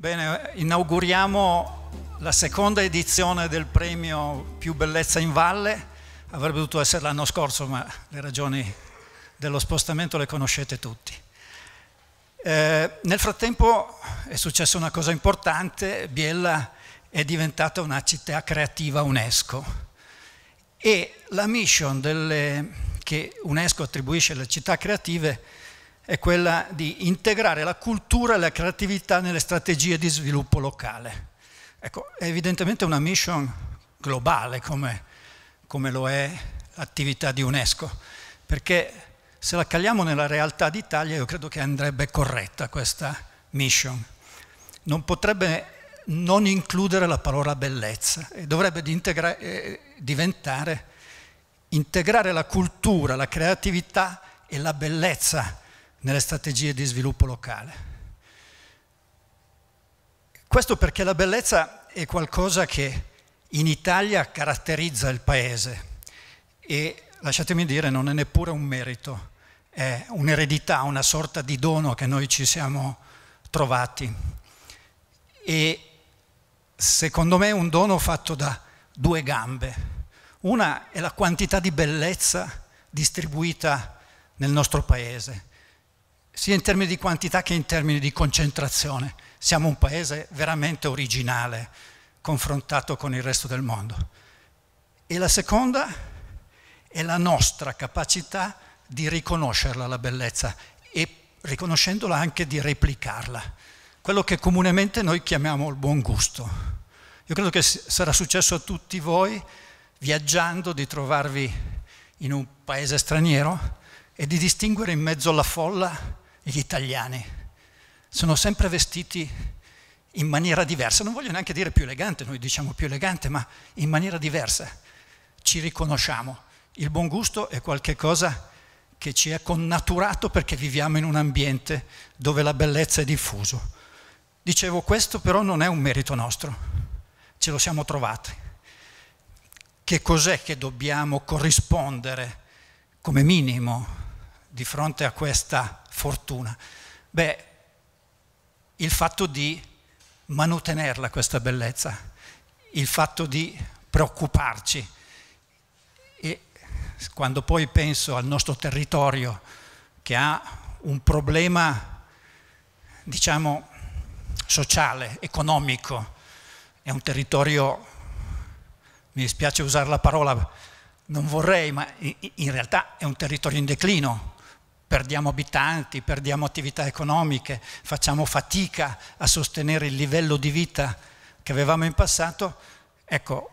Bene, inauguriamo la seconda edizione del premio Più Bellezza in Valle. Avrebbe dovuto essere l'anno scorso, ma le ragioni dello spostamento le conoscete tutti. Eh, nel frattempo è successa una cosa importante, Biella è diventata una città creativa UNESCO e la mission delle, che UNESCO attribuisce alle città creative è quella di integrare la cultura e la creatività nelle strategie di sviluppo locale. Ecco, è evidentemente una mission globale come, come lo è l'attività di UNESCO, perché se la caliamo nella realtà d'Italia io credo che andrebbe corretta questa mission. Non potrebbe non includere la parola bellezza e dovrebbe eh, diventare integrare la cultura, la creatività e la bellezza nelle strategie di sviluppo locale. Questo perché la bellezza è qualcosa che in Italia caratterizza il paese e lasciatemi dire non è neppure un merito, è un'eredità, una sorta di dono che noi ci siamo trovati. E secondo me è un dono fatto da due gambe. Una è la quantità di bellezza distribuita nel nostro paese sia in termini di quantità che in termini di concentrazione. Siamo un paese veramente originale confrontato con il resto del mondo. E la seconda è la nostra capacità di riconoscerla la bellezza e riconoscendola anche di replicarla, quello che comunemente noi chiamiamo il buon gusto. Io credo che sarà successo a tutti voi viaggiando di trovarvi in un paese straniero e di distinguere in mezzo alla folla gli italiani sono sempre vestiti in maniera diversa, non voglio neanche dire più elegante, noi diciamo più elegante, ma in maniera diversa. Ci riconosciamo. Il buon gusto è qualcosa che ci è connaturato perché viviamo in un ambiente dove la bellezza è diffuso. Dicevo, questo però non è un merito nostro, ce lo siamo trovati. Che cos'è che dobbiamo corrispondere come minimo di fronte a questa fortuna? Beh, il fatto di manutenerla questa bellezza, il fatto di preoccuparci. E quando poi penso al nostro territorio che ha un problema, diciamo, sociale, economico, è un territorio, mi dispiace usare la parola, non vorrei, ma in realtà è un territorio in declino, perdiamo abitanti, perdiamo attività economiche, facciamo fatica a sostenere il livello di vita che avevamo in passato, ecco,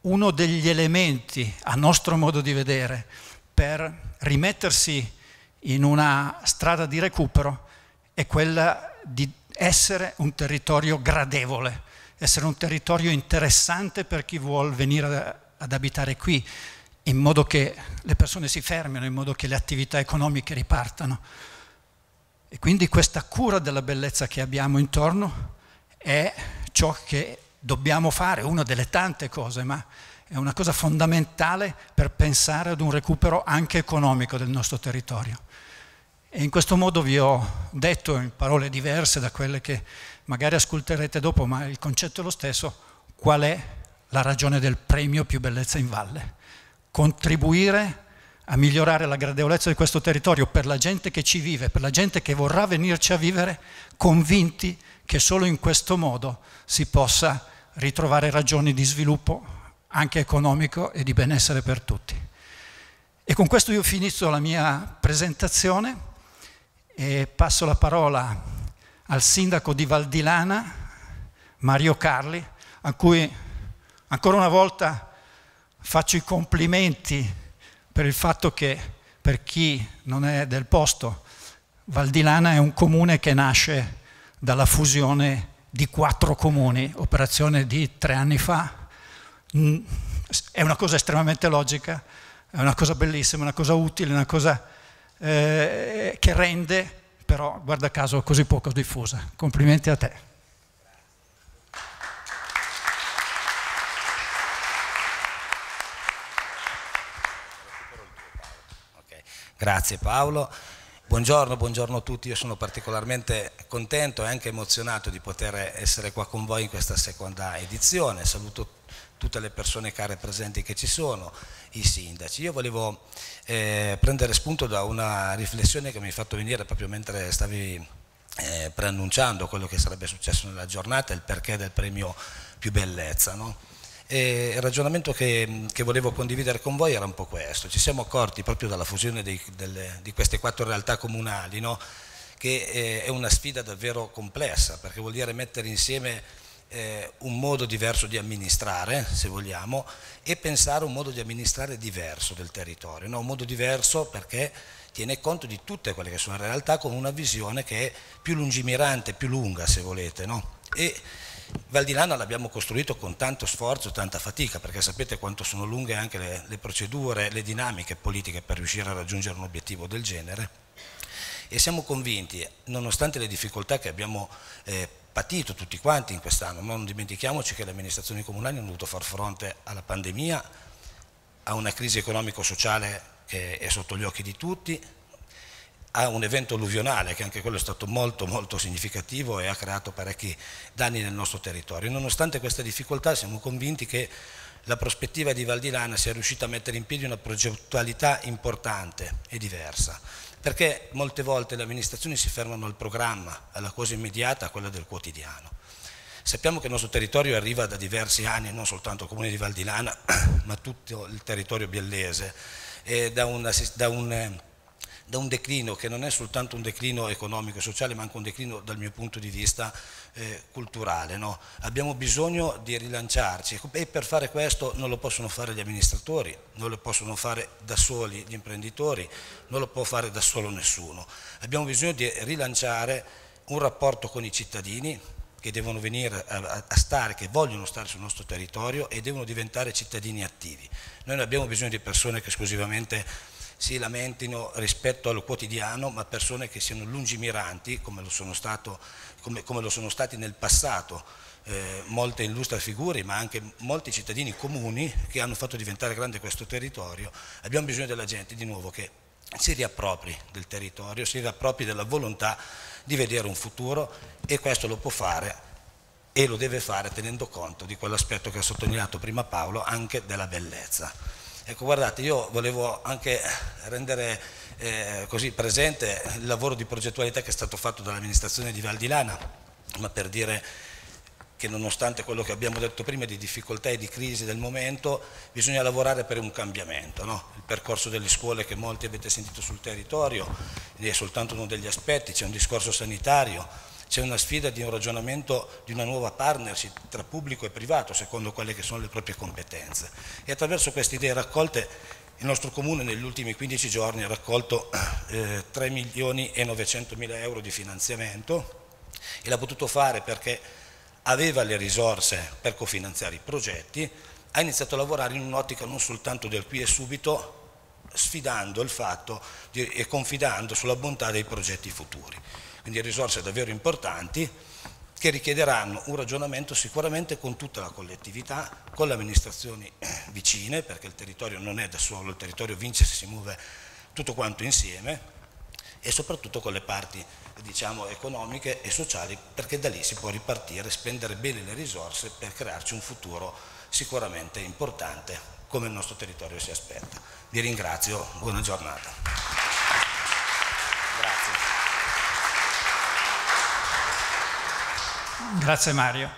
uno degli elementi, a nostro modo di vedere, per rimettersi in una strada di recupero è quella di essere un territorio gradevole, essere un territorio interessante per chi vuole venire ad abitare qui, in modo che le persone si fermino, in modo che le attività economiche ripartano. E quindi questa cura della bellezza che abbiamo intorno è ciò che dobbiamo fare, una delle tante cose, ma è una cosa fondamentale per pensare ad un recupero anche economico del nostro territorio. E in questo modo vi ho detto in parole diverse da quelle che magari ascolterete dopo, ma il concetto è lo stesso, qual è la ragione del premio più bellezza in valle contribuire a migliorare la gradevolezza di questo territorio per la gente che ci vive, per la gente che vorrà venirci a vivere, convinti che solo in questo modo si possa ritrovare ragioni di sviluppo anche economico e di benessere per tutti. E con questo io finisco la mia presentazione e passo la parola al sindaco di Valdilana, Mario Carli, a cui ancora una volta faccio i complimenti per il fatto che per chi non è del posto, Valdilana è un comune che nasce dalla fusione di quattro comuni, operazione di tre anni fa. Mm, è una cosa estremamente logica, è una cosa bellissima, una cosa utile, una cosa eh, che rende, però guarda caso, così poco diffusa. Complimenti a te. Grazie Paolo. Buongiorno, buongiorno a tutti, io sono particolarmente contento e anche emozionato di poter essere qua con voi in questa seconda edizione, saluto tutte le persone care presenti che ci sono, i sindaci. Io volevo eh, prendere spunto da una riflessione che mi hai fatto venire proprio mentre stavi eh, preannunciando quello che sarebbe successo nella giornata il perché del premio più bellezza. No? Il ragionamento che, che, volevo condividere con voi era un po' questo. Ci siamo accorti proprio dalla fusione dei, delle, di queste quattro realtà comunali no? che eh, è una sfida davvero complessa perché vuol dire mettere insieme eh, un modo diverso di amministrare, se vogliamo, e pensare un modo di amministrare diverso del territorio, no? un modo diverso perché tiene conto di tutte quelle che sono le realtà con una visione che è più lungimirante, più lunga se volete. No? E Val di Lana l'abbiamo costruito con tanto sforzo, tanta fatica, perché sapete quanto sono lunghe anche le, le procedure, le dinamiche politiche per riuscire a raggiungere un obiettivo del genere. E siamo convinti, nonostante le difficoltà che abbiamo eh, patito tutti quanti in quest'anno, non dimentichiamoci che le amministrazioni comunali hanno dovuto far fronte alla pandemia, a una crisi economico-sociale che è sotto gli occhi di tutti, a un evento alluvionale che anche quello è stato molto molto significativo e ha creato parecchi danni nel nostro territorio. Nonostante queste difficoltà siamo convinti che la prospettiva di Val di Lana sia riuscita a mettere in piedi una progettualità importante e diversa perché molte volte le amministrazioni si fermano al programma, alla cosa immediata, a quella del quotidiano. Sappiamo che il nostro territorio arriva da diversi anni, non soltanto il comune di Val di Lana, ma tutto il territorio biellese, da, una, da un da un declino che non è soltanto un declino economico e sociale ma anche un declino dal mio punto di vista eh, culturale. No? Abbiamo bisogno di rilanciarci e per fare questo non lo possono fare gli amministratori, non lo possono fare da soli gli imprenditori, non lo può fare da solo nessuno. Abbiamo bisogno di rilanciare un rapporto con i cittadini che devono venire a, stare, che vogliono stare sul nostro territorio e devono diventare cittadini attivi. Noi non abbiamo bisogno di persone che esclusivamente si lamentino rispetto al quotidiano, ma persone che siano lungimiranti, come lo sono, stato, come, come lo sono stati nel passato eh, molte illustre figure, ma anche molti cittadini comuni che hanno fatto diventare grande questo territorio. Abbiamo bisogno della gente di nuovo che si riappropri del territorio, si riappropri della volontà di vedere un futuro e questo lo può fare e lo deve fare tenendo conto di quell'aspetto che ha sottolineato prima Paolo, anche della bellezza. Ecco, guardate, io volevo anche rendere eh, così presente il lavoro di progettualità che è stato fatto dall'amministrazione di Val di Lana, ma per dire che nonostante quello che abbiamo detto prima di difficoltà e di crisi del momento, bisogna lavorare per un cambiamento. No? Il percorso delle scuole che molti avete sentito sul territorio è soltanto uno degli aspetti, c'è un discorso sanitario, c'è una sfida di un ragionamento di una nuova partnership tra pubblico e privato secondo quelle che sono le proprie competenze. E attraverso queste idee raccolte il nostro comune negli ultimi 15 giorni ha raccolto eh, 3 milioni e 900 mila euro di finanziamento e l'ha potuto fare perché aveva le risorse per cofinanziare i progetti, ha iniziato a lavorare in un'ottica non soltanto del qui e subito, sfidando il fatto di, e confidando sulla bontà dei progetti futuri quindi risorse davvero importanti che richiederanno un ragionamento sicuramente con tutta la collettività, con le amministrazioni vicine, perché il territorio non è da solo, il territorio vince se si muove tutto quanto insieme e soprattutto con le parti diciamo, economiche e sociali perché da lì si può ripartire, spendere bene le risorse per crearci un futuro sicuramente importante come il nostro territorio si aspetta. Vi ringrazio, buona giornata. Grazie Mario.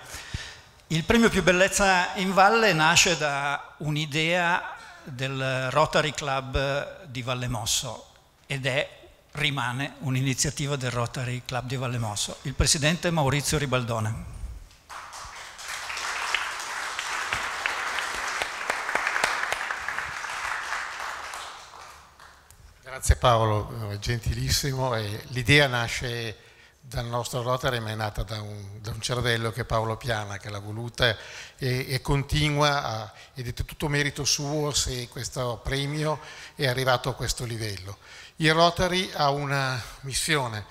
Il premio più bellezza in valle nasce da un'idea del Rotary Club di Valle Mosso ed è, rimane un'iniziativa del Rotary Club di Valle Mosso. Il presidente Maurizio Ribaldone. Grazie Paolo, gentilissimo. L'idea nasce dal nostro ma è nata da un, da un, cervello che è Paolo Piana che l'ha voluta e, e continua a, ed è tutto merito suo se questo premio è arrivato a questo livello. Il Rotary ha una missione,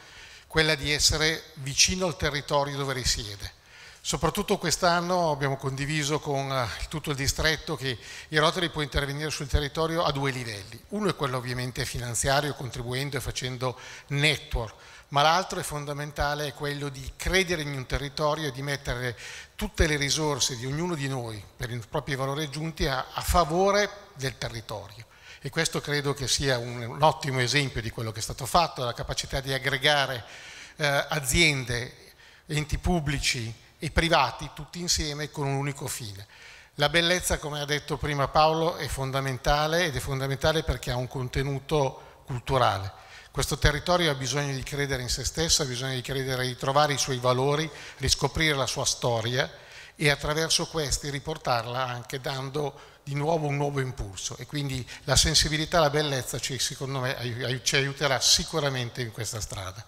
quella di essere vicino al territorio dove risiede. Soprattutto quest'anno abbiamo condiviso con eh, tutto il distretto che il Rotary può intervenire sul territorio a due livelli. Uno è quello ovviamente finanziario, contribuendo e facendo network, ma l'altro è fondamentale, è quello di credere in un territorio e di mettere tutte le risorse di ognuno di noi per i propri valori aggiunti a, a favore del territorio. E questo credo che sia un, un, ottimo esempio di quello che è stato fatto, la capacità di aggregare eh, aziende, enti pubblici, e privati tutti insieme con un unico fine. La bellezza, come ha detto prima Paolo, è fondamentale ed è fondamentale perché ha un contenuto culturale. Questo territorio ha bisogno di credere in se stesso, ha bisogno di credere, di trovare i suoi valori, riscoprire la sua storia e attraverso questi riportarla anche dando di nuovo un nuovo impulso e quindi la sensibilità alla bellezza ci, secondo me ci aiuterà sicuramente in questa strada.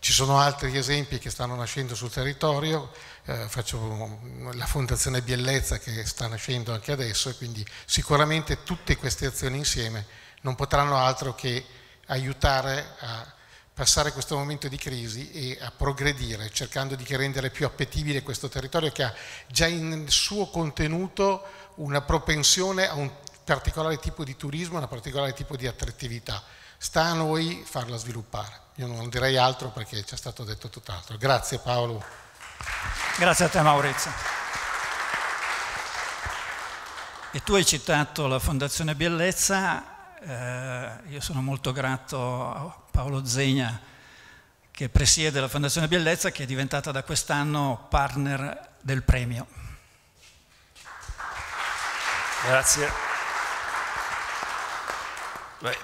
Ci sono altri esempi che stanno nascendo sul territorio, eh, faccio la Fondazione Biellezza che sta nascendo anche adesso e quindi sicuramente tutte queste azioni insieme non potranno altro che aiutare a passare questo momento di crisi e a progredire, cercando di rendere più appetibile questo territorio che ha già in suo contenuto una propensione a un particolare tipo di turismo, a un particolare tipo di attrattività. Sta a noi farla sviluppare. Io non direi altro perché ci è stato detto tutt'altro. Grazie Paolo. Grazie a te Maurizio. E tu hai citato la Fondazione Biellezza, eh, io sono molto grato a Paolo Zegna che presiede la Fondazione Biellezza che è diventata da quest'anno partner del premio. Grazie.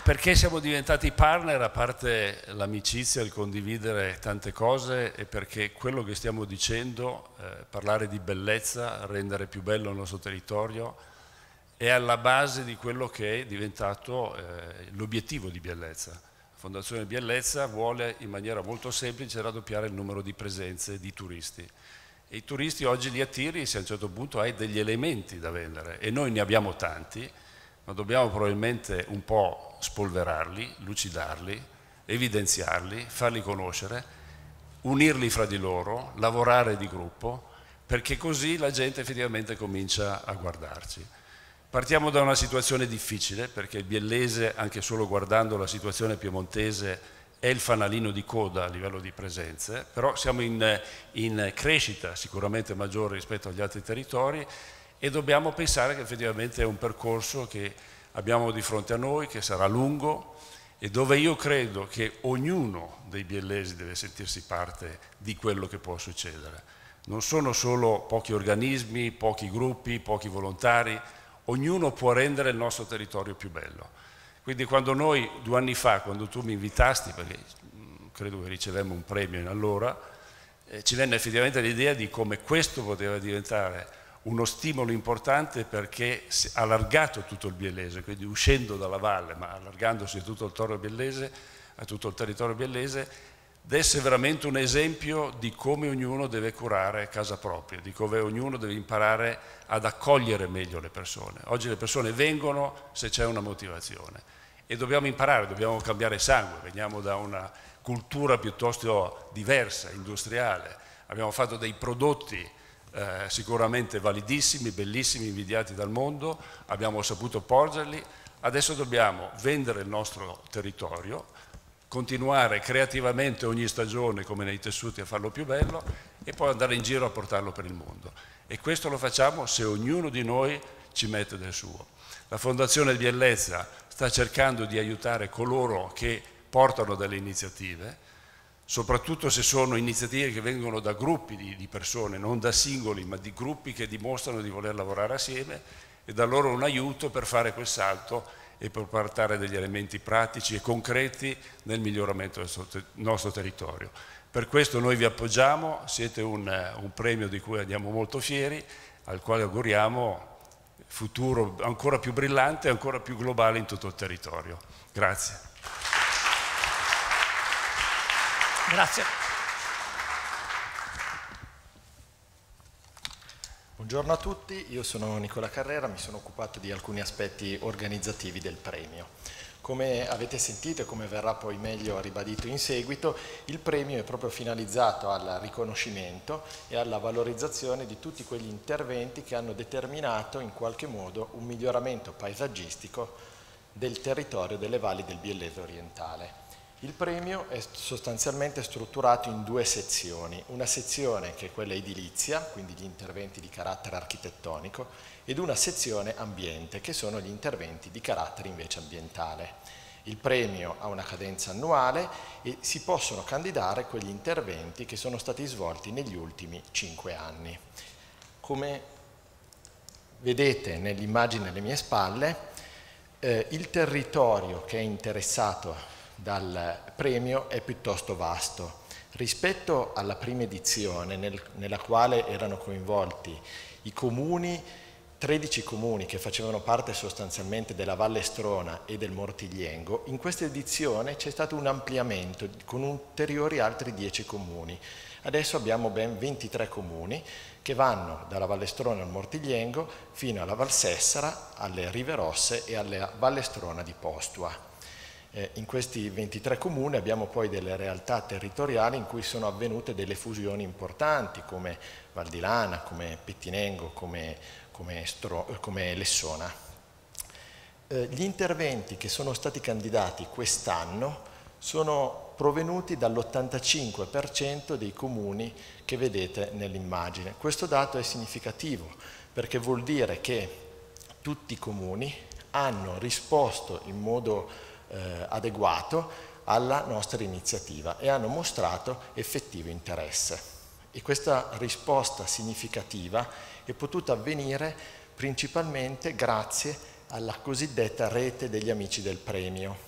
Perché siamo diventati partner, a parte l'amicizia, il condividere tante cose, e perché quello che stiamo dicendo, eh, parlare di bellezza, rendere più bello il nostro territorio, è alla base di quello che è diventato eh, l'obiettivo di Biellezza. La Fondazione Biellezza vuole in maniera molto semplice raddoppiare il numero di presenze di turisti. E I turisti oggi li attiri se a un certo punto hai degli elementi da vendere e noi ne abbiamo tanti, ma dobbiamo probabilmente un po' spolverarli, lucidarli, evidenziarli, farli conoscere, unirli fra di loro, lavorare di gruppo, perché così la gente effettivamente comincia a guardarci. Partiamo da una situazione difficile, perché il biellese, anche solo guardando la situazione piemontese, è il fanalino di coda a livello di presenze, però siamo in, in crescita sicuramente maggiore rispetto agli altri territori e dobbiamo pensare che effettivamente è un percorso che abbiamo di fronte a noi, che sarà lungo e dove io credo che ognuno dei biellesi deve sentirsi parte di quello che può succedere. Non sono solo pochi organismi, pochi gruppi, pochi volontari, ognuno può rendere il nostro territorio più bello. Quindi quando noi due anni fa, quando tu mi invitasti, perché credo che ricevemmo un premio in allora, eh, ci venne effettivamente l'idea di come questo poteva diventare uno stimolo importante perché allargato tutto il biellese, quindi uscendo dalla valle ma allargandosi tutto il, toro biellese, a tutto il territorio biellese, desse veramente un esempio di come ognuno deve curare casa propria, di come ognuno deve imparare ad accogliere meglio le persone. Oggi le persone vengono se c'è una motivazione e dobbiamo imparare, dobbiamo cambiare sangue, veniamo da una cultura piuttosto diversa, industriale, abbiamo fatto dei prodotti eh, sicuramente validissimi, bellissimi, invidiati dal mondo, abbiamo saputo porgerli, adesso dobbiamo vendere il nostro territorio, continuare creativamente ogni stagione come nei tessuti a farlo più bello e poi andare in giro a portarlo per il mondo. E questo lo facciamo se ognuno di noi ci mette del suo. La Fondazione Biellezza sta cercando di aiutare coloro che portano delle iniziative, soprattutto se sono iniziative che vengono da gruppi di, di, persone, non da singoli, ma di gruppi che dimostrano di voler lavorare assieme e da loro un aiuto per fare quel salto e per portare degli elementi pratici e concreti nel miglioramento del nostro territorio. Per questo noi vi appoggiamo, siete un, un premio di cui andiamo molto fieri, al quale auguriamo futuro ancora più brillante e ancora più globale in tutto il territorio. Grazie. Grazie. Buongiorno a tutti, io sono Nicola Carrera, mi sono occupato di alcuni aspetti organizzativi del premio. Come avete sentito e come verrà poi meglio ribadito in seguito, il premio è proprio finalizzato al riconoscimento e alla valorizzazione di tutti quegli interventi che hanno determinato in qualche modo un miglioramento paesaggistico del territorio delle valli del Biellese orientale. Il premio è sostanzialmente strutturato in due sezioni, una sezione che è quella edilizia, quindi gli interventi di carattere architettonico, ed una sezione ambiente, che sono gli interventi di carattere invece ambientale. Il premio ha una cadenza annuale e si possono candidare quegli interventi che sono stati svolti negli ultimi cinque anni. Come vedete nell'immagine alle mie spalle, eh, il territorio che è interessato dal premio è piuttosto vasto. Rispetto alla prima edizione, nel, nella quale erano coinvolti i comuni, 13 comuni che facevano parte sostanzialmente della Valle Strona e del Mortigliengo, in questa edizione c'è stato un ampliamento con ulteriori altri 10 comuni. Adesso abbiamo ben 23 comuni che vanno dalla Valle Strona al Mortigliengo fino alla Val Sessara, alle Rive Rosse e alla Valle Strona di Postua. Eh, in questi 23 comuni abbiamo poi delle realtà territoriali in cui sono avvenute delle fusioni importanti come Valdilana, come Pettinengo, come, come, Stro, come Lessona. Eh, gli interventi che sono stati candidati quest'anno sono provenuti dall'85% dei comuni che vedete nell'immagine. Questo dato è significativo perché vuol dire che tutti i comuni hanno risposto in modo eh, adeguato alla nostra iniziativa e hanno mostrato effettivo interesse. E questa risposta significativa è potuta avvenire principalmente grazie alla cosiddetta rete degli amici del premio.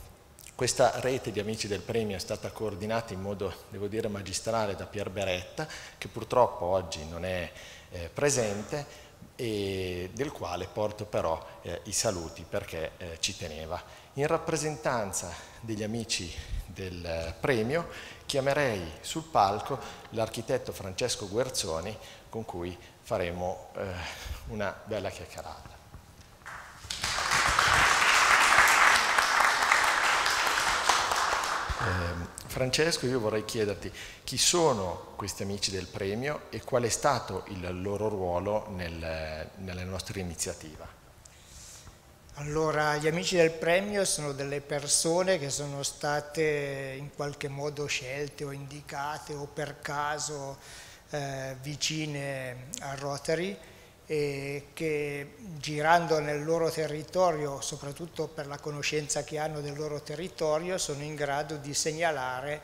Questa rete di amici del premio è stata coordinata in modo, devo dire, magistrale da Pier Beretta, che purtroppo oggi non è eh, presente, e del quale porto però eh, i saluti perché eh, ci teneva. In rappresentanza degli amici del premio chiamerei sul palco l'architetto Francesco Guerzoni con cui faremo eh, una bella chiacchierata. Eh, Francesco, io vorrei chiederti chi sono questi amici del premio e qual è stato il loro ruolo nel, nella nostra iniziativa. Allora, gli amici del premio sono delle persone che sono state in qualche modo scelte o indicate o per caso eh, vicine a Rotary e che girando nel loro territorio, soprattutto per la conoscenza che hanno del loro territorio, sono in grado di segnalare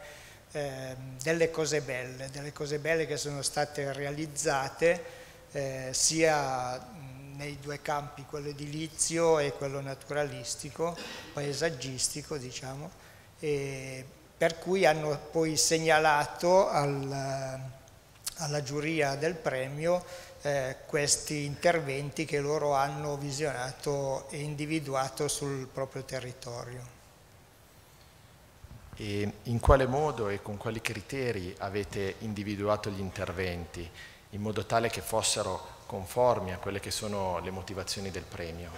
eh, delle cose belle, delle cose belle che sono state realizzate eh, sia nei due campi, quello edilizio e quello naturalistico, paesaggistico diciamo, per cui hanno poi segnalato al, alla giuria del premio eh, questi interventi che loro hanno visionato e individuato sul proprio territorio. E in quale modo e con quali criteri avete individuato gli interventi in modo tale che fossero conformi a quelle che sono le motivazioni del premio?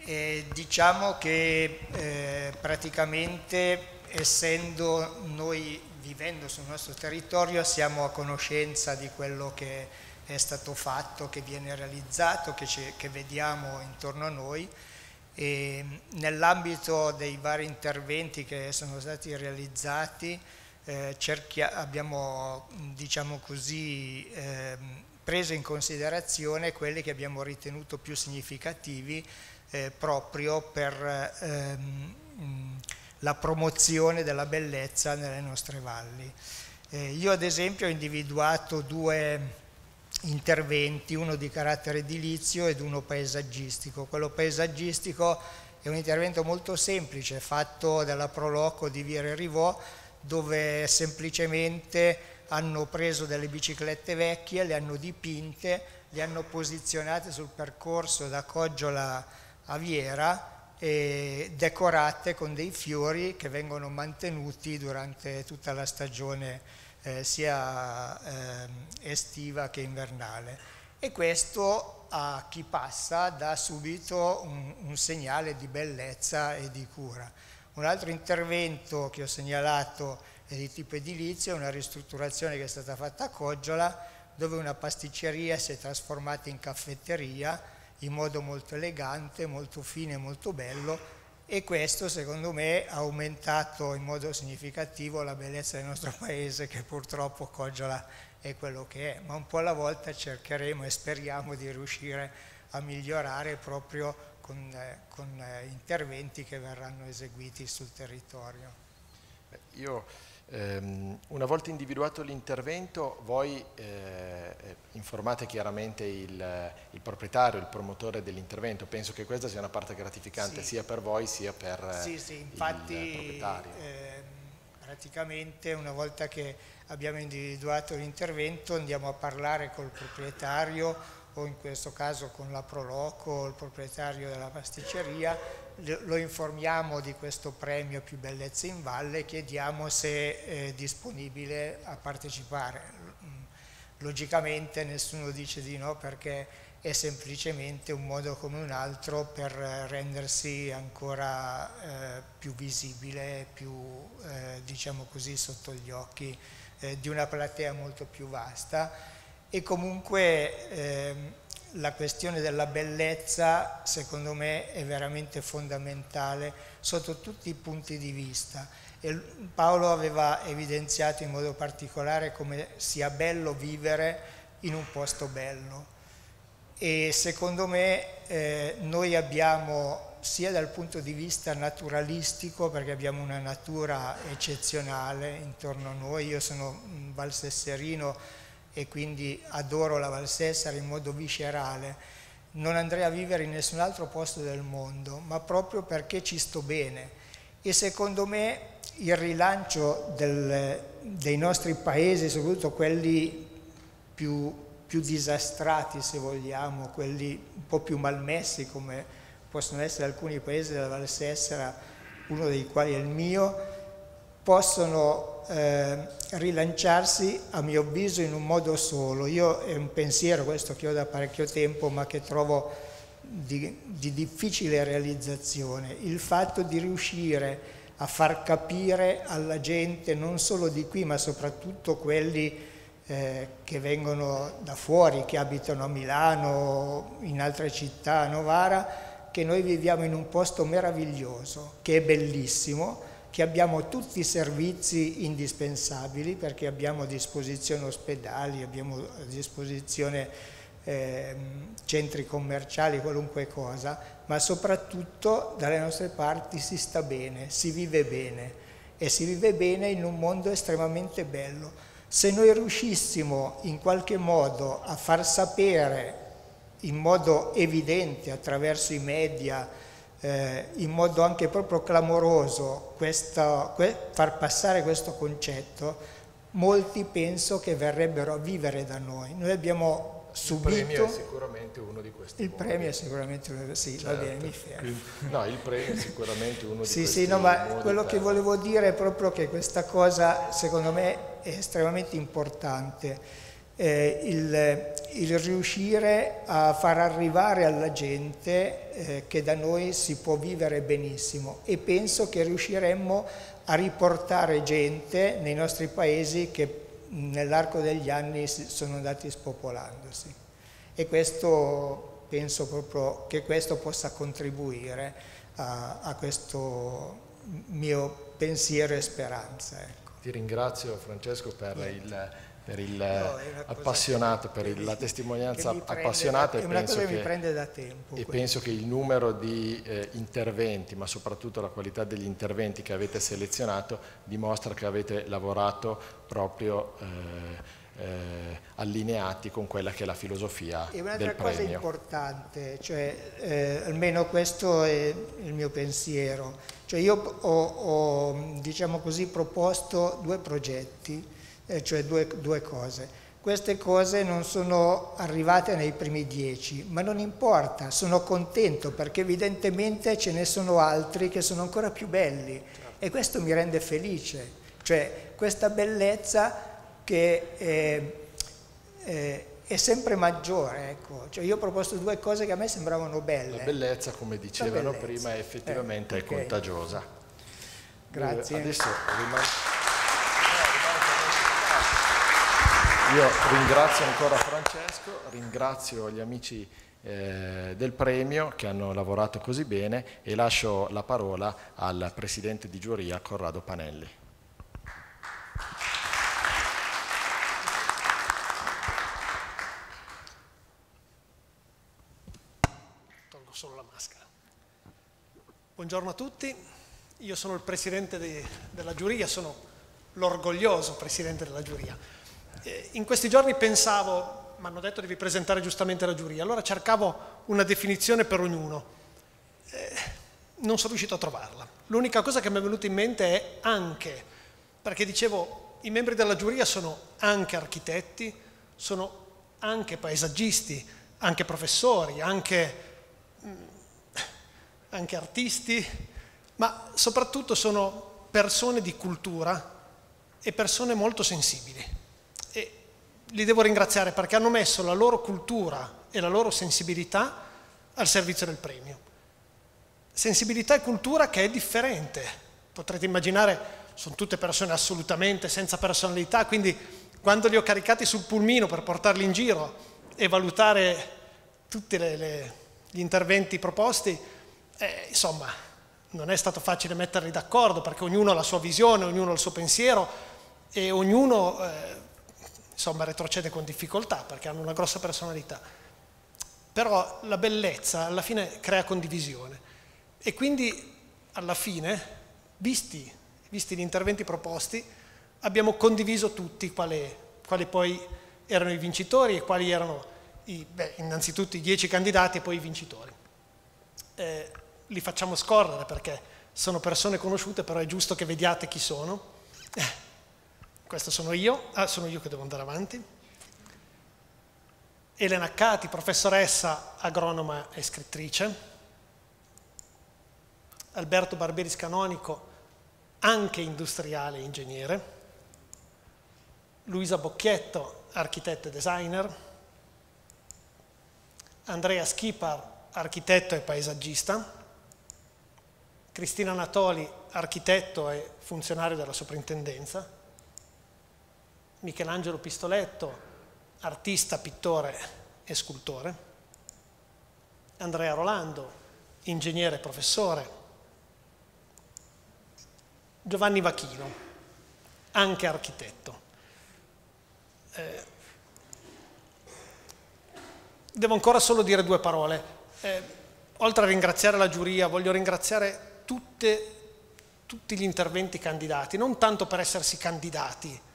Eh, diciamo che eh, praticamente essendo noi vivendo sul nostro territorio siamo a conoscenza di quello che è stato fatto, che viene realizzato, che, che vediamo intorno a noi e nell'ambito dei vari interventi che sono stati realizzati eh, abbiamo diciamo così eh, preso in considerazione quelli che abbiamo ritenuto più significativi eh, proprio per ehm, la promozione della bellezza nelle nostre valli. Eh, io ad esempio ho individuato due interventi, uno di carattere edilizio ed uno paesaggistico. Quello paesaggistico è un intervento molto semplice, fatto dalla Proloco di Viere Rivò, dove semplicemente hanno preso delle biciclette vecchie, le hanno dipinte, le hanno posizionate sul percorso da Coggiola a Viera e decorate con dei fiori che vengono mantenuti durante tutta la stagione eh, sia eh, estiva che invernale. E questo a chi passa dà subito un, un segnale di bellezza e di cura. Un altro intervento che ho segnalato è di tipo edilizio, una ristrutturazione che è stata fatta a Coggiola, dove una pasticceria si è trasformata in caffetteria in modo molto elegante, molto fine, molto bello e questo secondo me ha aumentato in modo significativo la bellezza del nostro paese che purtroppo Coggiola è quello che è, ma un po' alla volta cercheremo e speriamo di riuscire a migliorare proprio con, eh, con eh, interventi che verranno eseguiti sul territorio. Io una volta individuato l'intervento voi eh, informate chiaramente il, il, proprietario, il promotore dell'intervento, penso che questa sia una parte gratificante sì. sia per voi sia per sì, sì, infatti, il proprietario. Eh, praticamente una volta che abbiamo individuato l'intervento andiamo a parlare col proprietario o in questo caso con la Proloco, il proprietario della pasticceria, lo informiamo di questo premio più bellezza in valle e chiediamo se è disponibile a partecipare. Logicamente nessuno dice di no perché è semplicemente un modo come un altro per rendersi ancora eh, più visibile, più eh, diciamo così sotto gli occhi eh, di una platea molto più vasta e comunque ehm, la questione della bellezza secondo me è veramente fondamentale sotto tutti i punti di vista. E Paolo aveva evidenziato in modo particolare come sia bello vivere in un posto bello. E secondo me eh, noi abbiamo sia dal punto di vista naturalistico, perché abbiamo una natura eccezionale intorno a noi, io sono un valsesserino e quindi adoro la Valsessera in modo viscerale, non andrei a vivere in nessun altro posto del mondo, ma proprio perché ci sto bene. E secondo me il rilancio del, dei nostri paesi, soprattutto quelli più, più disastrati se vogliamo, quelli un po' più malmessi come possono essere alcuni paesi della Val Sessera, uno dei quali è il mio, possono eh, rilanciarsi a mio avviso in un modo solo. Io è un pensiero questo che ho da parecchio tempo ma che trovo di, di difficile realizzazione, il fatto di riuscire a far capire alla gente non solo di qui ma soprattutto quelli eh, che vengono da fuori, che abitano a Milano, in altre città, a Novara, che noi viviamo in un posto meraviglioso, che è bellissimo, che abbiamo tutti i servizi indispensabili perché abbiamo a disposizione ospedali, abbiamo a disposizione eh, centri commerciali, qualunque cosa, ma soprattutto dalle nostre parti si sta bene, si vive bene e si vive bene in un mondo estremamente bello. Se noi riuscissimo in qualche modo a far sapere in modo evidente attraverso i media, eh, in modo anche proprio clamoroso, questa, que, far passare questo concetto, molti penso che verrebbero a vivere da noi. Noi abbiamo subito... Il premio è sicuramente uno di questi. Il premio è sicuramente uno di questi, sì, certo. va bene, mi fermo. No, il premio è sicuramente uno di sì, questi. Sì, sì, no, ma quello che volevo dire è proprio che questa cosa, secondo me, è estremamente importante eh, il, il, riuscire a far arrivare alla gente eh, che da noi si può vivere benissimo e penso che riusciremmo a riportare gente nei nostri paesi che nell'arco degli anni sono andati spopolandosi e questo penso proprio che questo possa contribuire a, a questo mio pensiero e speranza. Ecco. Ti ringrazio Francesco per Niente. il per il no, appassionato, per il, la testimonianza appassionata da, e, penso che, e penso che, il numero di eh, interventi, ma soprattutto la qualità degli interventi che avete selezionato dimostra che avete lavorato proprio eh, eh, allineati con quella che è la filosofia del premio. E un'altra cosa importante, cioè, eh, almeno questo è il mio pensiero, cioè io ho, ho diciamo così, proposto due progetti eh, cioè due, due cose. Queste cose non sono arrivate nei primi dieci, ma non importa, sono contento perché evidentemente ce ne sono altri che sono ancora più belli e questo mi rende felice, cioè questa bellezza che eh, eh, è sempre maggiore. Ecco. Cioè io ho proposto due cose che a me sembravano belle. La bellezza, come dicevano bellezza. prima, effettivamente eh, okay. è contagiosa. Grazie. Adesso rimane... Io ringrazio ancora Francesco, ringrazio gli amici eh, del premio che hanno lavorato così bene e lascio la parola al presidente di giuria Corrado Panelli. Tolgo solo la maschera. Buongiorno a tutti, io sono il presidente di, della giuria, sono l'orgoglioso presidente della giuria. Eh, in questi giorni pensavo, mi hanno detto devi presentare giustamente la giuria, allora cercavo una definizione per ognuno. Eh, non sono riuscito a trovarla. L'unica cosa che mi è venuta in mente è anche, perché dicevo, i membri della giuria sono anche architetti, sono anche paesaggisti, anche professori, anche, mm, anche artisti, ma soprattutto sono persone di cultura e persone molto sensibili li devo ringraziare perché hanno messo la loro cultura e la loro sensibilità al servizio del premio. Sensibilità e cultura che è differente. Potrete immaginare, sono tutte persone assolutamente senza personalità, quindi quando li ho caricati sul pulmino per portarli in giro e valutare tutti gli interventi proposti, eh, insomma, non è stato facile metterli d'accordo perché ognuno ha la sua visione, ognuno ha il suo pensiero e ognuno eh, insomma retrocede con difficoltà perché hanno una grossa personalità. Però la bellezza alla fine crea condivisione e quindi alla fine, visti, visti gli interventi proposti, abbiamo condiviso tutti quali, quali poi erano i vincitori e quali erano i, beh, innanzitutto i dieci candidati e poi i vincitori. Eh, li facciamo scorrere perché sono persone conosciute, però è giusto che vediate chi sono. Questo sono io, ah, sono io che devo andare avanti. Elena Accati, professoressa agronoma e scrittrice. Alberto Barberis Canonico, anche industriale e ingegnere. Luisa Bocchietto, architetto e designer. Andrea Schipar, architetto e paesaggista. Cristina Anatoli, architetto e funzionario della soprintendenza. Michelangelo Pistoletto, artista, pittore e scultore, Andrea Rolando, ingegnere e professore, Giovanni Vachino, anche architetto. Eh, devo ancora solo dire due parole. Eh, oltre a ringraziare la giuria, voglio ringraziare tutte, tutti gli interventi candidati, non tanto per essersi candidati,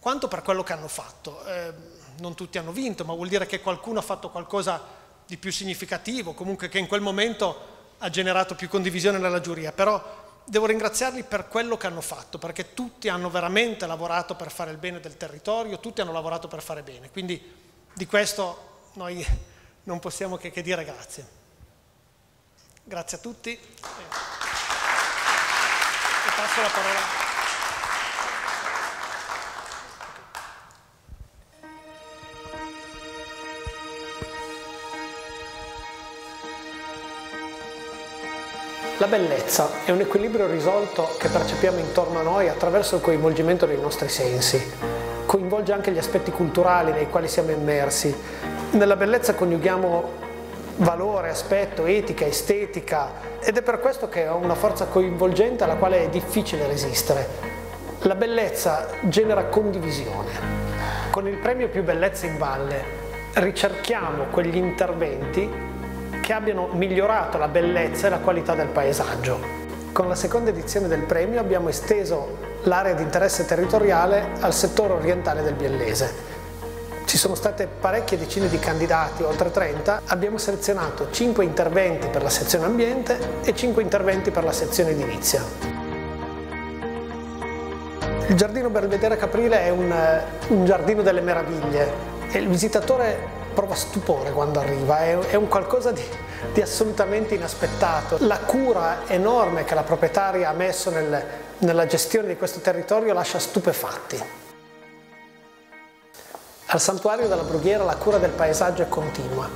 quanto per quello che hanno fatto. Eh, non tutti hanno vinto, ma vuol dire che qualcuno ha fatto qualcosa di più significativo, comunque che in quel momento ha generato più condivisione nella giuria, però devo ringraziarli per quello che hanno fatto, perché tutti hanno veramente lavorato per fare il bene del territorio, tutti hanno lavorato per fare bene, quindi di questo noi non possiamo che, che dire grazie. Grazie a tutti. E passo la parola. La bellezza è un equilibrio risolto che percepiamo intorno a noi attraverso il coinvolgimento dei nostri sensi. Coinvolge anche gli aspetti culturali nei quali siamo immersi. Nella bellezza coniughiamo valore, aspetto, etica, estetica ed è per questo che è una forza coinvolgente alla quale è difficile resistere. La bellezza genera condivisione. Con il premio Più Bellezza in Valle ricerchiamo quegli interventi che abbiano migliorato la bellezza e la qualità del paesaggio. Con la seconda edizione del premio abbiamo esteso l'area di interesse territoriale al settore orientale del Biellese. Ci sono state parecchie decine di candidati, oltre 30, abbiamo selezionato 5 interventi per la sezione ambiente e 5 interventi per la sezione edilizia. Il giardino Belvedere Caprile è un, un giardino delle meraviglie e il visitatore prova stupore quando arriva, è, è un qualcosa di, di, assolutamente inaspettato. La cura enorme che la proprietaria ha messo nel, nella gestione di questo territorio lascia stupefatti. Al santuario della Brughiera la cura del paesaggio è continua.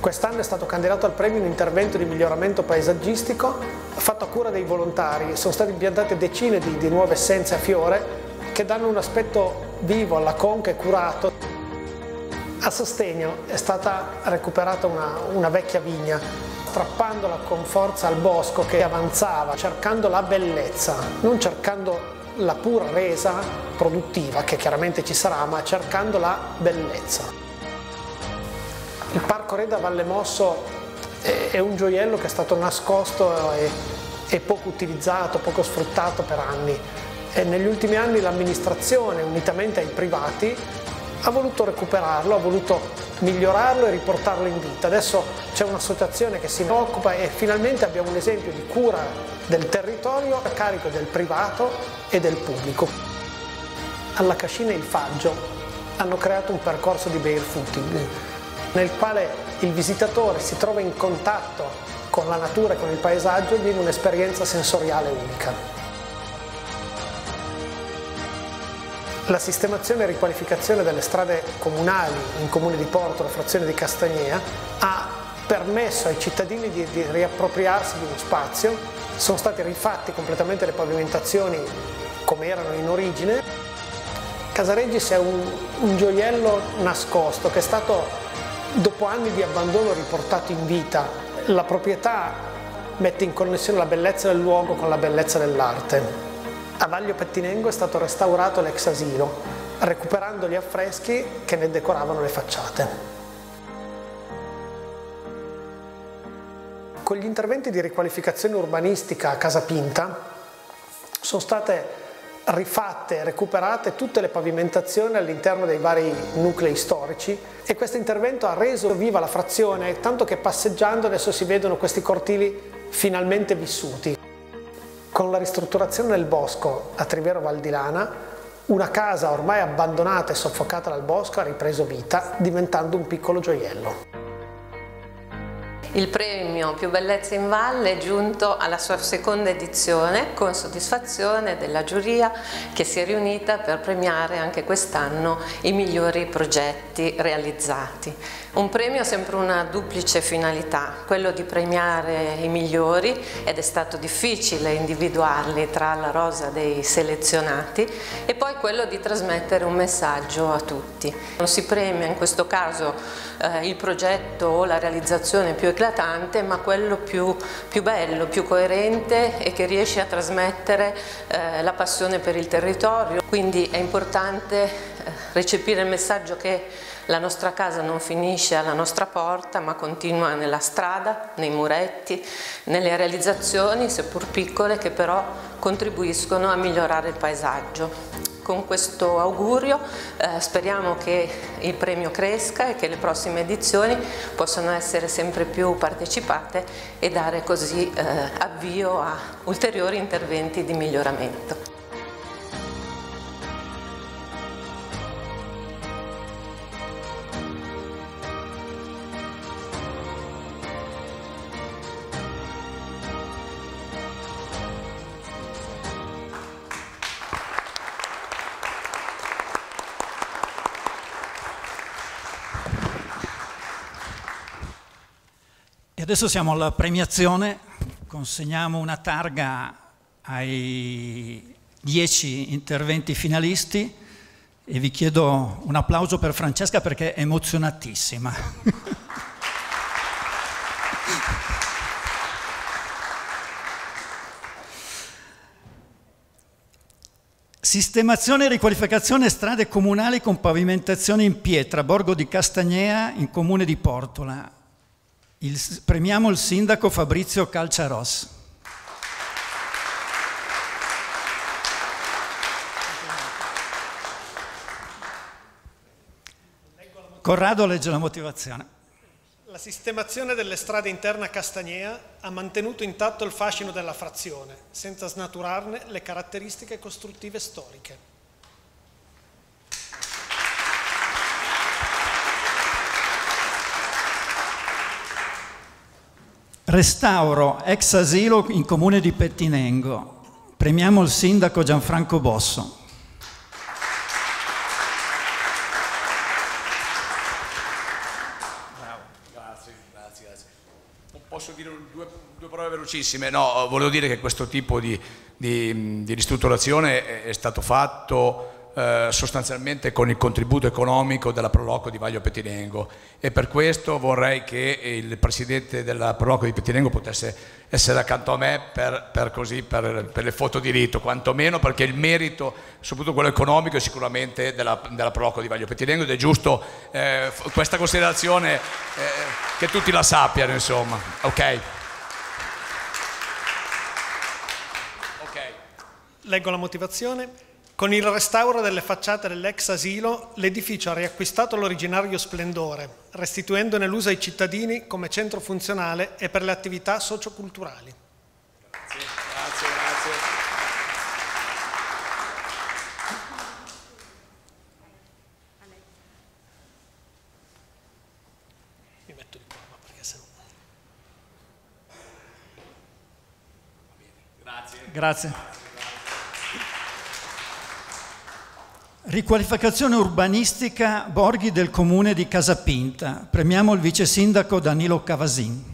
Quest'anno è stato candidato al premio un intervento di miglioramento paesaggistico fatto a cura dei volontari. Sono state impiantate decine di, di nuove essenze a fiore che danno un aspetto vivo alla conca e curato. A sostegno è stata recuperata una, una vecchia vigna, strappandola con forza al bosco che avanzava, cercando la bellezza, non cercando la pura resa produttiva, che chiaramente ci sarà, ma cercando la bellezza. Il Parco Reda Valle Mosso è un gioiello che è stato nascosto e, e poco utilizzato, poco sfruttato per anni. E negli ultimi anni l'amministrazione, unitamente ai privati, ha voluto recuperarlo, ha voluto migliorarlo e riportarlo in vita. Adesso c'è un'associazione che si occupa e finalmente abbiamo un esempio di cura del territorio a carico del privato e del pubblico. Alla Cascina e il Faggio hanno creato un percorso di barefooting nel quale il visitatore si trova in contatto con la natura e con il paesaggio e vive un'esperienza sensoriale unica. La sistemazione e riqualificazione delle strade comunali in comune di Porto, la frazione di Castagnea, ha permesso ai cittadini di, di riappropriarsi di uno spazio, sono state rifatte completamente le pavimentazioni come erano in origine. Casaregis è un, un gioiello nascosto che è stato dopo anni di abbandono riportato in vita. La proprietà mette in connessione la bellezza del luogo con la bellezza dell'arte. A Vaglio Pettinengo è stato restaurato l'ex asilo, recuperando gli affreschi che ne decoravano le facciate. Con gli interventi di riqualificazione urbanistica a Casa Pinta sono state rifatte recuperate tutte le pavimentazioni all'interno dei vari nuclei storici e questo intervento ha reso viva la frazione, tanto che passeggiando adesso si vedono questi cortili finalmente vissuti. Con la ristrutturazione del bosco a Trivero Valdilana, una casa ormai abbandonata e soffocata dal bosco ha ripreso vita, diventando un piccolo gioiello. Il premio Più Bellezza in Valle è giunto alla sua seconda edizione con soddisfazione della giuria che si è riunita per premiare anche quest'anno i migliori progetti realizzati. Un premio ha sempre una duplice finalità, quello di premiare i migliori ed è stato difficile individuarli tra la rosa dei selezionati e poi quello di trasmettere un messaggio a tutti. Non si premia in questo caso eh, il progetto o la realizzazione più eclatante ma quello più, più bello, più coerente e che riesce a trasmettere eh, la passione per il territorio. Quindi è importante eh, recepire il messaggio che la nostra casa non finisce alla nostra porta ma continua nella strada, nei muretti, nelle realizzazioni, seppur piccole, che però contribuiscono a migliorare il paesaggio. Con questo augurio eh, speriamo che il premio cresca e che le prossime edizioni possano essere sempre più partecipate e dare così eh, avvio a ulteriori interventi di miglioramento. Adesso siamo alla premiazione, consegniamo una targa ai dieci interventi finalisti e vi chiedo un applauso per Francesca perché è emozionatissima. Sistemazione e riqualificazione strade comunali con pavimentazione in pietra, Borgo di Castagnea in comune di Portola. Il, premiamo il sindaco Fabrizio Calciaros. Corrado legge la motivazione. La sistemazione delle strade interne a Castagnea ha mantenuto intatto il fascino della frazione, senza snaturarne le caratteristiche costruttive storiche. Restauro ex asilo in comune di Pettinengo. Premiamo il sindaco Gianfranco Bosso. Bravo, grazie, grazie, grazie. Posso dire due, due, parole velocissime? No, volevo dire che questo tipo di, di, di ristrutturazione è, è stato fatto eh, sostanzialmente con il contributo economico della Proloco di Vaglio Pettinengo e per questo vorrei che il presidente della Proloco di Pettinengo potesse essere accanto a me per, per, così, per, per le foto di rito, quantomeno perché il merito, soprattutto quello economico, è sicuramente della, della Proloco di Vaglio Pettinengo ed è giusto eh, questa considerazione eh, che tutti la sappiano, insomma. Ok. Leggo la motivazione. Con il restauro delle facciate dell'ex asilo, l'edificio ha riacquistato l'originario splendore, restituendone l'uso ai cittadini come centro funzionale e per le attività socioculturali. Grazie, grazie, grazie. Mi metto di qua perché sennò... Grazie. Grazie. Riqualificazione urbanistica Borghi del comune di Casapinta. Premiamo il vice sindaco Danilo Cavasin.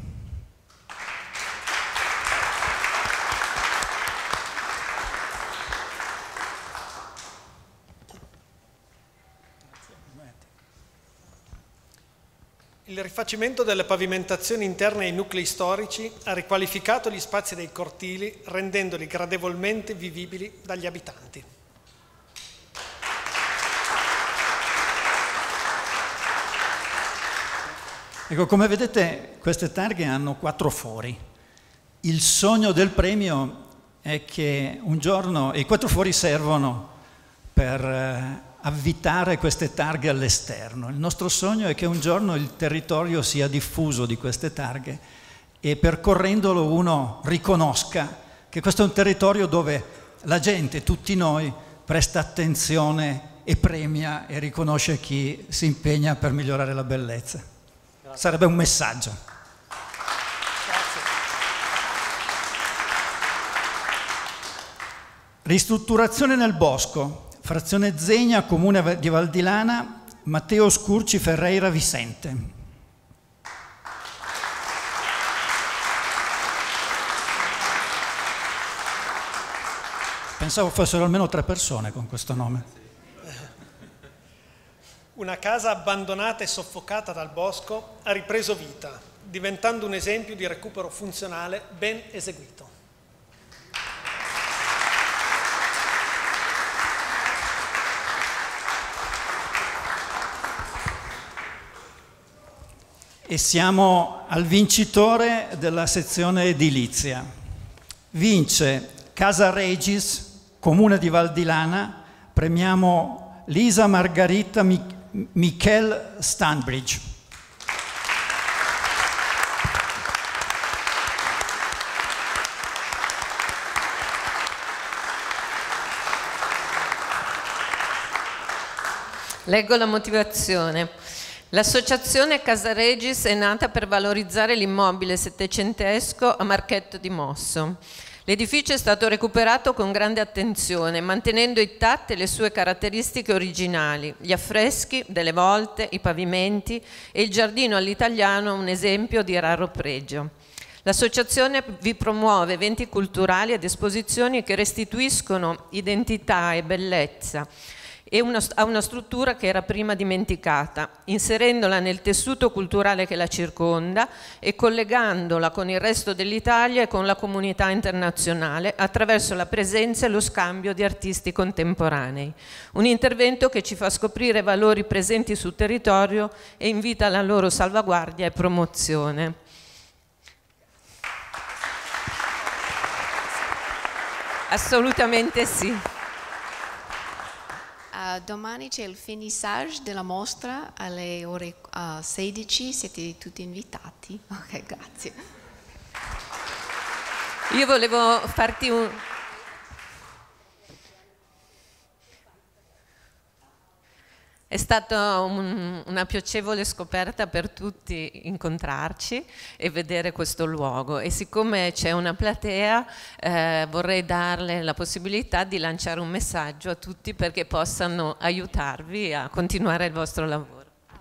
Il rifacimento delle pavimentazioni interne ai nuclei storici ha riqualificato gli spazi dei cortili rendendoli gradevolmente vivibili dagli abitanti. Ecco, come vedete queste targhe hanno quattro fori. Il sogno del premio è che un giorno i quattro fori servono per eh, avvitare queste targhe all'esterno. Il nostro sogno è che un giorno il territorio sia diffuso di queste targhe e percorrendolo uno riconosca che questo è un territorio dove la gente, tutti noi, presta attenzione e premia e riconosce chi si impegna per migliorare la bellezza. Sarebbe un messaggio. Ristrutturazione nel bosco, frazione Zegna, comune di Valdilana, Matteo Scurci Ferreira Vicente. Pensavo fossero almeno tre persone con questo nome. Una casa abbandonata e soffocata dal bosco ha ripreso vita, diventando un esempio di recupero funzionale ben eseguito. E siamo al vincitore della sezione edilizia. Vince Casa Regis, comune di Valdilana, premiamo Lisa Margarita Michele Michael Stanbridge. Leggo la motivazione. L'associazione Casa Regis è nata per valorizzare l'immobile settecentesco a Marchetto di Mosso L'edificio è stato recuperato con grande attenzione, mantenendo intatte le sue caratteristiche originali, gli affreschi delle volte, i pavimenti e il giardino all'italiano un esempio di raro pregio. L'associazione vi promuove eventi culturali ed esposizioni che restituiscono identità e bellezza e una, ha una struttura che era prima dimenticata, inserendola nel tessuto culturale che la circonda e collegandola con il resto dell'Italia e con la comunità internazionale attraverso la presenza e lo scambio di artisti contemporanei. Un intervento che ci fa scoprire valori presenti sul territorio e invita alla loro salvaguardia e promozione. Assolutamente sì. Uh, domani c'è il finissage della mostra alle ore uh, 16, siete tutti invitati. Ok, grazie. Io volevo farti un, È stata un, una piacevole scoperta per tutti incontrarci e vedere questo luogo e siccome c'è una platea eh, vorrei darle la possibilità di lanciare un messaggio a tutti perché possano aiutarvi a continuare il vostro lavoro. Ah,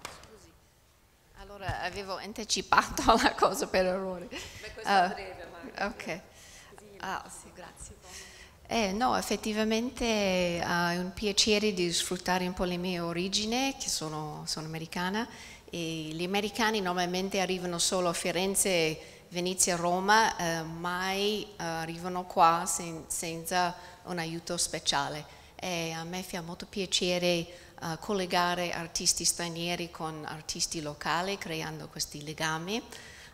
Allora, avevo anticipato la cosa per errore. Beh, questo uh, breve, Marco. Ok. Ah, sì. Eh, no, effettivamente uh, è un piacere di sfruttare un po' le mie origini, che sono, sono americana, e gli americani normalmente arrivano solo a Firenze, Venezia, Roma, eh, mai arrivano qua sen- senza un aiuto speciale. E a me fa molto piacere uh, collegare artisti stranieri con artisti locali, creando questi legami.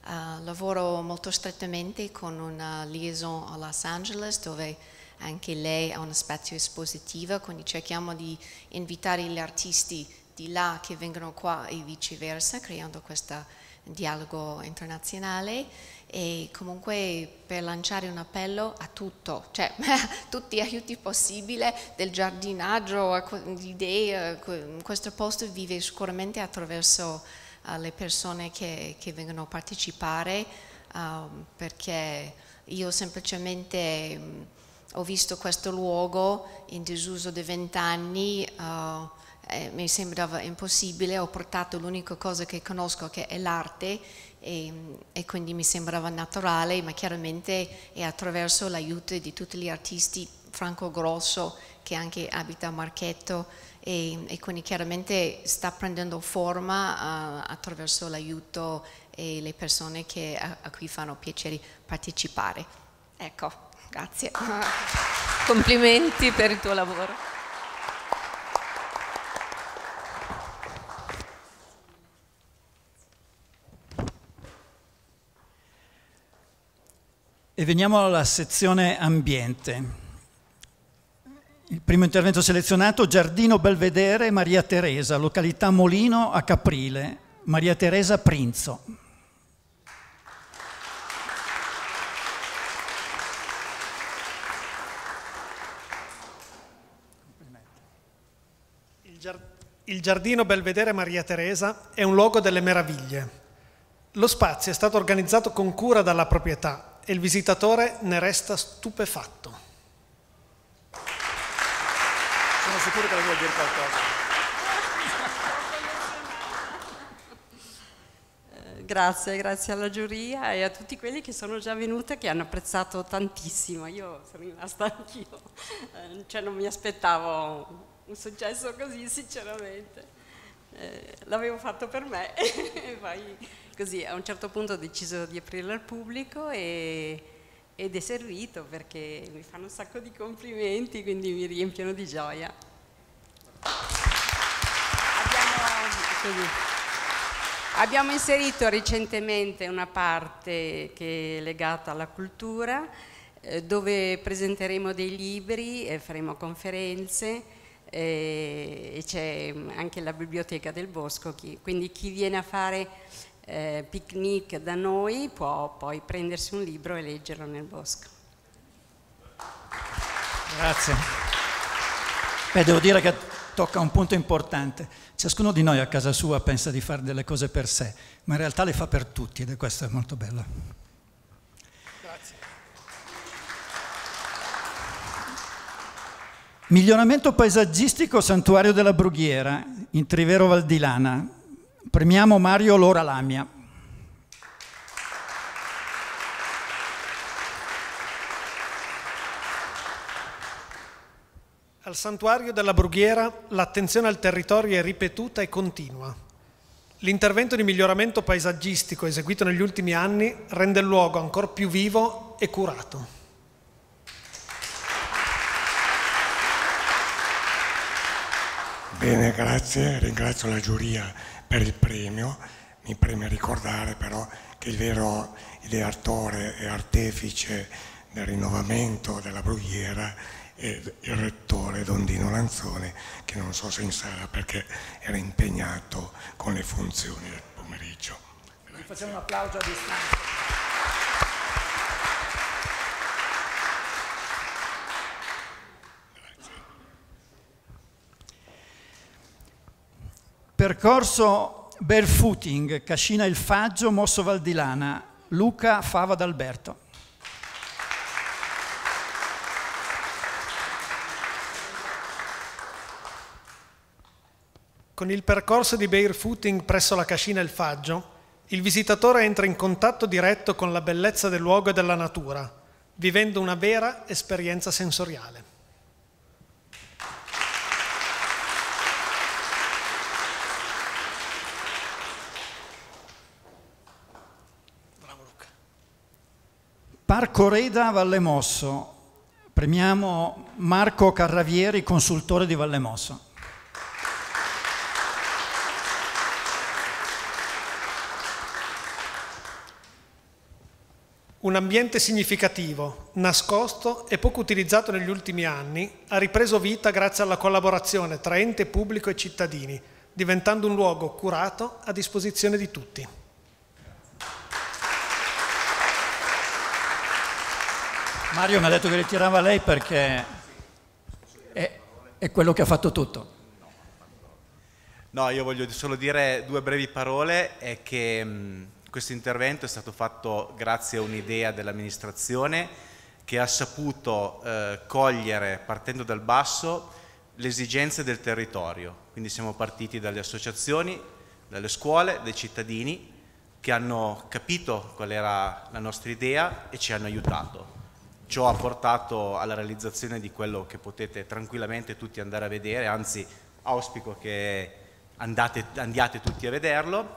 Uh, lavoro molto strettamente con una liaison a Los Angeles dove anche lei ha uno spazio espositivo, quindi cerchiamo di invitare gli artisti di là che vengono qua e viceversa, creando questo dialogo internazionale. E comunque per lanciare un appello a tutto, cioè tutti gli aiuti possibili del giardinaggio, di idee, questo posto vive sicuramente attraverso uh, le persone che, che vengono a partecipare uh, perché io semplicemente um, ho visto questo luogo in disuso da vent'anni, uh, eh, mi sembrava impossibile, ho portato l'unica cosa che conosco che è l'arte e, e, quindi mi sembrava naturale, ma chiaramente è attraverso l'aiuto di tutti gli artisti, Franco Grosso che anche abita a Marchetto e, e quindi chiaramente sta prendendo forma uh, attraverso l'aiuto e le persone che, a, a cui fanno piacere partecipare. Ecco. Grazie. Complimenti per il tuo lavoro. E veniamo alla sezione ambiente. Il primo intervento selezionato, Giardino Belvedere, Maria Teresa, località Molino a Caprile, Maria Teresa Prinzo. Il giardino Belvedere Maria Teresa è un luogo delle meraviglie. Lo spazio è stato organizzato con cura dalla proprietà e il visitatore ne resta stupefatto. Sono sicuro che le vuoi dire qualcosa. Eh, grazie, grazie alla giuria e a tutti quelli che sono già venuti e che hanno apprezzato tantissimo. Io sono rimasta anch'io, eh, cioè non mi aspettavo un successo così sinceramente. Eh, l'avevo fatto per me e poi così a un certo punto ho deciso di aprirlo al pubblico e, ed è servito perché mi fanno un sacco di complimenti quindi mi riempiono di gioia. Abbiamo, abbiamo inserito recentemente una parte che è legata alla cultura eh, dove presenteremo dei libri e faremo conferenze e c'è anche la biblioteca del bosco, quindi chi viene a fare eh, picnic da noi può poi prendersi un libro e leggerlo nel bosco. Grazie. Beh, devo dire che tocca un punto importante. Ciascuno di noi a casa sua pensa di fare delle cose per sé, ma in realtà le fa per tutti ed è questo è molto bello. Miglioramento paesaggistico Santuario della Brughiera in Trivero Valdilana. Premiamo Mario Lora Lamia. Al Santuario della Brughiera l'attenzione al territorio è ripetuta e continua. L'intervento di miglioramento paesaggistico eseguito negli ultimi anni rende il luogo ancora più vivo e curato. Bene, grazie, ringrazio la giuria per il premio. Mi preme ricordare però che il vero ideatore e artefice del rinnovamento della brughiera è il rettore Dondino Lanzone, che non so se in sala perché era impegnato con le funzioni del pomeriggio. Facciamo un applauso a distanza. Percorso barefooting, Cascina il Faggio, Mosso Valdilana, Luca Fava d'Alberto. Con il percorso di barefooting presso la Cascina il Faggio il visitatore entra in contatto diretto con la bellezza del luogo e della natura, vivendo una vera esperienza sensoriale. Parco Reda Vallemosso. Premiamo Marco Carravieri, consultore di Vallemosso. Un ambiente significativo, nascosto e poco utilizzato negli ultimi anni, ha ripreso vita grazie alla collaborazione tra ente pubblico e cittadini, diventando un luogo curato a disposizione di tutti. Mario mi ha detto che ritirava lei perché è, è quello che ha fatto tutto. No, io voglio solo dire due brevi parole, è che mh, questo intervento è stato fatto grazie a un'idea dell'amministrazione che ha saputo eh, cogliere, partendo dal basso, le esigenze del territorio. Quindi siamo partiti dalle associazioni, dalle scuole, dai cittadini che hanno capito qual era la nostra idea e ci hanno aiutato. Ciò ha portato alla realizzazione di quello che potete tranquillamente tutti andare a vedere, anzi auspico che andate, andiate tutti a vederlo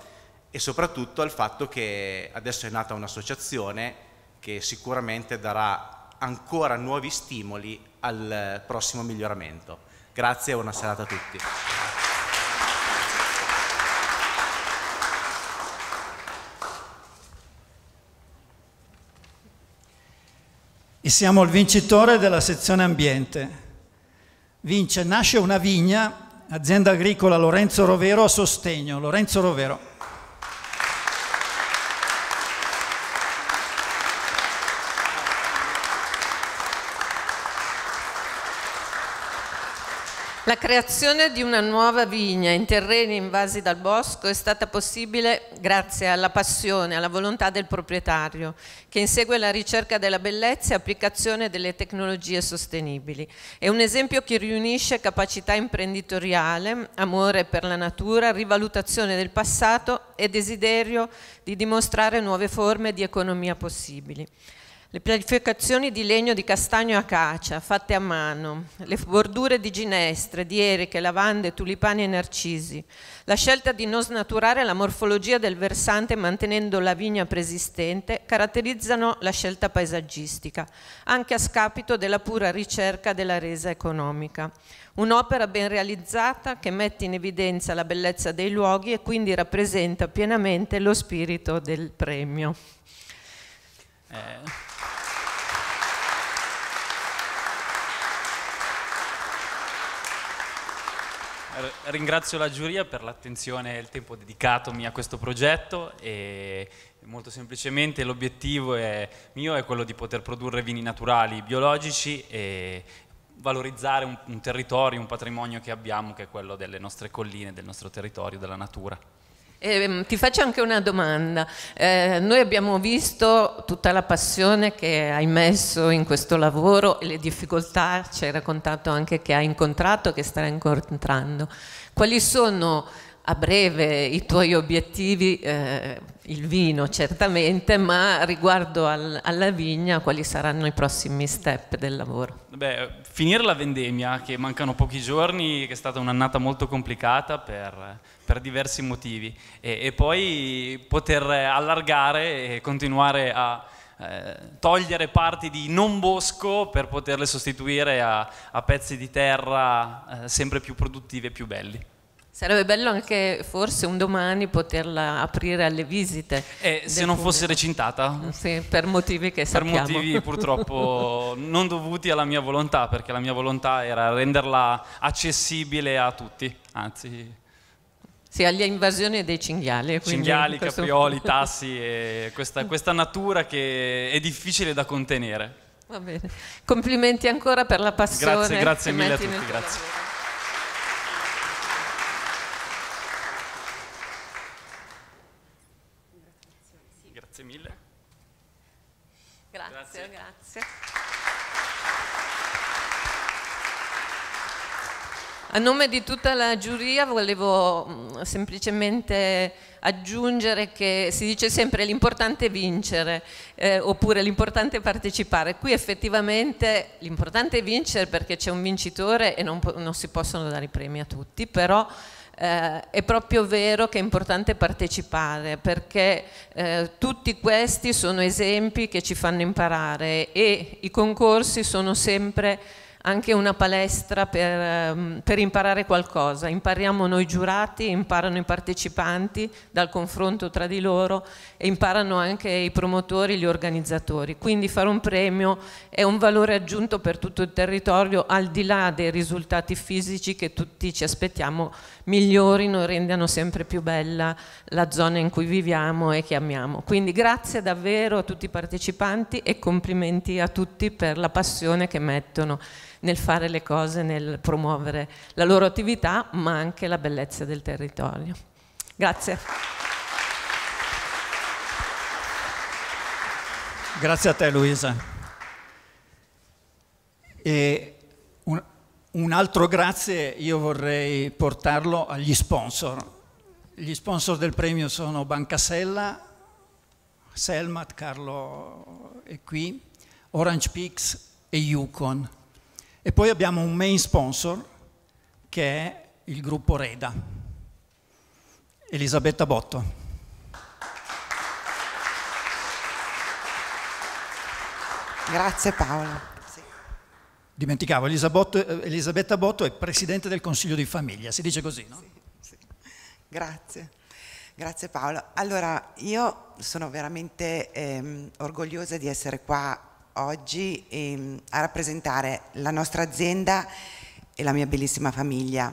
e soprattutto al fatto che adesso è nata un'associazione che sicuramente darà ancora nuovi stimoli al prossimo miglioramento. Grazie e buona serata a tutti. E siamo il vincitore della sezione ambiente. Vince Nasce una vigna, azienda agricola Lorenzo Rovero a sostegno. Lorenzo Rovero. La creazione di una nuova vigna in terreni invasi dal bosco è stata possibile grazie alla passione, alla volontà del proprietario, che insegue la ricerca della bellezza e applicazione delle tecnologie sostenibili. È un esempio che riunisce capacità imprenditoriale, amore per la natura, rivalutazione del passato e desiderio di dimostrare nuove forme di economia possibili. Le pianificazioni di legno di castagno acacia fatte a mano, le bordure di ginestre, di eriche, lavande, tulipani e narcisi, la scelta di non snaturare la morfologia del versante mantenendo la vigna preesistente caratterizzano la scelta paesaggistica, anche a scapito della pura ricerca della resa economica. Un'opera ben realizzata che mette in evidenza la bellezza dei luoghi e quindi rappresenta pienamente lo spirito del premio. Eh. Ringrazio la giuria per l'attenzione e il tempo dedicatomi a questo progetto e molto semplicemente l'obiettivo mio è quello di poter produrre vini naturali, biologici e valorizzare un, un territorio, un patrimonio che abbiamo che è quello delle nostre colline, del nostro territorio, della natura. Eh, ti faccio anche una domanda. Eh, noi abbiamo visto tutta la passione che hai messo in questo lavoro e le difficoltà, ci hai raccontato anche che hai incontrato, che stai incontrando. Quali sono a breve i tuoi obiettivi? Eh, il vino certamente, ma riguardo al, alla vigna, quali saranno i prossimi step del lavoro? Beh, finire la vendemmia, che mancano pochi giorni, che è stata un'annata molto complicata per per diversi motivi e, e poi poter allargare e continuare a eh, togliere parti di non bosco per poterle sostituire a, a pezzi di terra eh, sempre più produttivi e più belli. Sarebbe bello anche forse un domani poterla aprire alle visite. Eh, se non fosse recintata? Sì, per motivi che sappiamo. Per motivi purtroppo non dovuti alla mia volontà, perché la mia volontà era renderla accessibile a tutti, anzi sì, agli invasioni dei cinghiali. Cinghiali, questo... caprioli, tassi e questa, questa natura che è difficile da contenere. Va bene. Complimenti ancora per la passione. Grazie, grazie mille a tutti. Grazie mille. Grazie, grazie. grazie. A nome di tutta la giuria volevo mm, semplicemente aggiungere che si dice sempre l'importante è vincere eh, oppure l'importante è partecipare. Qui effettivamente l'importante è vincere perché c'è un vincitore e non, non si possono dare i premi a tutti, però eh, è proprio vero che è importante partecipare perché eh, tutti questi sono esempi che ci fanno imparare e i concorsi sono sempre anche una palestra per, ehm, per, imparare qualcosa. Impariamo noi giurati, imparano i partecipanti dal confronto tra di loro e imparano anche i promotori, gli organizzatori. Quindi fare un premio è un valore aggiunto per tutto il territorio al di là dei risultati fisici che tutti ci aspettiamo migliorino e rendano sempre più bella la zona in cui viviamo e che amiamo. Quindi grazie davvero a tutti i partecipanti e complimenti a tutti per la passione che mettono nel fare le cose, nel promuovere la loro attività, ma anche la bellezza del territorio. Grazie. Grazie a te Luisa. E un altro grazie io vorrei portarlo agli sponsor. Gli sponsor del premio sono Banca Sella, Selmat, Carlo è qui, Orange Peaks e Yukon. E poi abbiamo un main sponsor che è il gruppo Reda. Elisabetta Botto. Grazie Paolo. Dimenticavo, Elisabetta Botto è Presidente del Consiglio di Famiglia, si dice così, no? Sì, sì. Grazie. Grazie Paolo. Allora, io sono veramente ehm, orgogliosa di essere qua oggi ehm, a rappresentare la nostra azienda e la mia bellissima famiglia.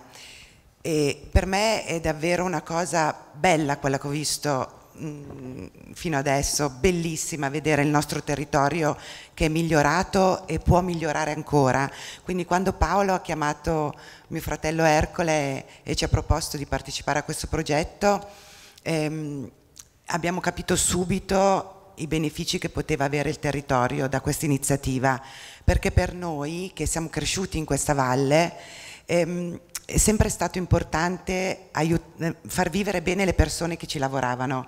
E per me è davvero una cosa bella quella che ho visto mm, fino adesso, bellissima vedere il nostro territorio che è migliorato e può migliorare ancora. Quindi quando Paolo ha chiamato mio fratello Ercole e ci ha proposto di partecipare a questo progetto, ehm, abbiamo capito subito i benefici che poteva avere il territorio da questa iniziativa, perché per noi che siamo cresciuti in questa valle ehm, è sempre stato importante far vivere bene le persone che ci lavoravano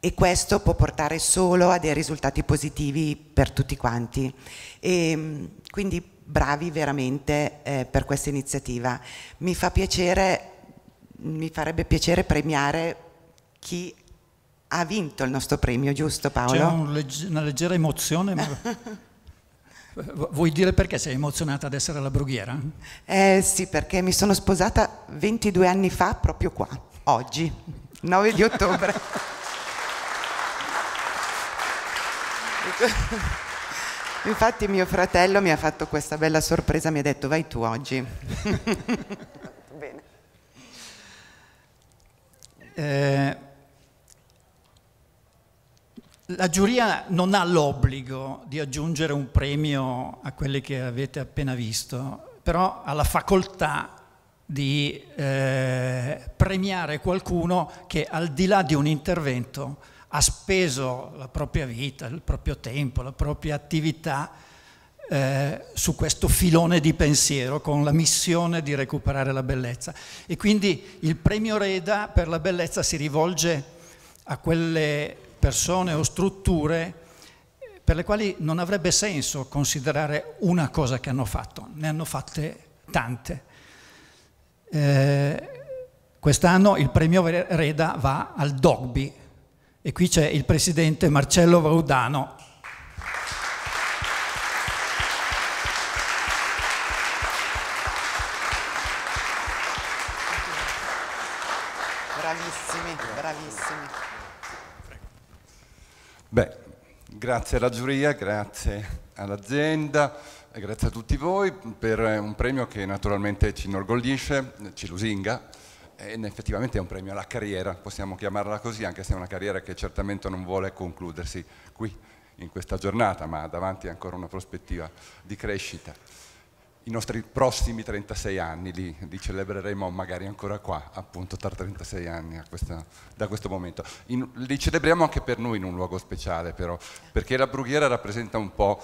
e questo può portare solo a dei risultati positivi per tutti quanti. E, ehm, quindi bravi veramente eh, per questa iniziativa. Mi fa piacere, mi farebbe piacere premiare chi ha vinto il nostro premio, giusto Paolo? C'è un legge, una leggera emozione, ma... Vuoi dire perché sei emozionata ad essere alla brughiera? Eh sì, perché mi sono sposata 22 anni fa proprio qua, oggi, 9 di ottobre. Infatti mio fratello mi ha fatto questa bella sorpresa, mi ha detto vai tu oggi. Bene. Eh, la giuria non ha l'obbligo di aggiungere un premio a quelli che avete appena visto, però ha la facoltà di eh, premiare qualcuno che al di là di un intervento ha speso la propria vita, il proprio tempo, la propria attività eh, su questo filone di pensiero con la missione di recuperare la bellezza. E quindi il premio Reda per la bellezza si rivolge a quelle persone o strutture per le quali non avrebbe senso considerare una cosa che hanno fatto, ne hanno fatte tante. Eh, quest'anno il premio Reda va al Dogby e qui c'è il presidente Marcello Vaudano. Beh, grazie alla giuria, grazie all'azienda e grazie a tutti voi per un premio che naturalmente ci inorgoglisce, ci lusinga ed effettivamente è un premio alla carriera, possiamo chiamarla così, anche se è una carriera che certamente non vuole concludersi qui in questa giornata, ma davanti ancora una prospettiva di crescita i nostri prossimi 36 anni, li, li, celebreremo magari ancora qua, appunto tra 36 anni questa, da questo momento. In, li celebriamo anche per noi in un luogo speciale però, perché la brughiera rappresenta un po'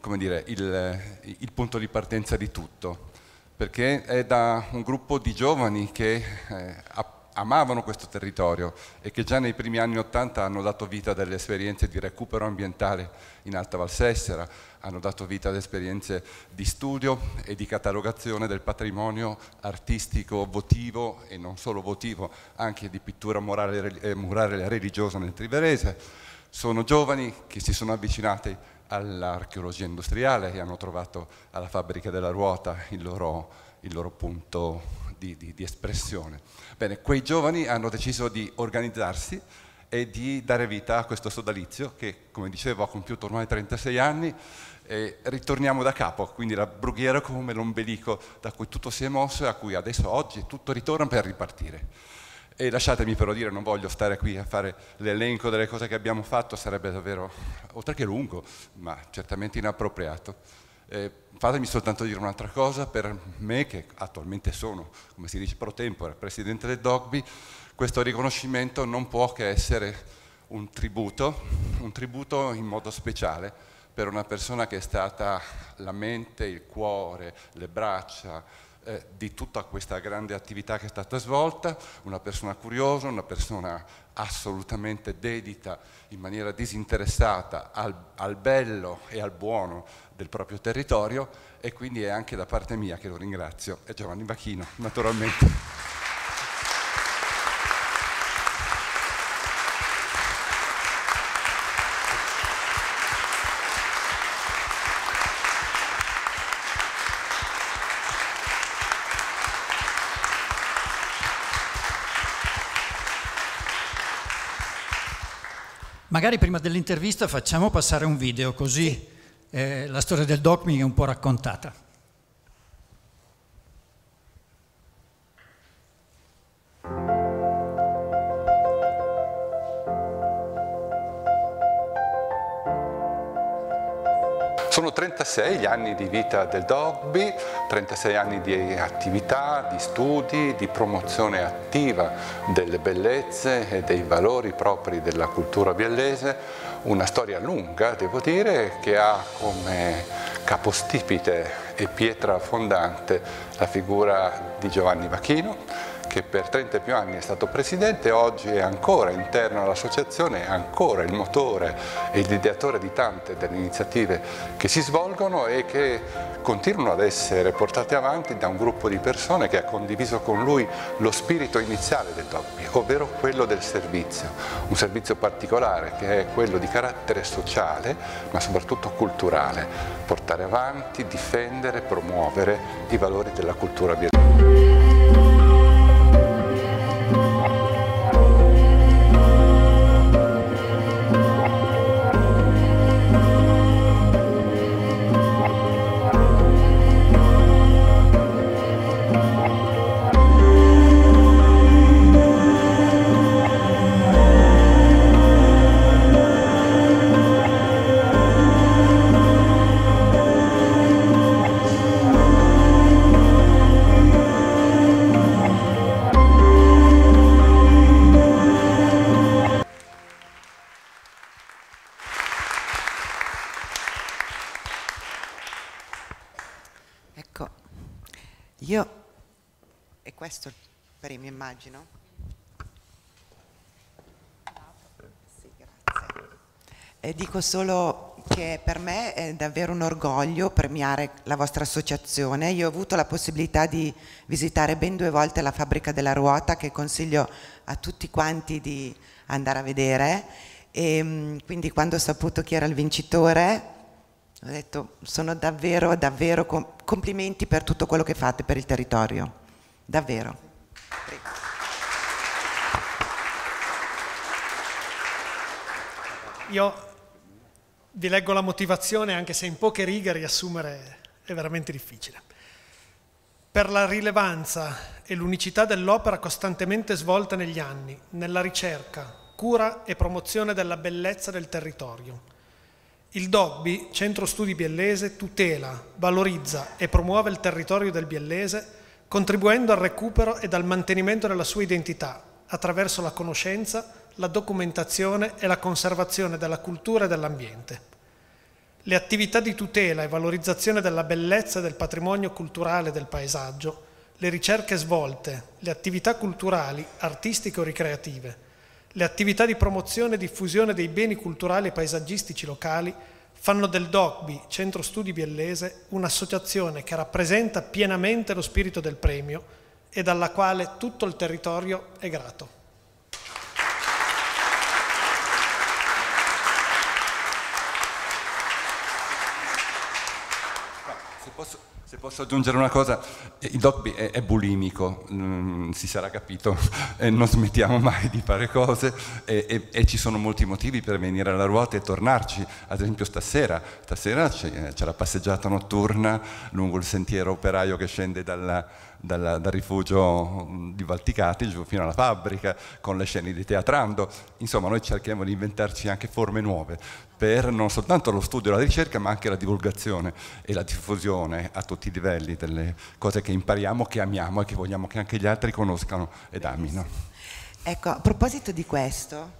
come dire, il, il punto di partenza di tutto. perché è da un gruppo di giovani che eh, amavano questo territorio e che già nei primi anni Ottanta hanno dato vita a delle esperienze di recupero ambientale in Alta Valsessera, hanno dato vita ad esperienze di studio e di catalogazione del patrimonio artistico votivo e non solo votivo, anche di pittura morale, eh, murale religiosa nel Triverese. Sono giovani che si sono avvicinati all'archeologia industriale e hanno trovato alla fabbrica della ruota il loro, il loro punto di, di, di espressione. Bene, quei giovani hanno deciso di organizzarsi e di dare vita a questo sodalizio che, come dicevo, ha compiuto ormai 36 anni e ritorniamo da capo, quindi la brughiera come l'ombelico da cui tutto si è mosso e a cui adesso oggi tutto ritorna per ripartire. E lasciatemi però dire, non voglio stare qui a fare l'elenco delle cose che abbiamo fatto, sarebbe davvero, oltre che lungo, ma certamente inappropriato. Eh, fatemi soltanto dire un'altra cosa, per me che attualmente sono, come si dice pro tempore, presidente del Dogby, questo riconoscimento non può che essere un tributo, un tributo in modo speciale per una persona che è stata la mente, il cuore, le braccia, eh, di tutta questa grande attività che è stata svolta, una persona curiosa, una persona assolutamente dedita in maniera disinteressata al, al bello e al buono del proprio territorio e quindi è anche da parte mia che lo ringrazio, è Giovanni Bacchino naturalmente. Magari prima dell'intervista facciamo passare un video così eh, la storia del DOCMI è un po' raccontata. 36 gli anni di vita del Dogby, 36 anni di attività, di studi, di promozione attiva delle bellezze e dei valori propri della cultura biellese, una storia lunga, devo dire, che ha come capostipite e pietra fondante la figura di Giovanni Vachino, che per 30 più anni è stato presidente, oggi è ancora interno all'associazione, è ancora il motore e l'ideatore di tante delle iniziative che si svolgono e che continuano ad essere portate avanti da un gruppo di persone che ha condiviso con lui lo spirito iniziale del Dogby, ovvero quello del servizio, un servizio particolare che è quello di carattere sociale ma soprattutto culturale, portare avanti, difendere, promuovere i valori della cultura bianca. Immagino. Sì, grazie. E dico solo che per me è davvero un orgoglio premiare la vostra associazione. Io ho avuto la possibilità di visitare ben due volte la fabbrica della ruota che consiglio a tutti quanti di andare a vedere e mm, quindi quando ho saputo chi era il vincitore ho detto sono davvero, davvero complimenti per tutto quello che fate per il territorio, davvero. Io vi leggo la motivazione, anche se in poche righe riassumere è veramente difficile. Per la rilevanza e l'unicità dell'opera costantemente svolta negli anni, nella ricerca, cura e promozione della bellezza del territorio. Il DOGBI, Centro Studi Biellese, tutela, valorizza e promuove il territorio del Biellese, contribuendo al recupero ed al mantenimento della sua identità attraverso la conoscenza, la documentazione e la conservazione della cultura e dell'ambiente. le attività di tutela e valorizzazione della bellezza del patrimonio culturale del paesaggio, le ricerche svolte, le attività culturali, artistiche o ricreative, le attività di promozione e diffusione dei beni culturali e paesaggistici locali fanno del DOCBI, Centro Studi Biellese, un'associazione che rappresenta pienamente lo spirito del premio e dalla quale tutto il territorio è grato. Se posso aggiungere una cosa, il dogby è, è bulimico, mm, si sarà capito, non smettiamo mai di fare cose e, e, e, ci sono molti motivi per venire alla ruota e tornarci, ad esempio stasera, stasera c'è la passeggiata notturna lungo il sentiero operaio che scende dalla, dal, dal, rifugio di Valticati giù fino alla fabbrica con le scene di teatrando. Insomma, noi cerchiamo di inventarci anche forme nuove per non soltanto lo studio e la ricerca, ma anche la divulgazione e la diffusione a tutti i livelli delle cose che impariamo, che amiamo e che vogliamo che anche gli altri conoscano ed amino. Ecco, a proposito di questo,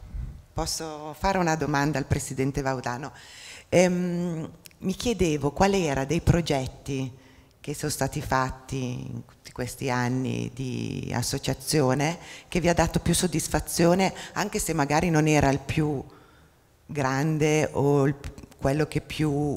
posso fare una domanda al Presidente Vaudano. Ehm, mi chiedevo qual era dei progetti che sono stati fatti in tutti questi anni di associazione che vi ha dato più soddisfazione, anche se magari non era il più grande o il, quello che più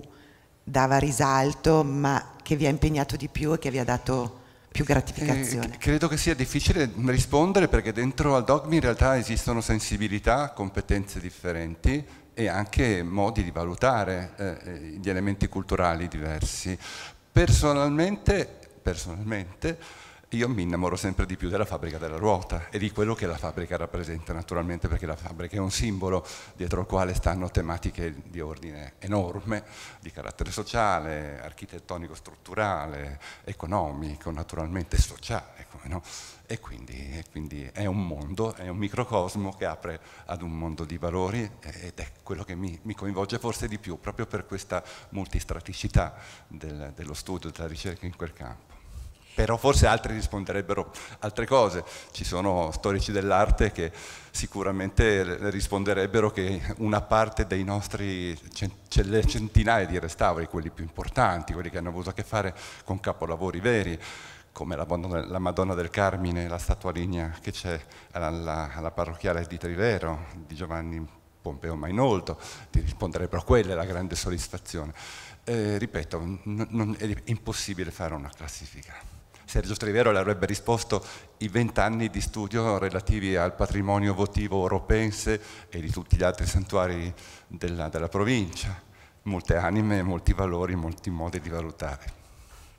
dava risalto, ma che vi ha impegnato di più e che vi ha dato più gratificazione? Eh, credo che sia difficile rispondere perché dentro al dogma in realtà esistono sensibilità, competenze differenti e anche modi di valutare eh, eh gli elementi culturali diversi. Personalmente, personalmente io mi innamoro sempre di più della fabbrica della ruota e di quello che la fabbrica rappresenta naturalmente perché la fabbrica è un simbolo dietro il quale stanno tematiche di ordine enorme, di carattere sociale, architettonico strutturale, economico, naturalmente sociale. No? E, quindi, e, quindi, è un mondo, è un microcosmo che apre ad un mondo di valori ed è quello che mi, mi coinvolge forse di più, proprio per questa multistraticità del, dello studio, della ricerca in quel campo. Però forse altri risponderebbero altre cose. Ci sono storici dell'arte che sicuramente risponderebbero che una parte dei nostri centinaia di restauri, quelli più importanti, quelli che hanno avuto a che fare con capolavori veri, come la, Madonna del Carmine, la statua lignea che c'è alla, alla, parrocchiale di Trivero, di Giovanni Pompeo Mainolto, ti risponderebbero quella la grande soddisfazione. Eh, ripeto, non, è impossibile fare una classifica. Sergio Trivero le avrebbe risposto i vent'anni di studio relativi al patrimonio votivo oropense e di tutti gli altri santuari della, della provincia, molte anime, molti valori, molti modi di valutare.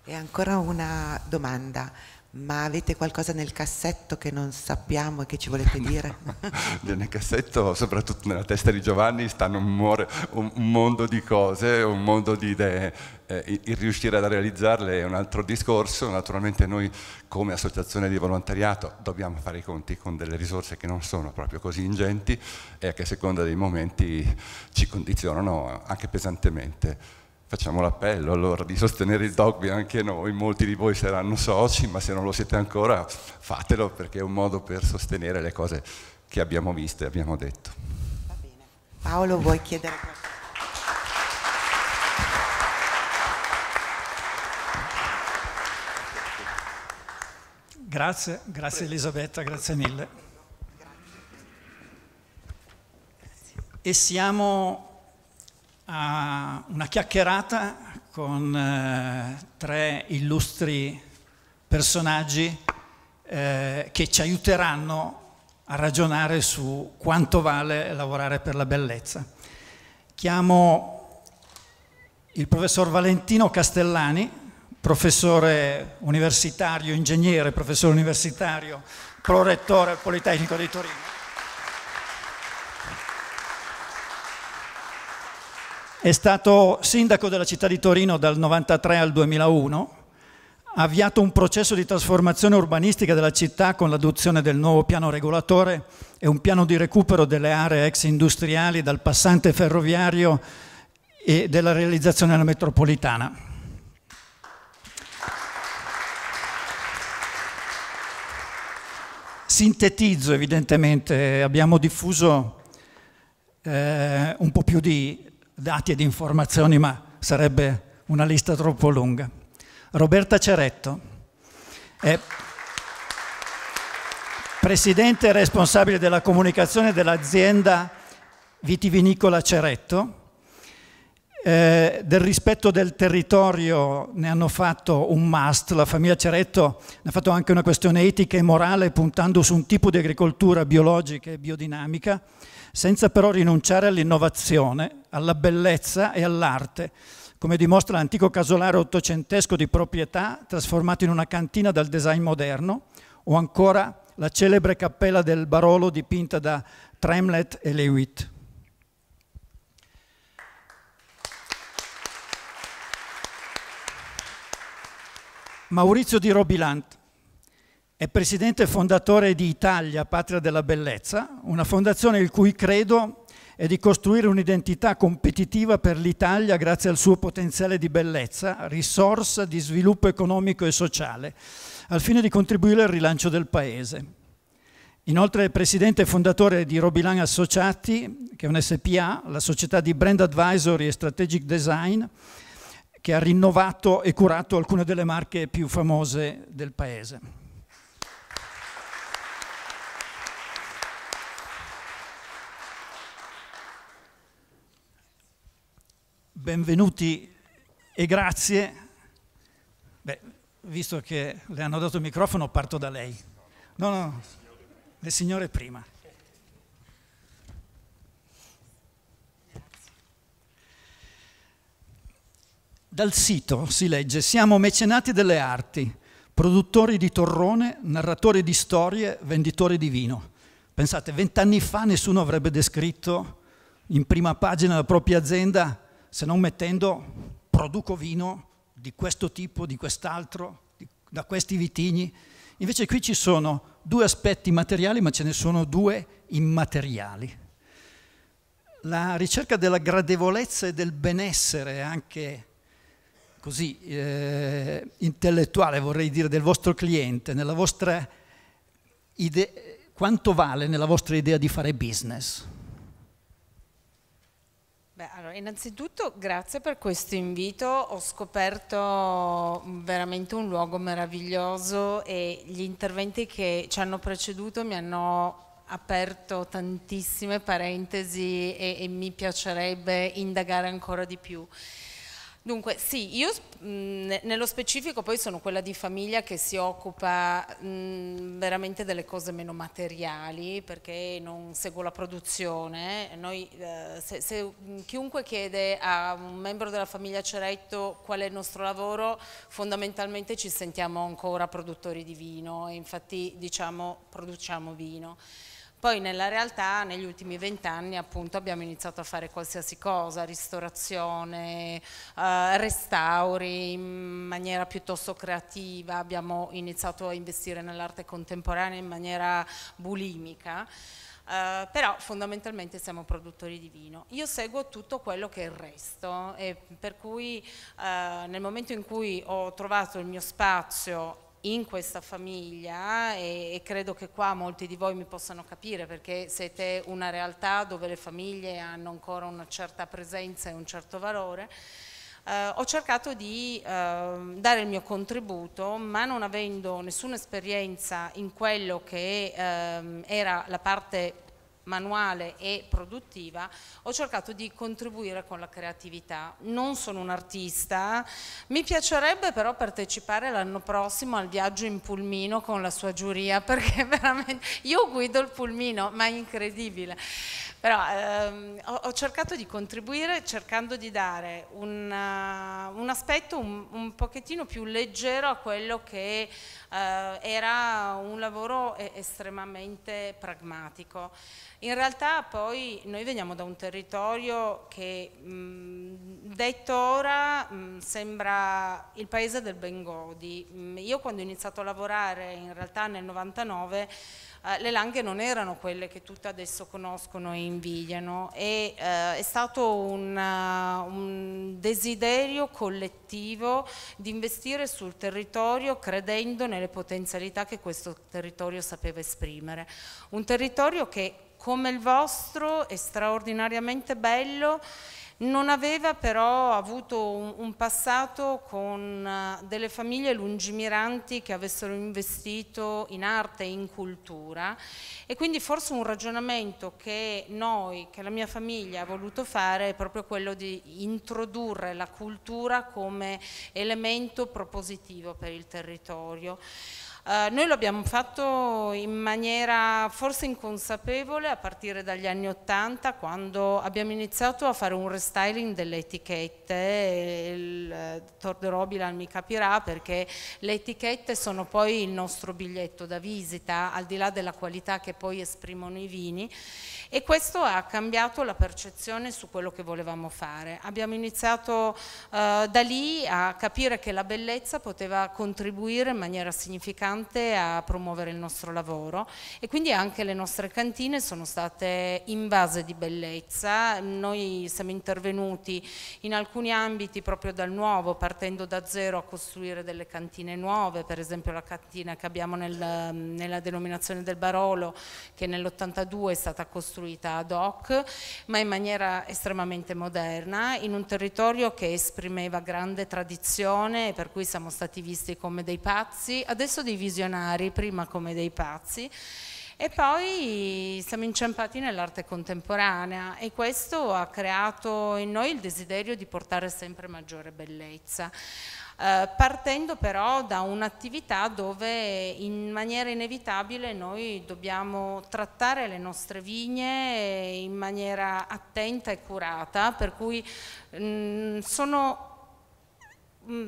E ancora una domanda, ma avete qualcosa nel cassetto che non sappiamo e che ci volete dire? nel cassetto, soprattutto nella testa di Giovanni, stanno un, muore, un, mondo di cose, un mondo di idee. Eh, il riuscire a realizzarle è un altro discorso. Naturalmente noi come associazione di volontariato dobbiamo fare i conti con delle risorse che non sono proprio così ingenti e che a seconda dei momenti ci condizionano anche pesantemente Facciamo l'appello allora di sostenere il dogby anche noi, molti di voi saranno soci, ma se non lo siete ancora fatelo perché è un modo per sostenere le cose che abbiamo visto e abbiamo detto. Va bene. Paolo, vuoi chiedere qualcosa? Grazie, grazie Elisabetta, grazie mille. E siamo a una chiacchierata con eh, tre illustri personaggi eh, che ci aiuteranno a ragionare su quanto vale lavorare per la bellezza. Chiamo il professor Valentino Castellani, professore universitario, ingegnere, professore universitario, prorettore al Politecnico di Torino. È stato sindaco della città di Torino dal 1993 al 2001, ha avviato un processo di trasformazione urbanistica della città con l'adozione del nuovo piano regolatore e un piano di recupero delle aree ex industriali dal passante ferroviario e della realizzazione della metropolitana. Sintetizzo evidentemente, abbiamo diffuso eh, un po' più di dati ed informazioni, ma sarebbe una lista troppo lunga. Roberta Ceretto è presidente e responsabile della comunicazione dell'azienda vitivinicola Ceretto. Eh, del rispetto del territorio ne hanno fatto un must, la famiglia Ceretto ne ha fatto anche una questione etica e morale puntando su un tipo di agricoltura biologica e biodinamica, senza però rinunciare all'innovazione, alla bellezza e all'arte, come dimostra l'antico casolare ottocentesco di proprietà trasformato in una cantina dal design moderno, o ancora la celebre cappella del Barolo dipinta da Tremlett e Lewitt. Maurizio di Robilant è presidente fondatore di Italia, Patria della Bellezza, una fondazione il cui credo è di costruire un'identità competitiva per l'Italia grazie al suo potenziale di bellezza, risorsa di sviluppo economico e sociale, al fine di contribuire al rilancio del Paese. Inoltre è presidente e fondatore di Robilan Associati, che è un SPA, la società di brand advisory e strategic design, che ha rinnovato e curato alcune delle marche più famose del Paese. Benvenuti e grazie. Beh, visto che le hanno dato il microfono, parto da lei. No, no, le signore prima. Dal sito si legge siamo mecenati delle arti, produttori di torrone, narratori di storie, venditori di vino. Pensate, vent'anni fa nessuno avrebbe descritto in prima pagina la propria azienda se non mettendo produco vino di questo tipo, di quest'altro, da questi vitigni. Invece qui ci sono due aspetti materiali, ma ce ne sono due immateriali. La ricerca della gradevolezza e del benessere anche così eh, intellettuale, vorrei dire, del vostro cliente, nella vostra idea, quanto vale nella vostra idea di fare business? Beh, allora, innanzitutto grazie per questo invito, ho scoperto veramente un luogo meraviglioso e gli interventi che ci hanno preceduto mi hanno aperto tantissime parentesi e, e mi piacerebbe indagare ancora di più. Dunque sì, io mh, nello specifico poi sono quella di famiglia che si occupa mh, veramente delle cose meno materiali perché non seguo la produzione. Noi, eh, se, se, chiunque chiede a un membro della famiglia Ceretto qual è il nostro lavoro, fondamentalmente ci sentiamo ancora produttori di vino e infatti diciamo produciamo vino. Poi nella realtà negli ultimi vent'anni appunto abbiamo iniziato a fare qualsiasi cosa, ristorazione, eh, restauri in maniera piuttosto creativa, abbiamo iniziato a investire nell'arte contemporanea in maniera bulimica. Uh, però fondamentalmente siamo produttori di vino. Io seguo tutto quello che è il resto per cui uh, nel momento in cui ho trovato il mio spazio in questa famiglia e, e, credo che qua molti di voi mi possano capire perché siete una realtà dove le famiglie hanno ancora una certa presenza e un certo valore. Eh, ho cercato di eh, dare il mio contributo ma non avendo nessuna esperienza in quello che eh, era la parte manuale e produttiva, ho cercato di contribuire con la creatività. Non sono un artista, mi piacerebbe però partecipare l'anno prossimo al viaggio in pulmino con la sua giuria, perché veramente io guido il pulmino, ma è incredibile. Però ehm, ho, ho, cercato di contribuire cercando di dare un, uh, un aspetto un, un, pochettino più leggero a quello che uh, era un lavoro estremamente pragmatico. In realtà poi noi veniamo da un territorio che mh, detto ora mh, sembra il paese del Bengodi. Mh, io quando ho iniziato a lavorare in realtà nel 99 eh, le langhe non erano quelle che tutti adesso conoscono e invidiano e eh, è stato un, uh, un desiderio collettivo di investire sul territorio credendo nelle potenzialità che questo territorio sapeva esprimere. Un territorio che come il vostro è straordinariamente bello non aveva però avuto un, passato con uh, delle famiglie lungimiranti che avessero investito in arte e in cultura e quindi forse un ragionamento che noi, che la mia famiglia ha voluto fare è proprio quello di introdurre la cultura come elemento propositivo per il territorio. Uh, noi lo abbiamo fatto in maniera forse inconsapevole a partire dagli anni Ottanta quando abbiamo iniziato a fare un restyling delle etichette, il eh, Tor de Robilan mi capirà perché le etichette sono poi il nostro biglietto da visita al di là della qualità che poi esprimono i vini e questo ha cambiato la percezione su quello che volevamo fare. Abbiamo iniziato uh, da lì a capire che la bellezza poteva contribuire in maniera significante a promuovere il nostro lavoro e quindi anche le nostre cantine sono state invase di bellezza. Noi siamo intervenuti in alcuni ambiti proprio dal nuovo, partendo da zero a costruire delle cantine nuove, per esempio la cantina che abbiamo nel, nella denominazione del Barolo che nell'82 è stata costruita costruita ad hoc, ma in maniera estremamente moderna, in un territorio che esprimeva grande tradizione e per cui siamo stati visti come dei pazzi, adesso dei visionari, prima come dei pazzi. E poi siamo inciampati nell'arte contemporanea e questo ha creato in noi il desiderio di portare sempre maggiore bellezza. Eh, partendo però da un'attività dove in maniera inevitabile noi dobbiamo trattare le nostre vigne in maniera attenta e curata, per cui mh, mm, sono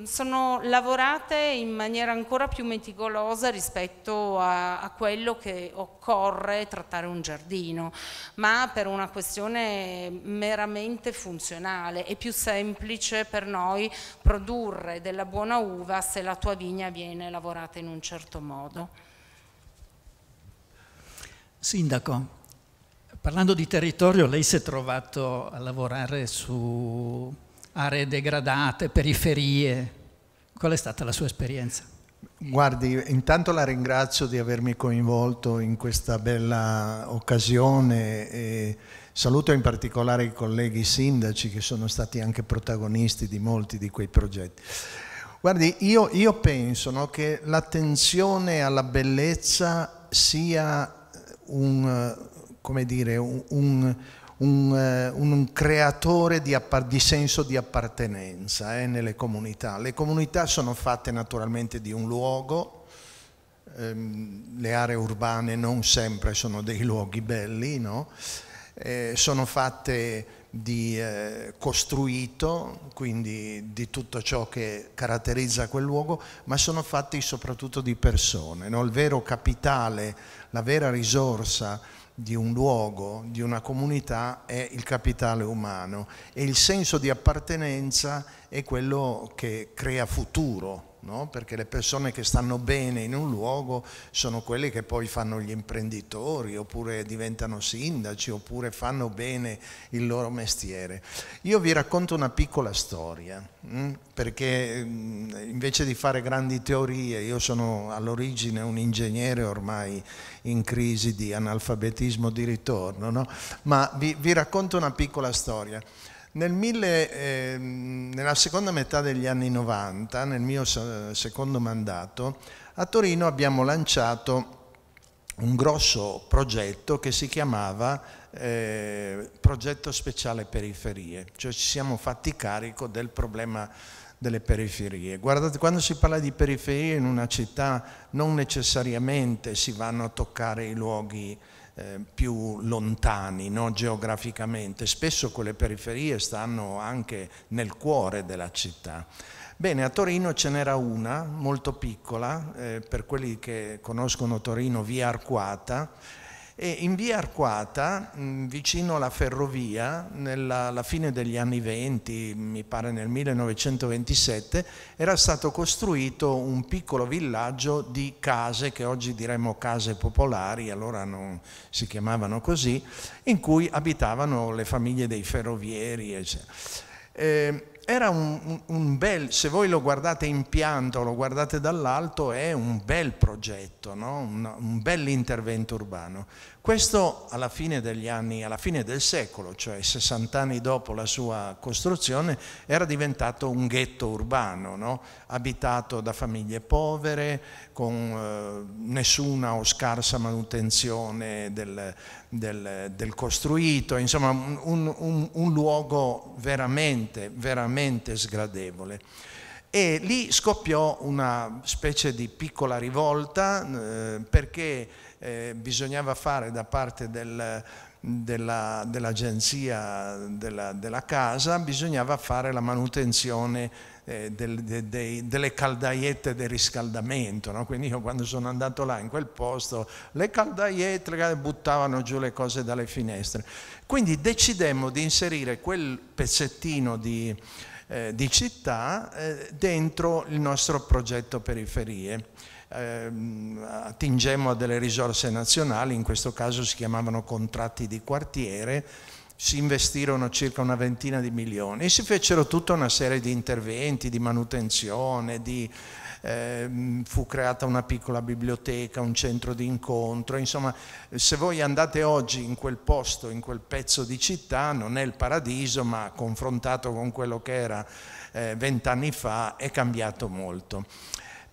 sono lavorate in maniera ancora più meticolosa rispetto a, a, quello che occorre trattare un giardino, ma per una questione meramente funzionale. È più semplice per noi produrre della buona uva se la tua vigna viene lavorata in un certo modo. Sindaco, parlando di territorio, lei si è trovato a lavorare su aree degradate, periferie. Qual è stata la sua esperienza? Guardi, intanto la ringrazio di avermi coinvolto in questa bella occasione e saluto in particolare i colleghi sindaci che sono stati anche protagonisti di molti di quei progetti. Guardi, io, io penso no, che l'attenzione alla bellezza sia un, dire, un, un un, eh, un creatore di, di, senso di appartenenza eh, nelle comunità. Le comunità sono fatte naturalmente di un luogo, ehm, le aree urbane non sempre sono dei luoghi belli, no? eh, sono fatte di eh, costruito, quindi di tutto ciò che caratterizza quel luogo, ma sono fatti soprattutto di persone. No? Il vero capitale, la vera risorsa di un luogo, di una comunità è il capitale umano. E il senso di appartenenza è quello che crea futuro, no? perché le persone che stanno bene in un luogo sono quelle che poi fanno gli imprenditori oppure diventano sindaci oppure fanno bene il loro mestiere. Io vi racconto una piccola storia, mh? perché mh, invece di fare grandi teorie, io sono all'origine un ingegnere ormai in crisi di analfabetismo di ritorno, no? ma vi, vi racconto una piccola storia. Nel mille, eh, nella seconda metà degli anni 90, nel mio secondo mandato, a Torino abbiamo lanciato un grosso progetto che si chiamava eh, Progetto Speciale Periferie, cioè ci siamo fatti carico del problema delle periferie. Guardate, quando si parla di periferie in una città non necessariamente si vanno a toccare i luoghi eh, più lontani no? geograficamente, spesso quelle periferie stanno anche nel cuore della città. Bene, a Torino ce n'era una molto piccola, eh, per quelli che conoscono Torino, via Arquata, e in via Arquata, vicino alla ferrovia, nella, alla fine degli anni 20, mi pare nel 1927, era stato costruito un piccolo villaggio di case, che oggi diremmo case popolari, allora non si chiamavano così, in cui abitavano le famiglie dei ferrovieri. Eh, era un, un, bel, se voi lo guardate in pianto, lo guardate dall'alto, è un bel progetto, no? un, un bel intervento urbano. Questo alla fine degli anni, alla fine del secolo, cioè 60 anni dopo la sua costruzione, era diventato un ghetto urbano, no? abitato da famiglie povere, con eh, nessuna o scarsa manutenzione del, del, del costruito, insomma un, un, un luogo veramente, veramente sgradevole e lì scoppiò una specie di piccola rivolta eh, perché eh, bisognava fare da parte del, della, dell'agenzia della, della, casa, bisognava fare la manutenzione eh, del, de, de, delle caldaiette del riscaldamento. No? Quindi io quando sono andato là in quel posto, le caldaiette buttavano giù le cose dalle finestre. Quindi decidemmo di inserire quel pezzettino di, eh, di città eh, dentro il nostro progetto periferie ehm, attingemmo a delle risorse nazionali, in questo caso si chiamavano contratti di quartiere, si investirono circa una ventina di milioni e si fecero tutta una serie di interventi, di manutenzione, di, eh, fu creata una piccola biblioteca, un centro di incontro, insomma se voi andate oggi in quel posto, in quel pezzo di città, non è il paradiso, ma confrontato con quello che era eh, vent'anni fa è cambiato molto.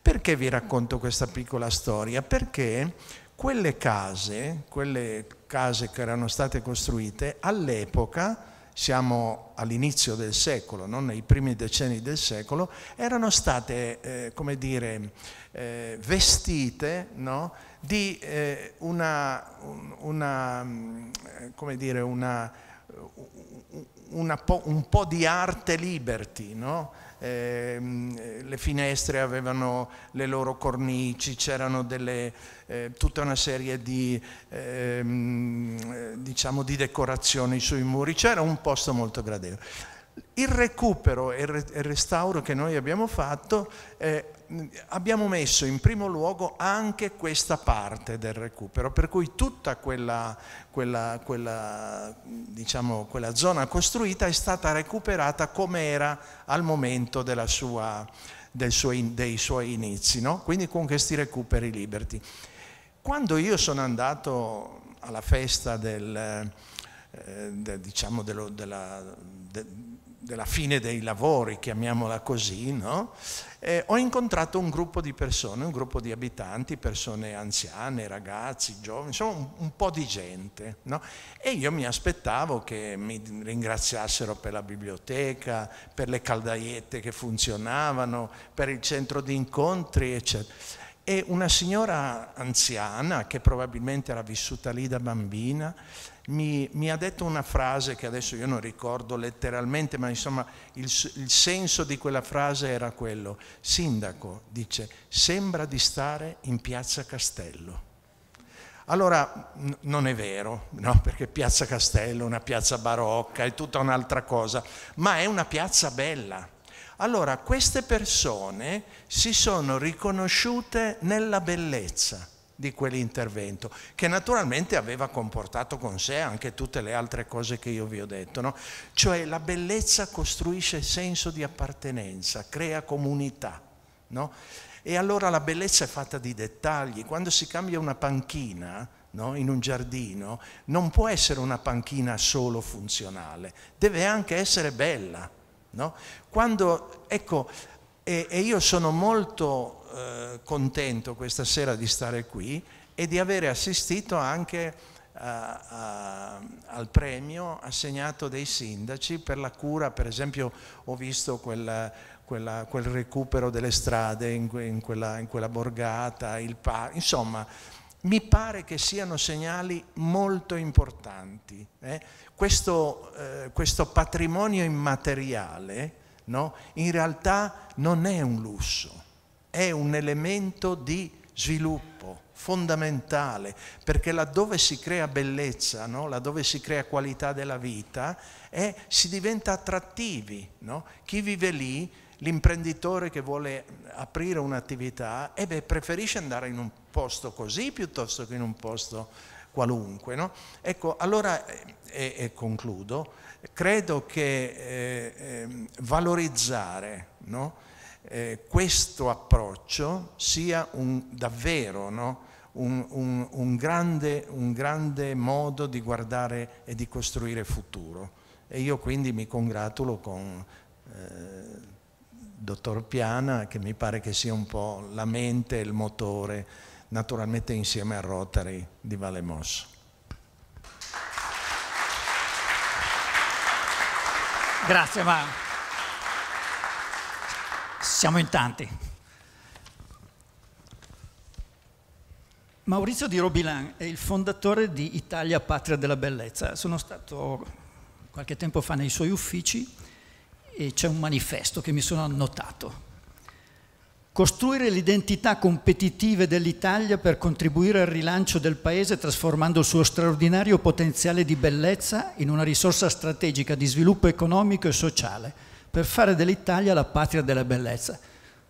Perché vi racconto questa piccola storia? Perché quelle case, quelle case che erano state costruite all'epoca, siamo all'inizio del secolo, non nei primi decenni del secolo, erano state, eh, come dire, eh, vestite no? di eh, una, una, come dire, una, una po', un po' di arte liberty, no? Eh, le finestre avevano le loro cornici, c'erano eh, tutta una serie di, eh, diciamo, di decorazioni sui muri, c'era un posto molto gradevole. Il recupero e il restauro che noi abbiamo fatto, eh, abbiamo messo in primo luogo anche questa parte del recupero, per cui tutta quella, quella, quella, diciamo, quella zona costruita è stata recuperata come era al momento sua, suo, dei suoi inizi, no? quindi con questi recuperi liberty. Quando io sono andato alla festa del, eh, de, diciamo dello, della, de, della fine dei lavori, chiamiamola così, no? Eh, ho incontrato un gruppo di persone, un gruppo di abitanti, persone anziane, ragazzi, giovani, insomma un, un po' di gente. No? E io mi aspettavo che mi ringraziassero per la biblioteca, per le caldaiette che funzionavano, per il centro di incontri, eccetera. E una signora anziana, che probabilmente era vissuta lì da bambina, mi, mi, ha detto una frase che adesso io non ricordo letteralmente, ma insomma il, il senso di quella frase era quello. Sindaco, dice, sembra di stare in piazza Castello. Allora non è vero, no? perché Piazza Castello è una piazza barocca, è tutta un'altra cosa, ma è una piazza bella. Allora queste persone si sono riconosciute nella bellezza di quell'intervento, che naturalmente aveva comportato con sé anche tutte le altre cose che io vi ho detto, no? cioè la bellezza costruisce senso di appartenenza, crea comunità. No? E allora la bellezza è fatta di dettagli, quando si cambia una panchina, No? in un giardino, non può essere una panchina solo funzionale, deve anche essere bella. No? Quando, ecco, e, e, io sono molto eh, contento questa sera di stare qui e di avere assistito anche a, a, al premio assegnato dai sindaci per la cura, per esempio ho visto quella, quella, quel recupero delle strade in, in, quella, in quella, borgata, insomma mi pare che siano segnali molto importanti. Eh? Questo, eh, questo, patrimonio immateriale no? in realtà non è un lusso, è un elemento di sviluppo fondamentale, perché laddove si crea bellezza, no? laddove si crea qualità della vita, eh, si diventa attrattivi. No? Chi vive lì, l'imprenditore che vuole aprire un'attività, eh beh, preferisce andare in un posto così piuttosto che in un posto qualunque. No? Ecco, allora, e, e, concludo, credo che eh, eh, valorizzare? Eh, questo approccio sia un, davvero no? un, un, un, grande, un grande modo di guardare e di costruire futuro. E io quindi mi congratulo con eh, dottor Piana, che mi pare che sia un po' la mente e il motore, naturalmente insieme a Rotary di Valle Mosso. Grazie, ma siamo in tanti. Maurizio di Robilan è il fondatore di Italia Patria della Bellezza. Sono stato qualche tempo fa nei suoi uffici e c'è un manifesto che mi sono annotato. Costruire l'identità competitiva dell'Italia per contribuire al rilancio del Paese trasformando il suo straordinario potenziale di bellezza in una risorsa strategica di sviluppo economico e sociale per fare dell'Italia la patria della bellezza.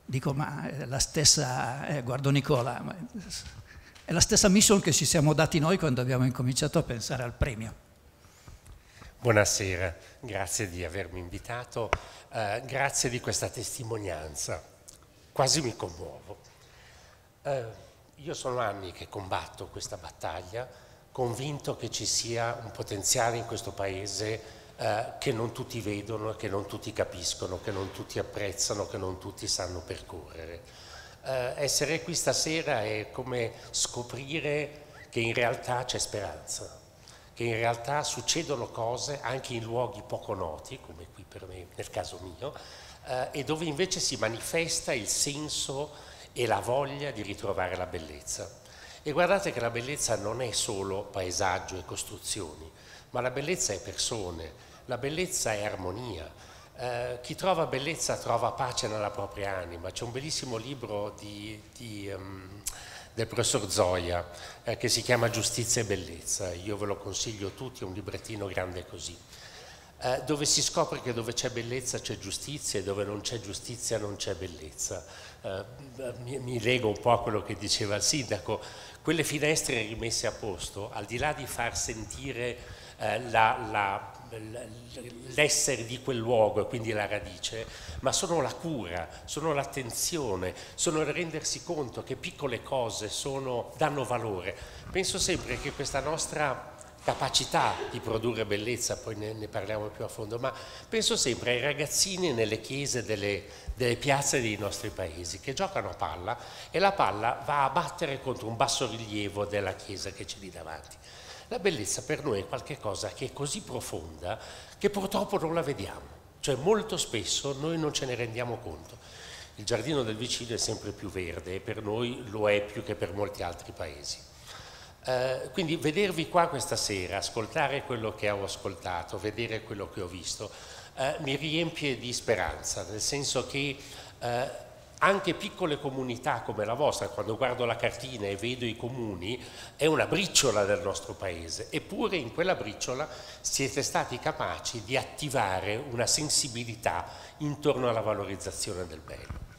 Dico, ma è la stessa, eh, guardo Nicola, è la stessa mission che ci siamo dati noi quando abbiamo incominciato a pensare al premio. Buonasera, grazie di avermi invitato, eh, grazie di questa testimonianza, quasi mi commuovo. Eh, io sono anni che combatto questa battaglia, convinto che ci sia un potenziale in questo Paese eh, che non tutti vedono, che non tutti capiscono, che non tutti apprezzano, che non tutti sanno percorrere. Eh, essere qui stasera è come scoprire che in realtà c'è speranza che in realtà succedono cose anche in luoghi poco noti, come qui per me, nel caso mio, eh, e dove invece si manifesta il senso e la voglia di ritrovare la bellezza. E guardate che la bellezza non è solo paesaggio e costruzioni, ma la bellezza è persone, la bellezza è armonia. Eh, chi trova bellezza trova pace nella propria anima. C'è un bellissimo libro di, di um, del professor Zoya eh, che si chiama Giustizia e Bellezza, io ve lo consiglio tutti, è un librettino grande così, eh, dove si scopre che dove c'è bellezza c'è giustizia e dove non c'è giustizia non c'è bellezza. Eh, mi, mi lego un po' a quello che diceva il sindaco, quelle finestre rimesse a posto, al di là di far sentire eh, la, la l'essere di quel luogo e quindi la radice, ma sono la cura, sono l'attenzione, sono il rendersi conto che piccole cose sono, danno valore. Penso sempre che questa nostra capacità di produrre bellezza, poi ne, ne, parliamo più a fondo, ma penso sempre ai ragazzini nelle chiese delle, delle piazze dei nostri paesi che giocano a palla e la palla va a battere contro un basso rilievo della chiesa che c'è lì davanti. La bellezza per noi è qualcosa che è così profonda che purtroppo non la vediamo, cioè molto spesso noi non ce ne rendiamo conto. Il giardino del vicino è sempre più verde e per noi lo è più che per molti altri paesi. Eh, quindi vedervi qua questa sera, ascoltare quello che ho ascoltato, vedere quello che ho visto, eh, mi riempie di speranza, nel senso che eh, anche piccole comunità come la vostra, quando guardo la cartina e vedo i comuni, è una briciola del nostro paese, eppure in quella briciola siete stati capaci di attivare una sensibilità intorno alla valorizzazione del bello.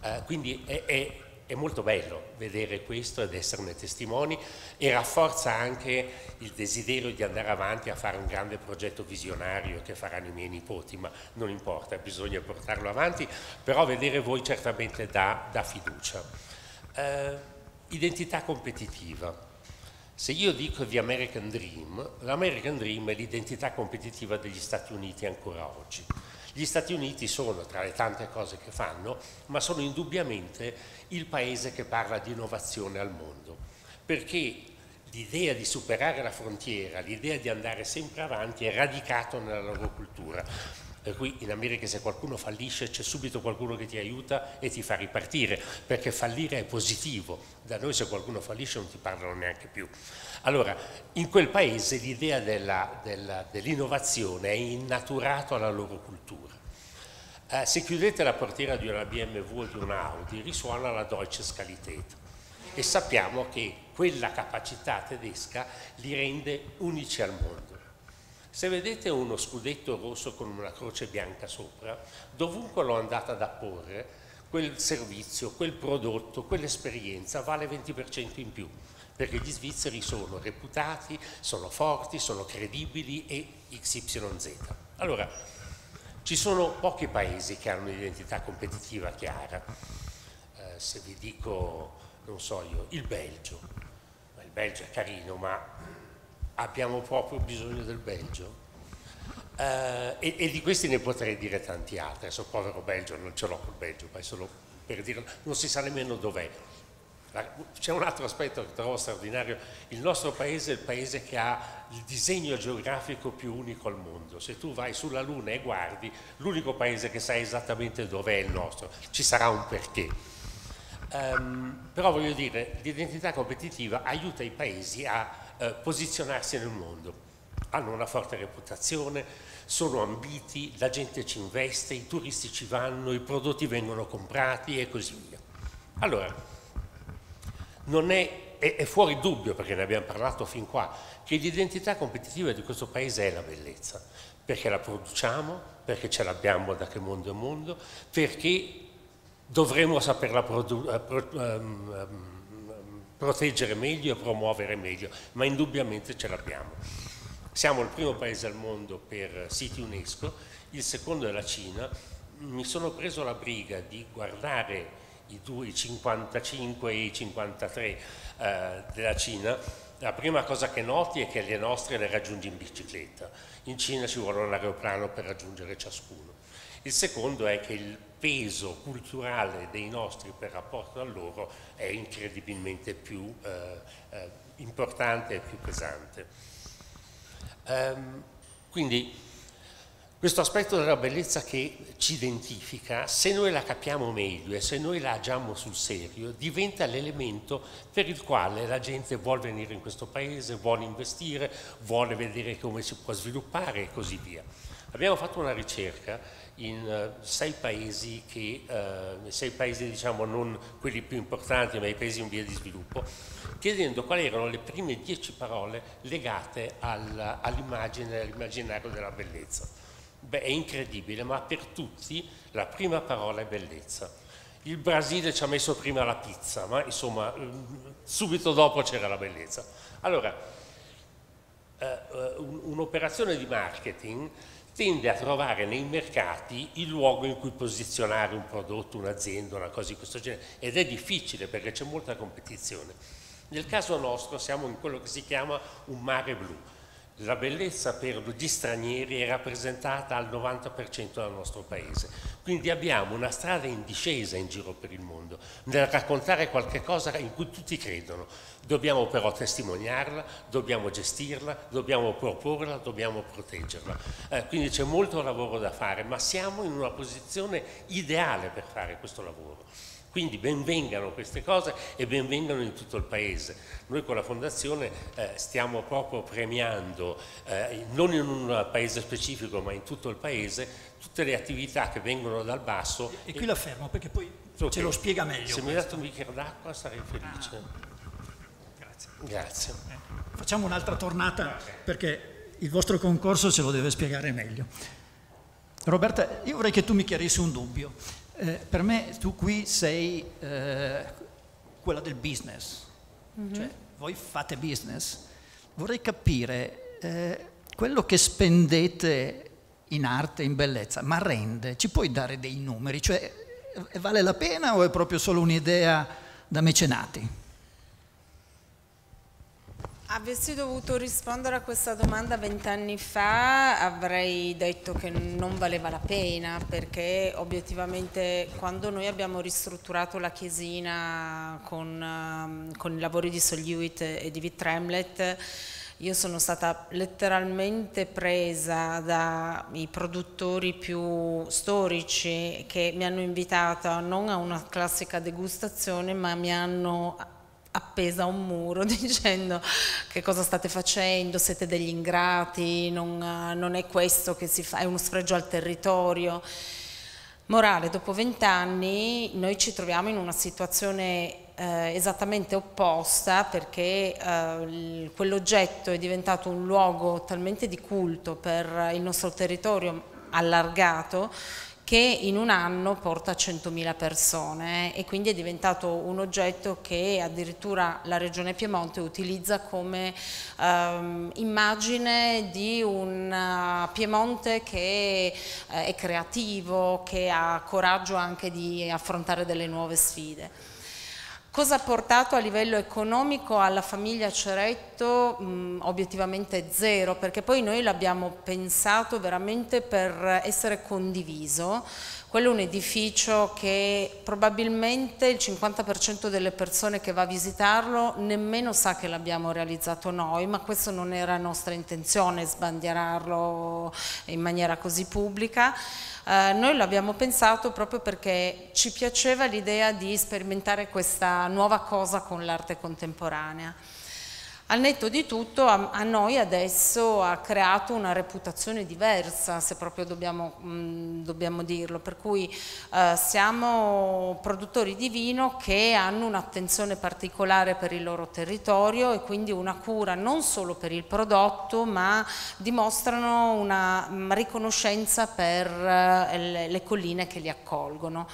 Eh, quindi è, è è molto bello vedere questo ed esserne testimoni e rafforza anche il desiderio di andare avanti a fare un grande progetto visionario che faranno i miei nipoti, ma non importa, bisogna portarlo avanti, però vedere voi certamente dà, dà fiducia. Eh, identità competitiva. Se io dico di American Dream, l'American Dream è l'identità competitiva degli Stati Uniti ancora oggi. Gli Stati Uniti sono, tra le tante cose che fanno, ma sono indubbiamente il paese che parla di innovazione al mondo, perché l'idea di superare la frontiera, l'idea di andare sempre avanti è radicato nella loro cultura. Per cui in America se qualcuno fallisce c'è subito qualcuno che ti aiuta e ti fa ripartire, perché fallire è positivo. Da noi se qualcuno fallisce non ti parlano neanche più. Allora, in quel paese l'idea dell'innovazione è innaturata alla loro cultura. Eh, se chiudete la portiera di una BMW o di una Audi risuona la Deutsche Qualität e sappiamo che quella capacità tedesca li rende unici al mondo. Se vedete uno scudetto rosso con una croce bianca sopra, dovunque l'ho andata ad apporre, quel servizio, quel prodotto, quell'esperienza vale 20% in più perché gli svizzeri sono reputati, sono forti, sono credibili e XYZ. Allora, ci sono pochi paesi che hanno un'identità competitiva chiara. Eh, se vi dico, non so io, il Belgio, il Belgio è carino, ma abbiamo proprio bisogno del Belgio? Uh, e, e, di questi ne potrei dire tanti altri, adesso povero Belgio, non ce l'ho col Belgio, ma è solo per dire, non si sa nemmeno dov'è. C'è un altro aspetto che trovo straordinario, il nostro paese è il paese che ha il disegno geografico più unico al mondo, se tu vai sulla Luna e guardi, l'unico paese che sa esattamente dov'è il nostro, ci sarà un perché. Um, però voglio dire, l'identità competitiva aiuta i paesi a uh, posizionarsi nel mondo hanno una forte reputazione, sono ambiti, la gente ci investe, i turisti ci vanno, i prodotti vengono comprati e così via. Allora, non è, è, è fuori dubbio, perché ne abbiamo parlato fin qua, che l'identità competitiva di questo paese è la bellezza, perché la produciamo, perché ce l'abbiamo da che mondo è mondo, perché dovremmo saperla pro- um, um, proteggere meglio e promuovere meglio, ma indubbiamente ce l'abbiamo. Siamo il primo paese al mondo per siti UNESCO, il secondo è la Cina. Mi sono preso la briga di guardare i, due, i 55 e i 53 eh, della Cina. La prima cosa che noti è che le nostre le raggiungi in bicicletta. In Cina ci vuole un aeroplano per raggiungere ciascuno. Il secondo è che il peso culturale dei nostri per rapporto a loro è incredibilmente più eh, eh, importante e più pesante. Um, quindi questo aspetto della bellezza che ci identifica, se noi la capiamo meglio e se noi la agiamo sul serio, diventa l'elemento per il quale la gente vuole venire in questo paese, vuole investire, vuole vedere come si può sviluppare e così via. Abbiamo fatto una ricerca in uh, sei paesi, che, uh, sei paesi diciamo non quelli più importanti ma i paesi in via di sviluppo, chiedendo quali erano le prime dieci parole legate al, all'immagine, all'immaginario della bellezza. Beh, è incredibile, ma per tutti la prima parola è bellezza. Il Brasile ci ha messo prima la pizza, ma insomma subito dopo c'era la bellezza. Allora, eh, eh un'operazione di marketing tende a trovare nei mercati il luogo in cui posizionare un prodotto, un'azienda, una cosa di questo genere ed è difficile perché c'è molta competizione. Nel caso nostro siamo in quello che si chiama un mare blu. La bellezza per gli stranieri è rappresentata al 90% dal nostro paese, quindi abbiamo una strada in discesa in giro per il mondo, nel raccontare qualche cosa in cui tutti credono. Dobbiamo però testimoniarla, dobbiamo gestirla, dobbiamo proporla, dobbiamo proteggerla. Eh, quindi c'è molto lavoro da fare, ma siamo in una posizione ideale per fare questo lavoro. Quindi benvengano queste cose e benvengano in tutto il Paese. Noi con la Fondazione eh, stiamo proprio premiando, eh, non in un paese specifico ma in tutto il Paese, tutte le attività che vengono dal basso. E, e qui la fermo perché poi okay. ce lo spiega meglio. Se questo. mi date un bicchiere d'acqua sarei felice. Ah. Grazie. Grazie. Eh, facciamo un'altra tornata perché il vostro concorso ce lo deve spiegare meglio. Roberta, io vorrei che tu mi chiarissi un dubbio. Eh, per me tu qui sei eh, quella del business, mm-hmm. cioè voi fate business. Vorrei capire eh, quello che spendete in arte, in bellezza, ma rende? Ci puoi dare dei numeri? Cioè eh, vale la pena o è proprio solo un'idea da mecenati? Avessi dovuto rispondere a questa domanda vent'anni fa avrei detto che non valeva la pena perché obiettivamente quando noi abbiamo ristrutturato la chiesina con, um, con i lavori di Sol Hewitt e di Vitt Tremlet io sono stata letteralmente presa dai produttori più storici che mi hanno invitata non a una classica degustazione ma mi hanno appesa a un muro dicendo che cosa state facendo, siete degli ingrati, non, non è questo che si fa, è uno sfregio al territorio. Morale, dopo vent'anni noi ci troviamo in una situazione eh, esattamente opposta perché eh, quell'oggetto è diventato un luogo talmente di culto per il nostro territorio allargato che in un anno porta 100.000 persone e quindi è diventato un oggetto che addirittura la Regione Piemonte utilizza come ehm, immagine di un uh, Piemonte che eh, è creativo, che ha coraggio anche di affrontare delle nuove sfide. Cosa ha portato a livello economico alla famiglia Ceretto? Mh, obiettivamente zero, perché poi noi l'abbiamo pensato veramente per essere condiviso. Quello è un edificio che probabilmente il 50% delle persone che va a visitarlo nemmeno sa che l'abbiamo realizzato noi, ma questo non era nostra intenzione sbandierarlo in maniera così pubblica. Eh, noi l'abbiamo pensato proprio perché ci piaceva l'idea di sperimentare questa nuova cosa con l'arte contemporanea. Al netto di tutto a, a, noi adesso ha creato una reputazione diversa, se proprio dobbiamo, mh, mm, dobbiamo dirlo, per cui eh, siamo produttori di vino che hanno un'attenzione particolare per il loro territorio e quindi una cura non solo per il prodotto ma dimostrano una mh, mm, riconoscenza per eh, le, le colline che li accolgono.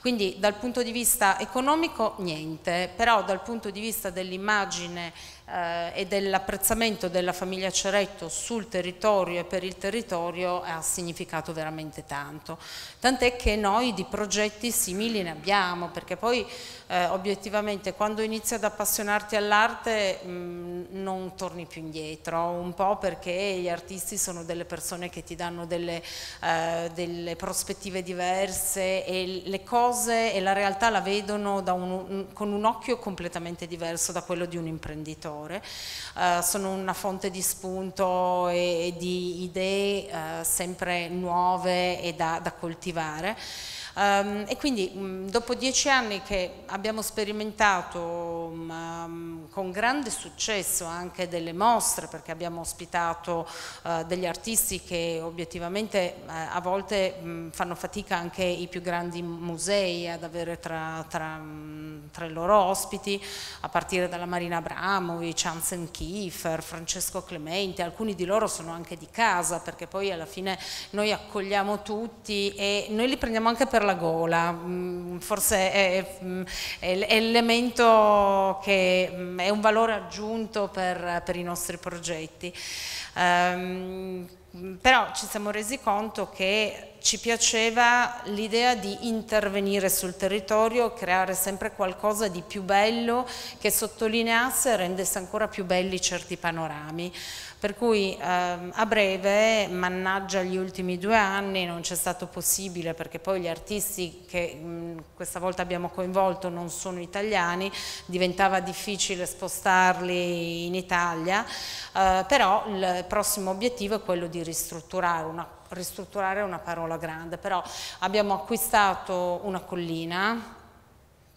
Quindi dal punto di vista economico niente, però dal punto di vista dell'immagine eh, e dell'apprezzamento della famiglia Ceretto sul territorio e per il territorio ha significato veramente tanto. Tant'è che noi di progetti simili ne abbiamo, perché poi eh, obiettivamente quando inizi ad appassionarti all'arte non torni più indietro, un po' perché gli artisti sono delle persone che ti danno delle, eh, delle prospettive diverse e le cose e la realtà la vedono un, con un occhio completamente diverso da quello di un imprenditore. Eh, sono una fonte di spunto e, e di idee eh, sempre nuove e da, da coltivare. Um, e quindi um, dopo dieci anni che abbiamo sperimentato um, con grande successo anche delle mostre, perché abbiamo ospitato uh, degli artisti che obiettivamente uh, a volte mh, fanno fatica anche i più grandi musei ad avere tra, tra, tra, i loro ospiti, a partire dalla Marina Abramovic, Hansen Kiefer, Francesco Clemente, alcuni di loro sono anche di casa, perché poi alla fine noi accogliamo tutti e noi li prendiamo anche per la gola, mm, forse è, mm, è l'elemento che mm, è un valore aggiunto per, per i nostri progetti. Um, però ci siamo resi conto che ci piaceva l'idea di intervenire sul territorio, creare sempre qualcosa di più bello che sottolineasse e rendesse ancora più belli certi panorami. Per cui ehm, a breve, mannaggia gli ultimi due anni, non c'è stato possibile perché poi gli artisti che mh, questa volta abbiamo coinvolto non sono italiani, diventava difficile spostarli in Italia, eh, però il prossimo obiettivo è quello di ristrutturare una ristrutturare è una parola grande, però abbiamo acquistato una collina,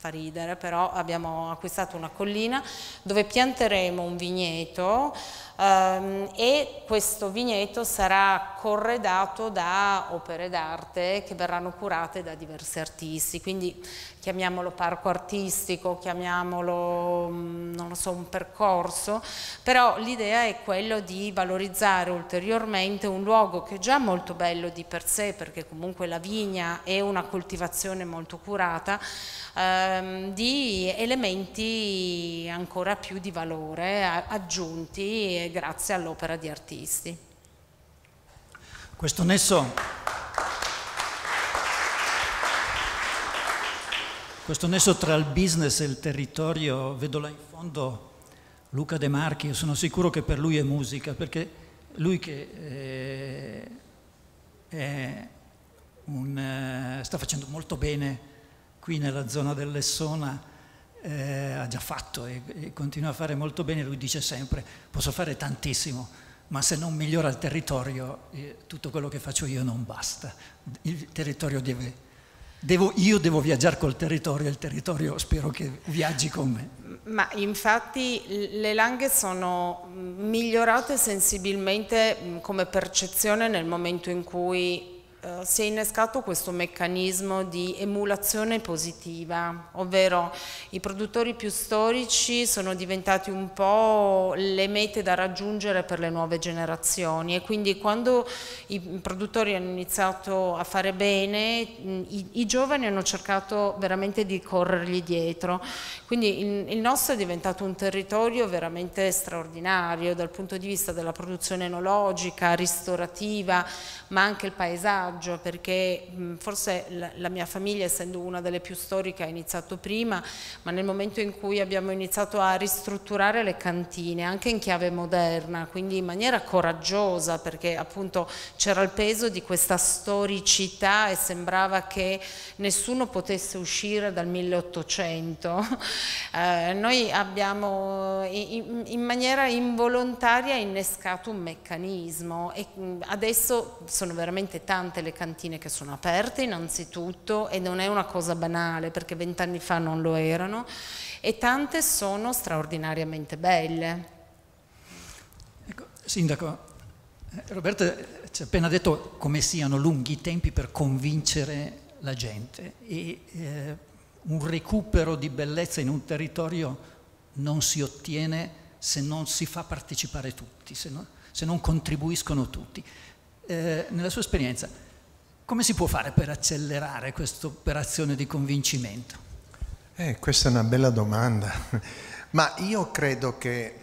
fa ridere, però abbiamo acquistato una collina dove pianteremo un vigneto um, e questo vigneto sarà corredato da opere d'arte che verranno curate da diversi artisti, quindi chiamiamolo parco artistico, chiamiamolo mm, non lo so, un percorso, però l'idea è quello di valorizzare ulteriormente un luogo che è già molto bello di per sé perché comunque la vigna è una coltivazione molto curata, ehm, di elementi ancora più di valore aggiunti grazie all'opera di artisti. Questo nesso, questo nesso tra il business e il territorio, vedo là in fondo Luca De Marchi, io sono sicuro che per lui è musica, perché lui che eh, un, eh, sta facendo molto bene qui nella zona dell'Essona, eh, ha già fatto e, e, continua a fare molto bene, lui dice sempre posso fare tantissimo, ma se non migliora il territorio eh, tutto quello che faccio io non basta, il territorio deve, devo, io devo viaggiare col territorio e il territorio spero che viaggi con me. Ma infatti le langhe sono migliorate sensibilmente come percezione nel momento in cui eh, si è innescato questo meccanismo di emulazione positiva, ovvero i produttori più storici sono diventati un po' le mete da raggiungere per le nuove generazioni e quindi quando i produttori hanno iniziato a fare bene, i, i giovani hanno cercato veramente di corrergli dietro. Quindi il, il nostro è diventato un territorio veramente straordinario dal punto di vista della produzione enologica, ristorativa, ma anche il paesaggio coraggio perché forse la, la, mia famiglia essendo una delle più storiche ha iniziato prima ma nel momento in cui abbiamo iniziato a ristrutturare le cantine anche in chiave moderna quindi in maniera coraggiosa perché appunto c'era il peso di questa storicità e sembrava che nessuno potesse uscire dal 1800 eh, noi abbiamo in, in maniera involontaria innescato un meccanismo e adesso sono veramente tante le cantine che sono aperte innanzitutto e non è una cosa banale perché vent'anni fa non lo erano e tante sono straordinariamente belle. Ecco, Sindaco, eh, Roberto ci ha appena detto come siano lunghi i tempi per convincere la gente e eh, un recupero di bellezza in un territorio non si ottiene se non si fa partecipare tutti, se, no, se non contribuiscono tutti. Eh, nella sua esperienza, come si può fare per accelerare questa operazione di convincimento? Eh, questa è una bella domanda, ma io credo che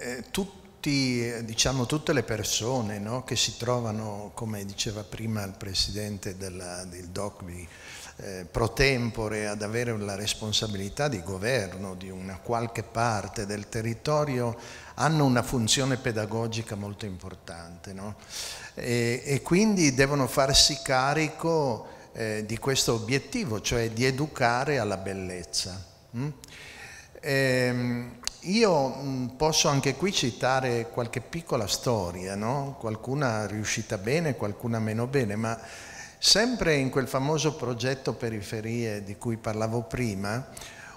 eh, tutti, diciamo, tutte le persone no, che si trovano, come diceva prima il presidente della, del DOCBI, eh, pro tempore ad avere la responsabilità di governo di una qualche parte del territorio hanno una funzione pedagogica molto importante. No? E, e quindi devono farsi carico eh, di questo obiettivo, cioè di educare alla bellezza. Mm? Eh, io mm, posso anche qui citare qualche piccola storia, no? qualcuna riuscita bene, qualcuna meno bene, ma sempre in quel famoso progetto periferie di cui parlavo prima,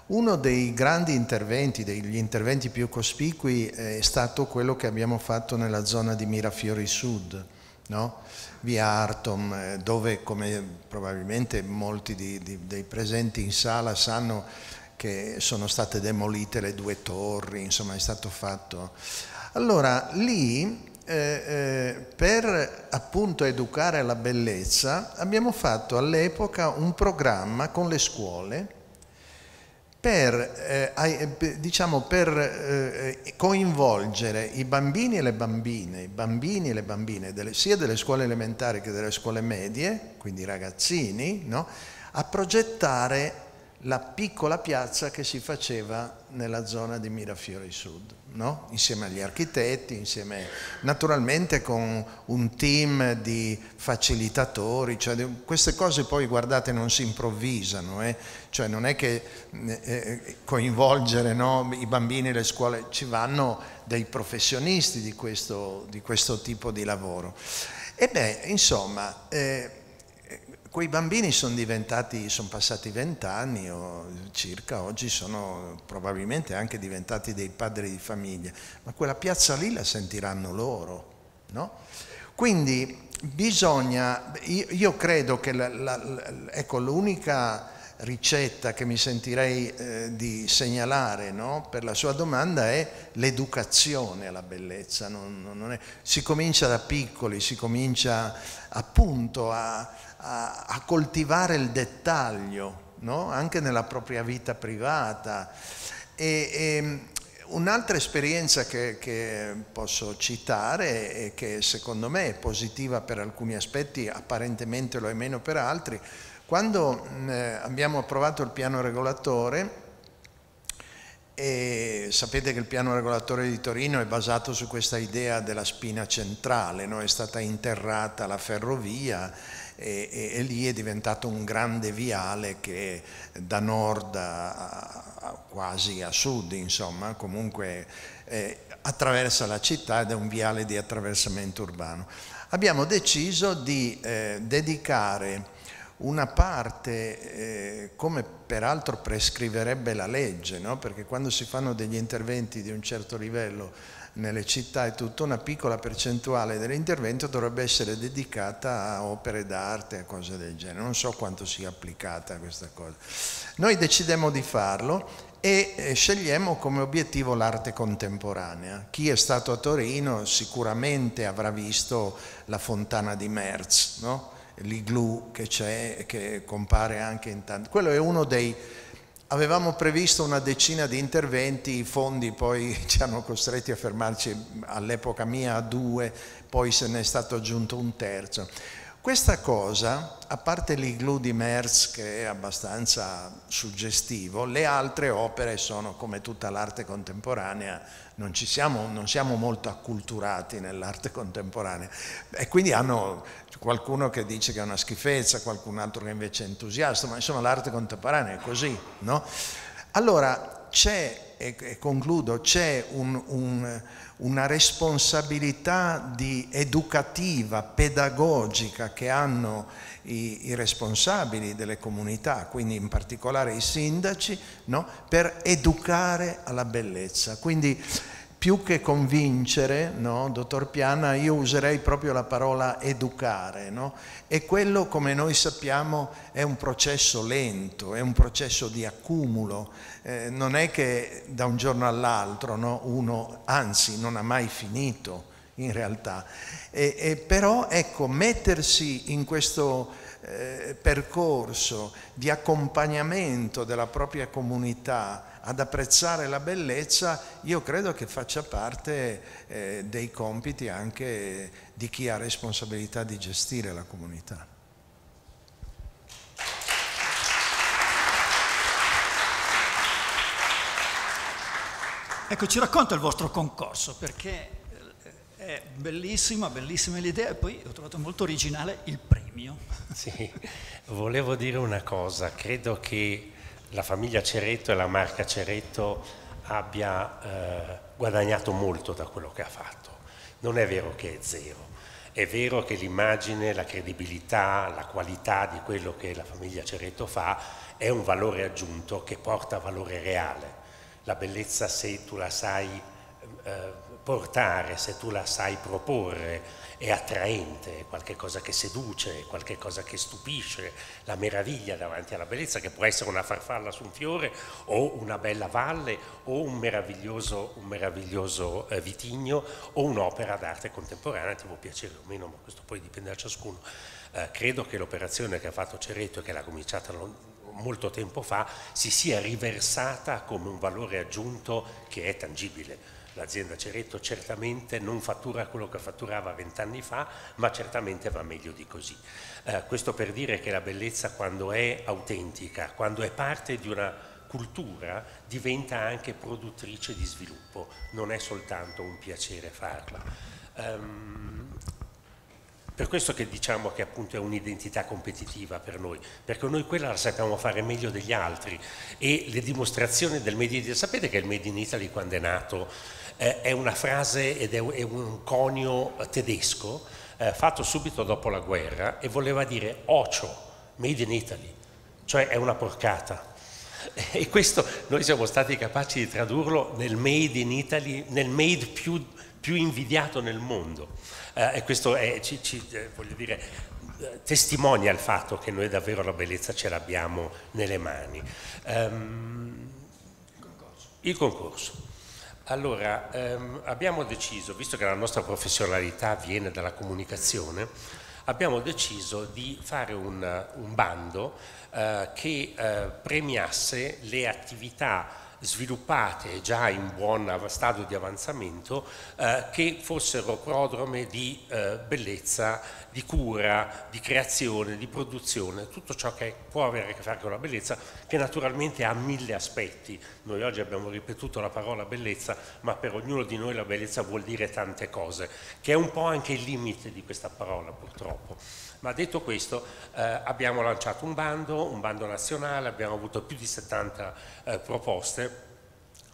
uno dei grandi interventi, degli interventi più cospicui è stato quello che abbiamo fatto nella zona di Mirafiori Sud no? via Artom, eh, dove come probabilmente molti di, di, dei presenti in sala sanno che sono state demolite le due torri, insomma è stato fatto. Allora lì eh, eh, per appunto educare alla bellezza abbiamo fatto all'epoca un programma con le scuole per, eh, diciamo, per eh, coinvolgere i bambini e le bambine, i bambini e le bambine delle, sia delle scuole elementari che delle scuole medie, quindi i ragazzini, no? a progettare la piccola piazza che si faceva nella zona di Mirafiori Sud, no? insieme agli architetti, insieme naturalmente con un team di facilitatori, cioè queste cose poi guardate non si improvvisano, eh? cioè non è che eh, eh, coinvolgere no, i bambini le scuole, ci vanno dei professionisti di questo, di questo tipo di lavoro. E beh, insomma, eh, quei bambini sono diventati, sono passati vent'anni o circa, oggi sono probabilmente anche diventati dei padri di famiglia, ma quella piazza lì la sentiranno loro, no? Quindi bisogna, io, io credo che ecco, l'unica ricetta che mi sentirei eh, di segnalare no? per la sua domanda è l'educazione alla bellezza. Non, non è, si comincia da piccoli, si comincia appunto a, a, a coltivare il dettaglio, no? anche nella propria vita privata. E, e, Un'altra esperienza che, che, posso citare e che secondo me è positiva per alcuni aspetti, apparentemente lo è meno per altri, quando eh, abbiamo approvato il piano regolatore, e sapete che il piano regolatore di Torino è basato su questa idea della spina centrale, no? è stata interrata la ferrovia e, e, e, lì è diventato un grande viale che da nord a, a, quasi a sud, insomma, comunque eh, attraversa la città ed è un viale di attraversamento urbano. Abbiamo deciso di eh, dedicare una parte, eh, come peraltro prescriverebbe la legge, no? perché quando si fanno degli interventi di un certo livello nelle città e tutto, una piccola percentuale dell'intervento dovrebbe essere dedicata a opere d'arte, a cose del genere. Non so quanto sia applicata questa cosa. Noi decidemmo di farlo e eh, scegliamo come obiettivo l'arte contemporanea. Chi è stato a Torino sicuramente avrà visto la fontana di Merz, no? L'igloo che c'è, che compare anche in tanti. Quello è uno dei Avevamo previsto una decina di interventi, i fondi poi ci hanno costretti a fermarci all'epoca mia a due, poi se ne è stato aggiunto un terzo. Questa cosa, a parte l'igloo di Merz che è abbastanza suggestivo, le altre opere sono come tutta l'arte contemporanea, non, siamo, non siamo molto acculturati nell'arte contemporanea e quindi hanno qualcuno che dice che è una schifezza, qualcun altro che invece è entusiasta, ma insomma l'arte contemporanea è così, no? Allora c'è, e concludo, c'è un, un, una responsabilità di educativa, pedagogica che hanno i, i, responsabili delle comunità, quindi in particolare i sindaci, no? per educare alla bellezza. Quindi più che convincere, no, dottor Piana, io userei proprio la parola educare. No? E quello, come noi sappiamo, è un processo lento, è un processo di accumulo. Eh, non è che da un giorno all'altro no, uno, anzi, non ha mai finito in realtà. E, e però, ecco, mettersi in questo eh, percorso di accompagnamento della propria comunità ad apprezzare la bellezza, io credo che faccia parte eh, dei compiti anche di chi ha responsabilità di gestire la comunità. Ecco, ci racconta il vostro concorso, perché è bellissima, bellissima l'idea e poi ho trovato molto originale il premio. Sì, volevo dire una cosa, credo che la famiglia Ceretto e la marca Ceretto abbia eh, guadagnato molto da quello che ha fatto. Non è vero che è zero, è vero che l'immagine, la credibilità, la qualità di quello che la famiglia Ceretto fa è un valore aggiunto che porta valore reale. La bellezza se tu la sai eh, portare, se tu la sai proporre, è attraente, è qualcosa che seduce, qualcosa che stupisce, la meraviglia davanti alla bellezza che può essere una farfalla su un fiore o una bella valle o un meraviglioso, un meraviglioso eh, vitigno o un'opera d'arte contemporanea, ti può piacere o meno, ma questo poi dipende da ciascuno. Eh, credo che l'operazione che ha fatto Ceretto e che l'ha cominciata molto tempo fa si sia riversata come un valore aggiunto che è tangibile L'azienda Ceretto certamente non fattura quello che fatturava vent'anni fa, ma certamente va meglio di così. Eh, questo per dire che la bellezza quando è autentica, quando è parte di una cultura, diventa anche produttrice di sviluppo, non è soltanto un piacere farla. Um, per questo che diciamo che appunto è un'identità competitiva per noi, perché noi quella la sappiamo fare meglio degli altri e le dimostrazioni del Made in Italy, sapete che il Made in Italy quando è nato eh, è una frase ed è, un conio tedesco eh, fatto subito dopo la guerra e voleva dire ocio, made in Italy, cioè è una porcata. E questo noi siamo stati capaci di tradurlo nel made in Italy, nel made più, più invidiato nel mondo. Eh, e questo è, ci, ci, eh, voglio dire, testimonia il fatto che noi davvero la bellezza ce l'abbiamo nelle mani. Um, il concorso. Allora, ehm, abbiamo deciso, visto che la nostra professionalità viene dalla comunicazione, abbiamo deciso di fare un, un bando eh, che eh, premiasse le attività sviluppate già in buon stato di avanzamento eh, che fossero prodrome di eh, bellezza, di cura, di creazione, di produzione, tutto ciò che può avere a che fare con la bellezza che naturalmente ha mille aspetti. Noi oggi abbiamo ripetuto la parola bellezza, ma per ognuno di noi la bellezza vuol dire tante cose, che è un po' anche il limite di questa parola purtroppo. Ma detto questo eh, abbiamo lanciato un bando, un bando nazionale, abbiamo avuto più di 70 eh, proposte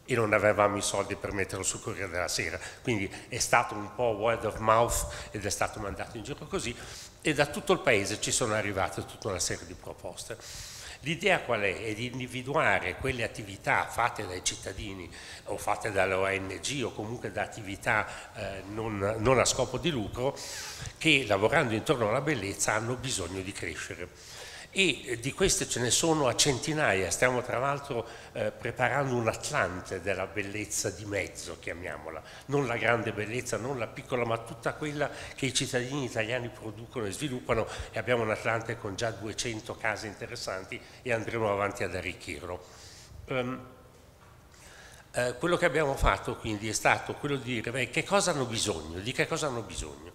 e non avevamo i soldi per metterlo sul Corriere della Sera, quindi è stato un po' word of mouth ed è stato mandato in giro così e da tutto il paese ci sono arrivate tutta una serie di proposte. L'idea qual è? È di individuare quelle attività fatte dai cittadini o fatte dalle ONG o comunque da attività eh, non, non a scopo di lucro che lavorando intorno alla bellezza hanno bisogno di crescere e di queste ce ne sono a centinaia, stiamo tra l'altro eh, preparando un Atlante della bellezza di mezzo, chiamiamola, non la grande bellezza, non la piccola, ma tutta quella che i cittadini italiani producono e sviluppano. E abbiamo un Atlante con già 200 case interessanti e andremo avanti ad arricchirlo. Um, eh, quello che abbiamo fatto quindi è stato quello di dire beh, che cosa hanno bisogno, di che cosa hanno bisogno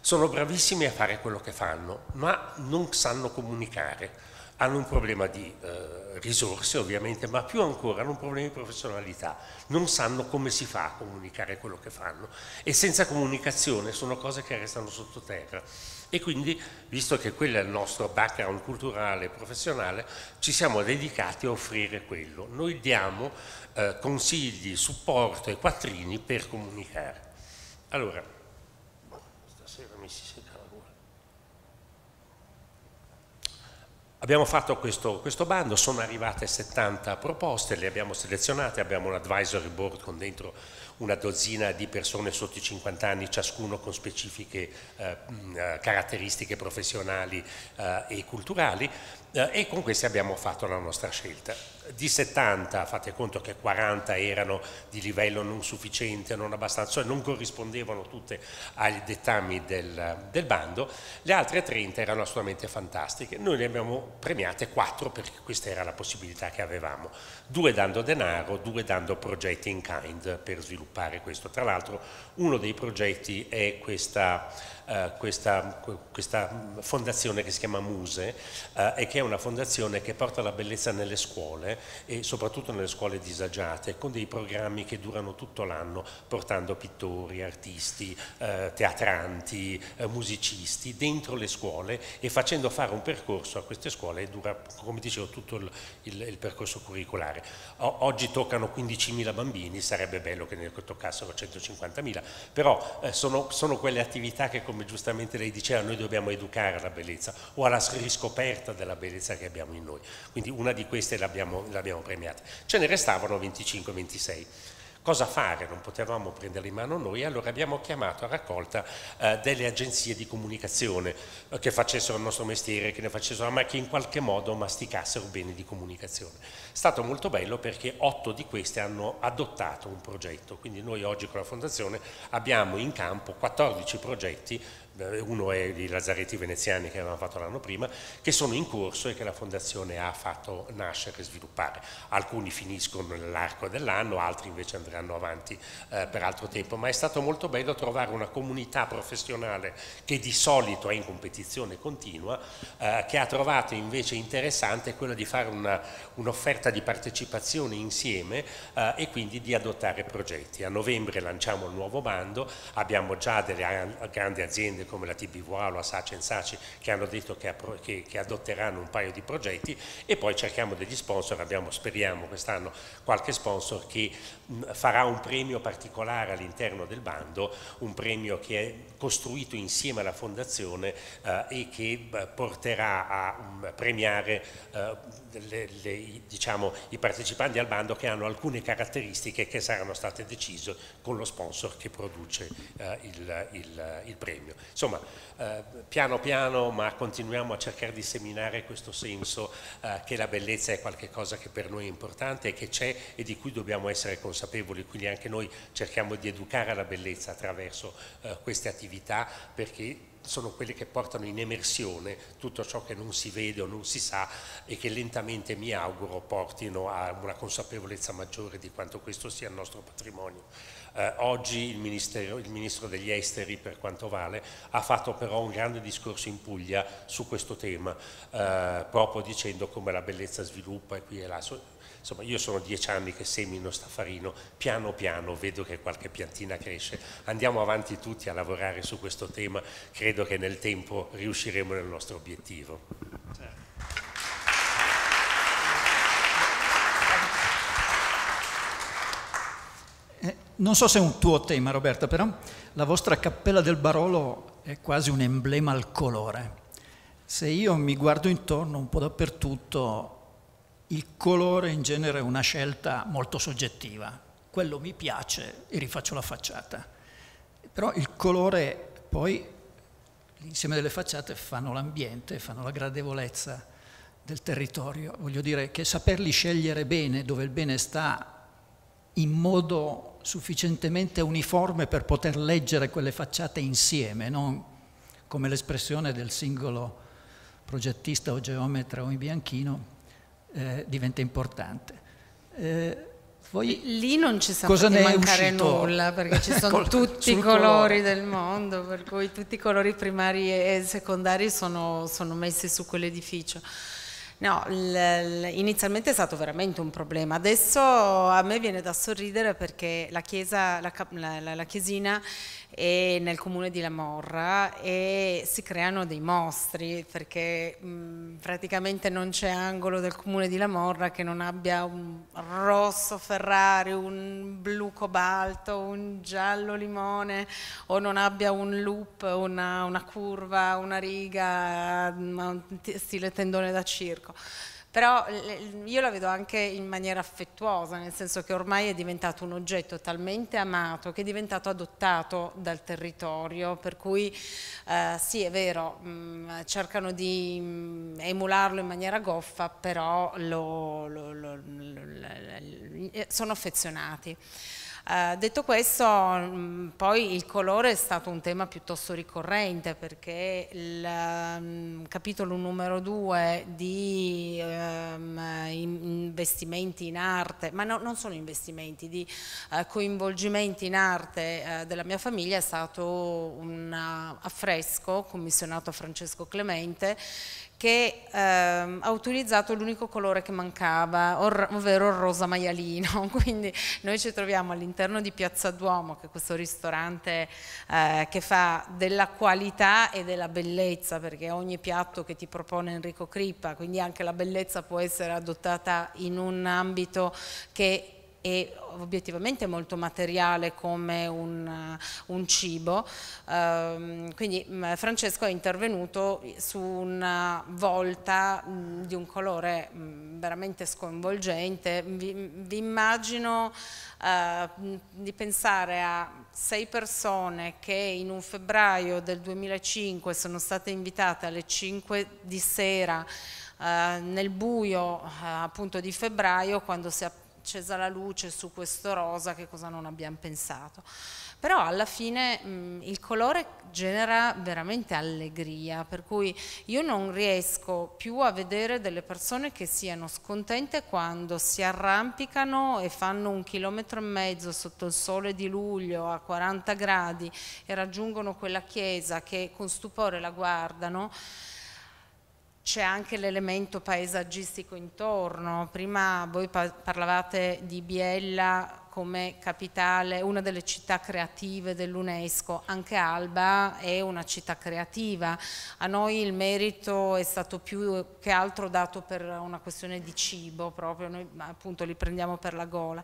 sono bravissimi a fare quello che fanno, ma non sanno comunicare. Hanno un problema di eh, risorse ovviamente, ma più ancora hanno un problema di professionalità. Non sanno come si fa a comunicare quello che fanno e senza comunicazione sono cose che restano sottoterra. E quindi, visto che quello è il nostro background culturale e professionale, ci siamo dedicati a offrire quello. Noi diamo eh, consigli, supporto e quattrini per comunicare. Allora, Abbiamo fatto questo, questo, bando, sono arrivate 70 proposte, le abbiamo selezionate, abbiamo un advisory board con dentro una dozzina di persone sotto i 50 anni, ciascuno con specifiche eh, eh, caratteristiche professionali eh, e culturali e con queste abbiamo fatto la nostra scelta. Di 70, fate conto che 40 erano di livello non sufficiente, non abbastanza, cioè non corrispondevano tutte agli dettami del, del bando, le altre 30 erano assolutamente fantastiche. Noi ne abbiamo premiate 4 perché questa era la possibilità che avevamo, due dando denaro, due dando progetti in kind per sviluppare questo. Tra l'altro uno dei progetti è questa eh, questa, questa, fondazione che si chiama Muse eh, e che è una fondazione che porta la bellezza nelle scuole e soprattutto nelle scuole disagiate con dei programmi che durano tutto l'anno portando pittori, artisti, eh, teatranti, eh, musicisti dentro le scuole e facendo fare un percorso a queste scuole dura come dicevo tutto il, il, il percorso curricolare. Oggi toccano 15.000 bambini, sarebbe bello che ne toccassero 150.000, però eh, sono, sono quelle attività che come giustamente lei diceva, noi dobbiamo educare alla bellezza o alla riscoperta della bellezza che abbiamo in noi. Quindi una di queste l'abbiamo premiata. Ce ne restavano 25-26 cosa fare, non potevamo prenderle in mano noi, allora abbiamo chiamato a raccolta eh, delle agenzie di comunicazione eh, che facessero il nostro mestiere, che ne facessero, ma che in qualche modo masticassero bene di comunicazione. È stato molto bello perché otto di queste hanno adottato un progetto, quindi noi oggi con la Fondazione abbiamo in campo 14 progetti uno è i Lazzaretti veneziani che avevamo fatto l'anno prima, che sono in corso e che la Fondazione ha fatto nascere e sviluppare. Alcuni finiscono nell'arco dell'anno, altri invece andranno avanti eh, per altro tempo, ma è stato molto bello trovare una comunità professionale che di solito è in competizione continua, eh, che ha trovato invece interessante quello di fare un'offerta un di partecipazione insieme eh, e quindi di adottare progetti. A novembre lanciamo il nuovo bando, abbiamo già delle grandi aziende come la TBVA o la Sace Saci che hanno detto che, che, che, adotteranno un paio di progetti e poi cerchiamo degli sponsor, abbiamo speriamo quest'anno qualche sponsor che mh, farà un premio particolare all'interno del bando, un premio che è costruito insieme alla fondazione eh, e che eh, porterà a um, premiare eh, le, le, diciamo, i partecipanti al bando che hanno alcune caratteristiche che saranno state decise con lo sponsor che produce il, il, il premio. Insomma, piano piano, ma continuiamo a cercare di seminare questo senso che la bellezza è qualcosa che per noi è importante e che c'è e di cui dobbiamo essere consapevoli, quindi anche noi cerchiamo di educare alla bellezza attraverso queste attività perché sono quelle che portano in emersione tutto ciò che non si vede o non si sa e che lentamente mi auguro portino a una consapevolezza maggiore di quanto questo sia il nostro patrimonio. Eh, oggi il, il, Ministro degli Esteri, per quanto vale, ha fatto però un grande discorso in Puglia su questo tema, eh, proprio dicendo come la bellezza sviluppa e qui e là. Insomma, io sono dieci anni che semino staffarino, piano piano vedo che qualche piantina cresce. Andiamo avanti tutti a lavorare su questo tema, credo che nel tempo riusciremo nel nostro obiettivo. Certo. non so se è un tuo tema Roberta, però la vostra cappella del Barolo è quasi un emblema al colore. Se io mi guardo intorno un po' dappertutto, il colore in genere è una scelta molto soggettiva. Quello mi piace e rifaccio la facciata. Però il colore poi, l'insieme delle facciate fanno l'ambiente, fanno la gradevolezza del territorio. Voglio dire che saperli scegliere bene, dove il bene sta, in modo sufficientemente uniforme per poter leggere quelle facciate insieme, non come l'espressione del singolo progettista o geometra o bianchino, eh, diventa importante. Eh, Lì non ci sa cosa ne mancare nulla perché ci sono col, tutti i colori colore. del mondo, per cui tutti i colori primari e secondari sono, sono messi su quell'edificio. No, inizialmente è stato veramente un problema, adesso a me viene da sorridere perché la, chiesa, la, la, la chiesina è nel comune di Lamorra e si creano dei mostri perché mh, praticamente non c'è angolo del comune di Lamorra che non abbia un rosso Ferrari, un blu cobalto, un giallo limone o non abbia un loop, una, una curva, una riga, stile tendone da circo. Però io la vedo anche in maniera affettuosa, nel senso che ormai è diventato un oggetto talmente amato che è diventato adottato dal territorio, per cui eh, sì è vero, mh, mm, cercano di mh, mm, emularlo in maniera goffa, però lo, lo, lo, sono affezionati. Uh, detto questo, mh, mm, poi il colore è stato un tema piuttosto ricorrente perché il um, capitolo numero due di um, investimenti in arte, ma no, non sono investimenti, di uh, coinvolgimenti in arte uh, della mia famiglia è stato un affresco commissionato a Francesco Clemente che ehm, ha utilizzato l'unico colore che mancava, ovvero il rosa maialino. Quindi noi ci troviamo all'interno di Piazza Duomo, che è questo ristorante eh, che fa della qualità e della bellezza, perché ogni piatto che ti propone Enrico Crippa, quindi anche la bellezza può essere adottata in un ambito che è obiettivamente molto materiale come un, un cibo, um, quindi mm, Francesco è intervenuto su una volta mh, mm, di un colore mh, mm, veramente sconvolgente, vi, vi immagino uh, di pensare a sei persone che in un febbraio del 2005 sono state invitate alle 5 di sera uh, nel buio uh, appunto di febbraio quando si è accesa la luce su questo rosa, che cosa non abbiamo pensato. Però alla fine mh, il colore genera veramente allegria, per cui io non riesco più a vedere delle persone che siano scontente quando si arrampicano e fanno un chilometro e mezzo sotto il sole di luglio a 40 gradi e raggiungono quella chiesa che con stupore la guardano c'è anche l'elemento paesaggistico intorno. Prima voi parlavate di Biella come capitale, una delle città creative dell'UNESCO, anche Alba è una città creativa. A noi il merito è stato più che altro dato per una questione di cibo, proprio noi appunto li prendiamo per la gola.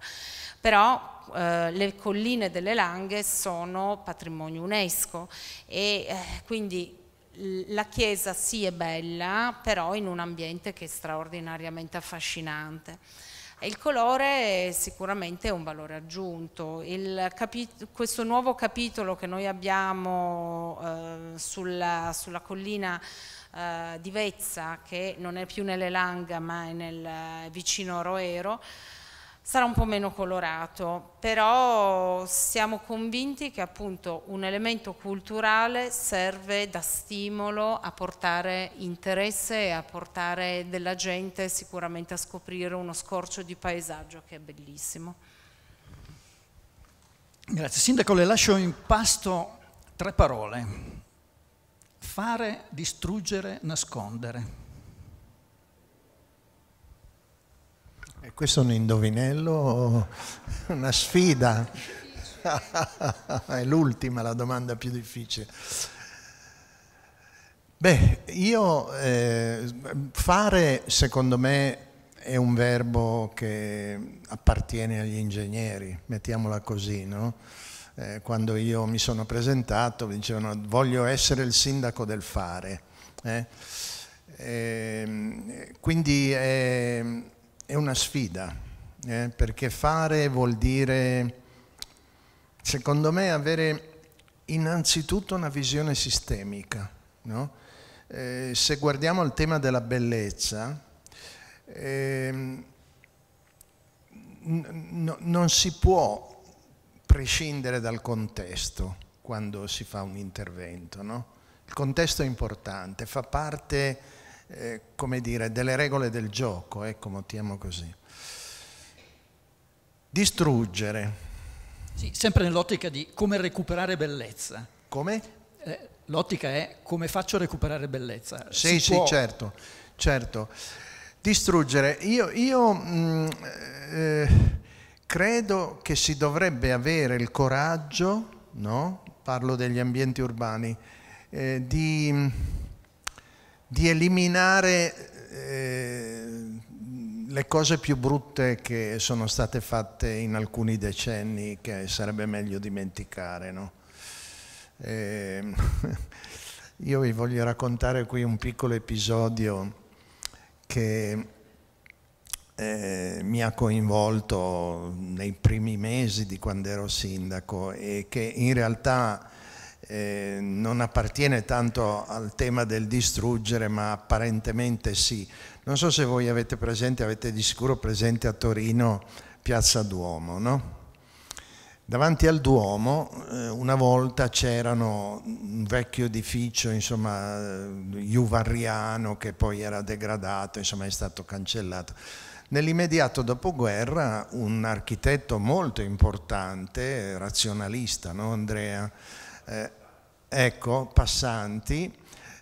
Però eh, le colline delle Langhe sono patrimonio UNESCO e eh, quindi la chiesa sì è bella, però in un ambiente che è straordinariamente affascinante. Il colore è sicuramente un valore aggiunto. questo nuovo capitolo che noi abbiamo eh, sulla, sulla, collina eh, di Vezza, che non è più nelle Langa ma è nel eh, vicino Roero, sarà un po' meno colorato, però siamo convinti che appunto un elemento culturale serve da stimolo a portare interesse e a portare della gente sicuramente a scoprire uno scorcio di paesaggio che è bellissimo. Grazie. Sindaco, le lascio in pasto tre parole. Fare, distruggere, nascondere. E questo è un indovinello, una sfida. è l'ultima, la domanda più difficile. Beh, io eh, fare secondo me è un verbo che appartiene agli ingegneri, mettiamola così, no? eh, quando io mi sono presentato mi dicevano voglio essere il sindaco del fare. Eh? Ehm, quindi è una sfida, eh, perché fare vuol dire, secondo me, avere innanzitutto una visione sistemica. No? Eh, se guardiamo il tema della bellezza, eh, non si può prescindere dal contesto quando si fa un intervento. No? Il contesto è importante, fa parte eh, come dire, delle regole del gioco, ecco, mettiamo così. Distruggere. Sì, sempre nell'ottica di come recuperare bellezza. Come? Eh, l'ottica è come faccio a recuperare bellezza. Sì, si sì, può... certo, certo. Distruggere. Io, io mh, mm, eh, credo che si dovrebbe avere il coraggio, no? parlo degli ambienti urbani, eh, di, di, eliminare eh, le cose più brutte che sono state fatte in alcuni decenni che sarebbe meglio dimenticare. No? Eh, io vi voglio raccontare qui un piccolo episodio che eh, mi ha coinvolto nei primi mesi di quando ero sindaco e che in realtà eh, non appartiene tanto al tema del distruggere, ma apparentemente sì. Non so se voi avete presente, avete di sicuro presente a Torino Piazza Duomo, no? Davanti al Duomo eh, una volta c'erano un vecchio edificio, insomma, juvarriano che poi era degradato, insomma è stato cancellato. Nell'immediato dopoguerra un architetto molto importante, razionalista, no Andrea? Eh, ecco, Passanti,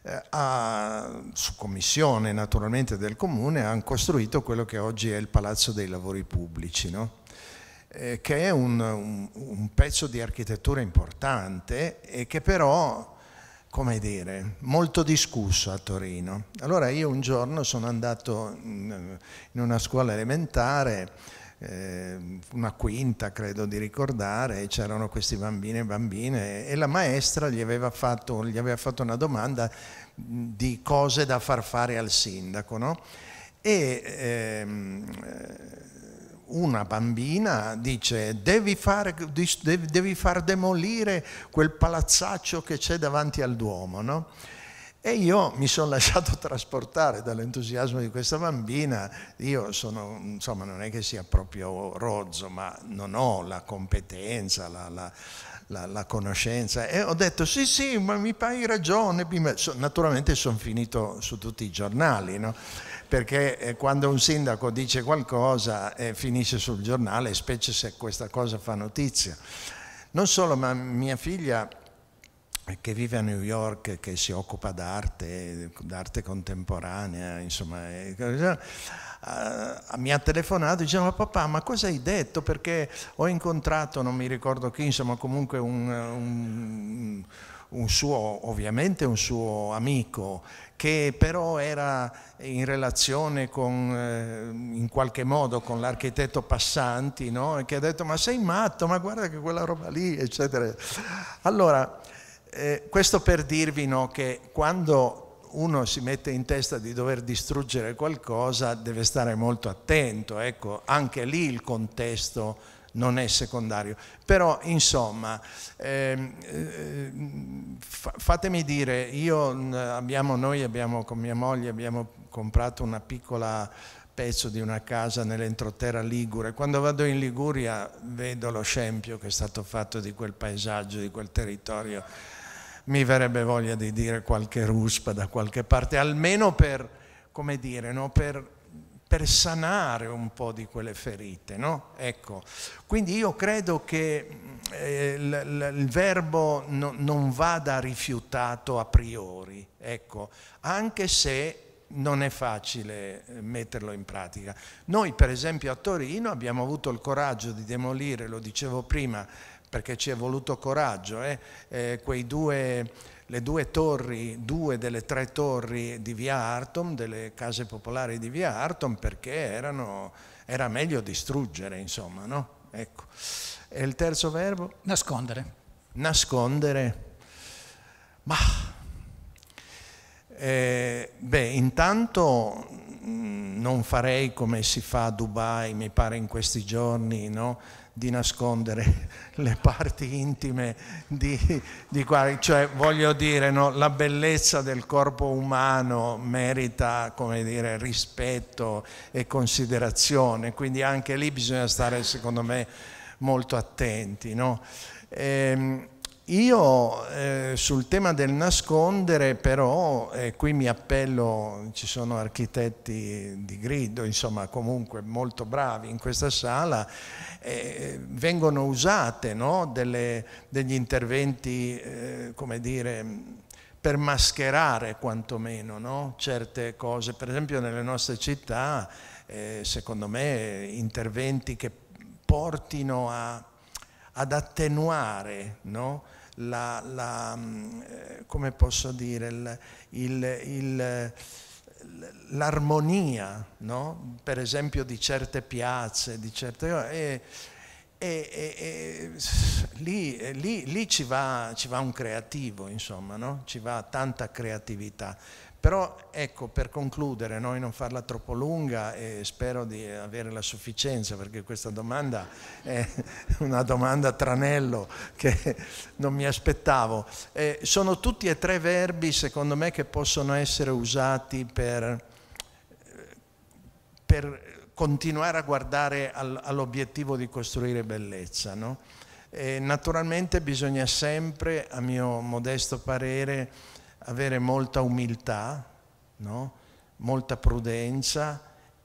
eh, ha, su commissione naturalmente del comune, hanno costruito quello che oggi è il Palazzo dei Lavori Pubblici, no? eh, che è un, un, un, pezzo di architettura importante e che però, come dire, molto discusso a Torino. Allora io un giorno sono andato in, in una scuola elementare eh, una quinta credo di ricordare, c'erano questi bambini e bambine e la maestra gli aveva fatto, gli aveva fatto una domanda di cose da far fare al sindaco. No? E ehm, una bambina dice devi far, devi far demolire quel palazzaccio che c'è davanti al Duomo. No? E io mi sono lasciato trasportare dall'entusiasmo di questa bambina, io sono, insomma non è che sia proprio rozzo, ma non ho la competenza, la, la, la, la conoscenza e ho detto sì sì, ma mi hai ragione, naturalmente sono finito su tutti i giornali, no? perché eh, quando un sindaco dice qualcosa eh, finisce sul giornale, specie se questa cosa fa notizia. Non solo, ma mia figlia che vive a New York, che si occupa d'arte, d'arte contemporanea, insomma, uh, mi ha telefonato diceva papà ma cosa hai detto perché ho incontrato, non mi ricordo chi, insomma comunque un, un, un suo, ovviamente un suo amico che però era in relazione con, eh, in qualche modo con l'architetto Passanti, no? che ha detto ma sei matto, ma guarda che quella roba lì, eccetera. Allora, eh, questo per dirvi no, che quando uno si mette in testa di dover distruggere qualcosa deve stare molto attento, ecco, anche lì il contesto non è secondario. Però insomma, ehm, eh, fatemi dire, io, abbiamo, noi abbiamo con mia moglie abbiamo comprato una piccola pezzo di una casa nell'entroterra Ligure. Quando vado in Liguria vedo lo scempio che è stato fatto di quel paesaggio, di quel territorio mi verrebbe voglia di dire qualche ruspa da qualche parte, almeno per, come dire, no? per, per sanare un po' di quelle ferite. No? Ecco. Quindi io credo che eh, il, il, verbo no, non vada rifiutato a priori, ecco, anche se non è facile eh, metterlo in pratica. Noi per esempio a Torino abbiamo avuto il coraggio di demolire, lo dicevo prima, perché ci è voluto coraggio, eh? Eh, quei due, le due torri, due delle tre torri di via Artom, delle case popolari di via Artom, perché erano, era meglio distruggere, insomma, no? Ecco. E il terzo verbo? Nascondere. Nascondere. Ma, eh, beh, intanto mm, non farei come si fa a Dubai, mi pare in questi giorni, no? Di nascondere le parti intime di, di qua, cioè voglio dire, no? la bellezza del corpo umano merita, come dire, rispetto e considerazione, quindi anche lì bisogna stare, secondo me, molto attenti. No? Ehm, io eh, sul tema del nascondere però, eh, qui mi appello, ci sono architetti di grido, insomma comunque molto bravi in questa sala, eh, vengono usate no? Delle, degli interventi, eh, come dire, per mascherare quantomeno no? certe cose. Per esempio nelle nostre città, eh, secondo me, interventi che portino a ad attenuare no? la, la, mm, eh, come posso dire, il, il, il, l'armonia, no? per esempio di certe piazze, di certe e, e, e, lì, lì, lì ci, va, ci, va, un creativo, insomma, no? ci va tanta creatività. Però ecco, per concludere, noi non farla troppo lunga e spero di avere la sufficienza perché questa domanda è una domanda tranello che non mi aspettavo. Eh, sono tutti e tre verbi secondo me che possono essere usati per, per continuare a guardare al, all'obiettivo di costruire bellezza. No? naturalmente bisogna sempre, a mio modesto parere, avere molta umiltà, no? molta prudenza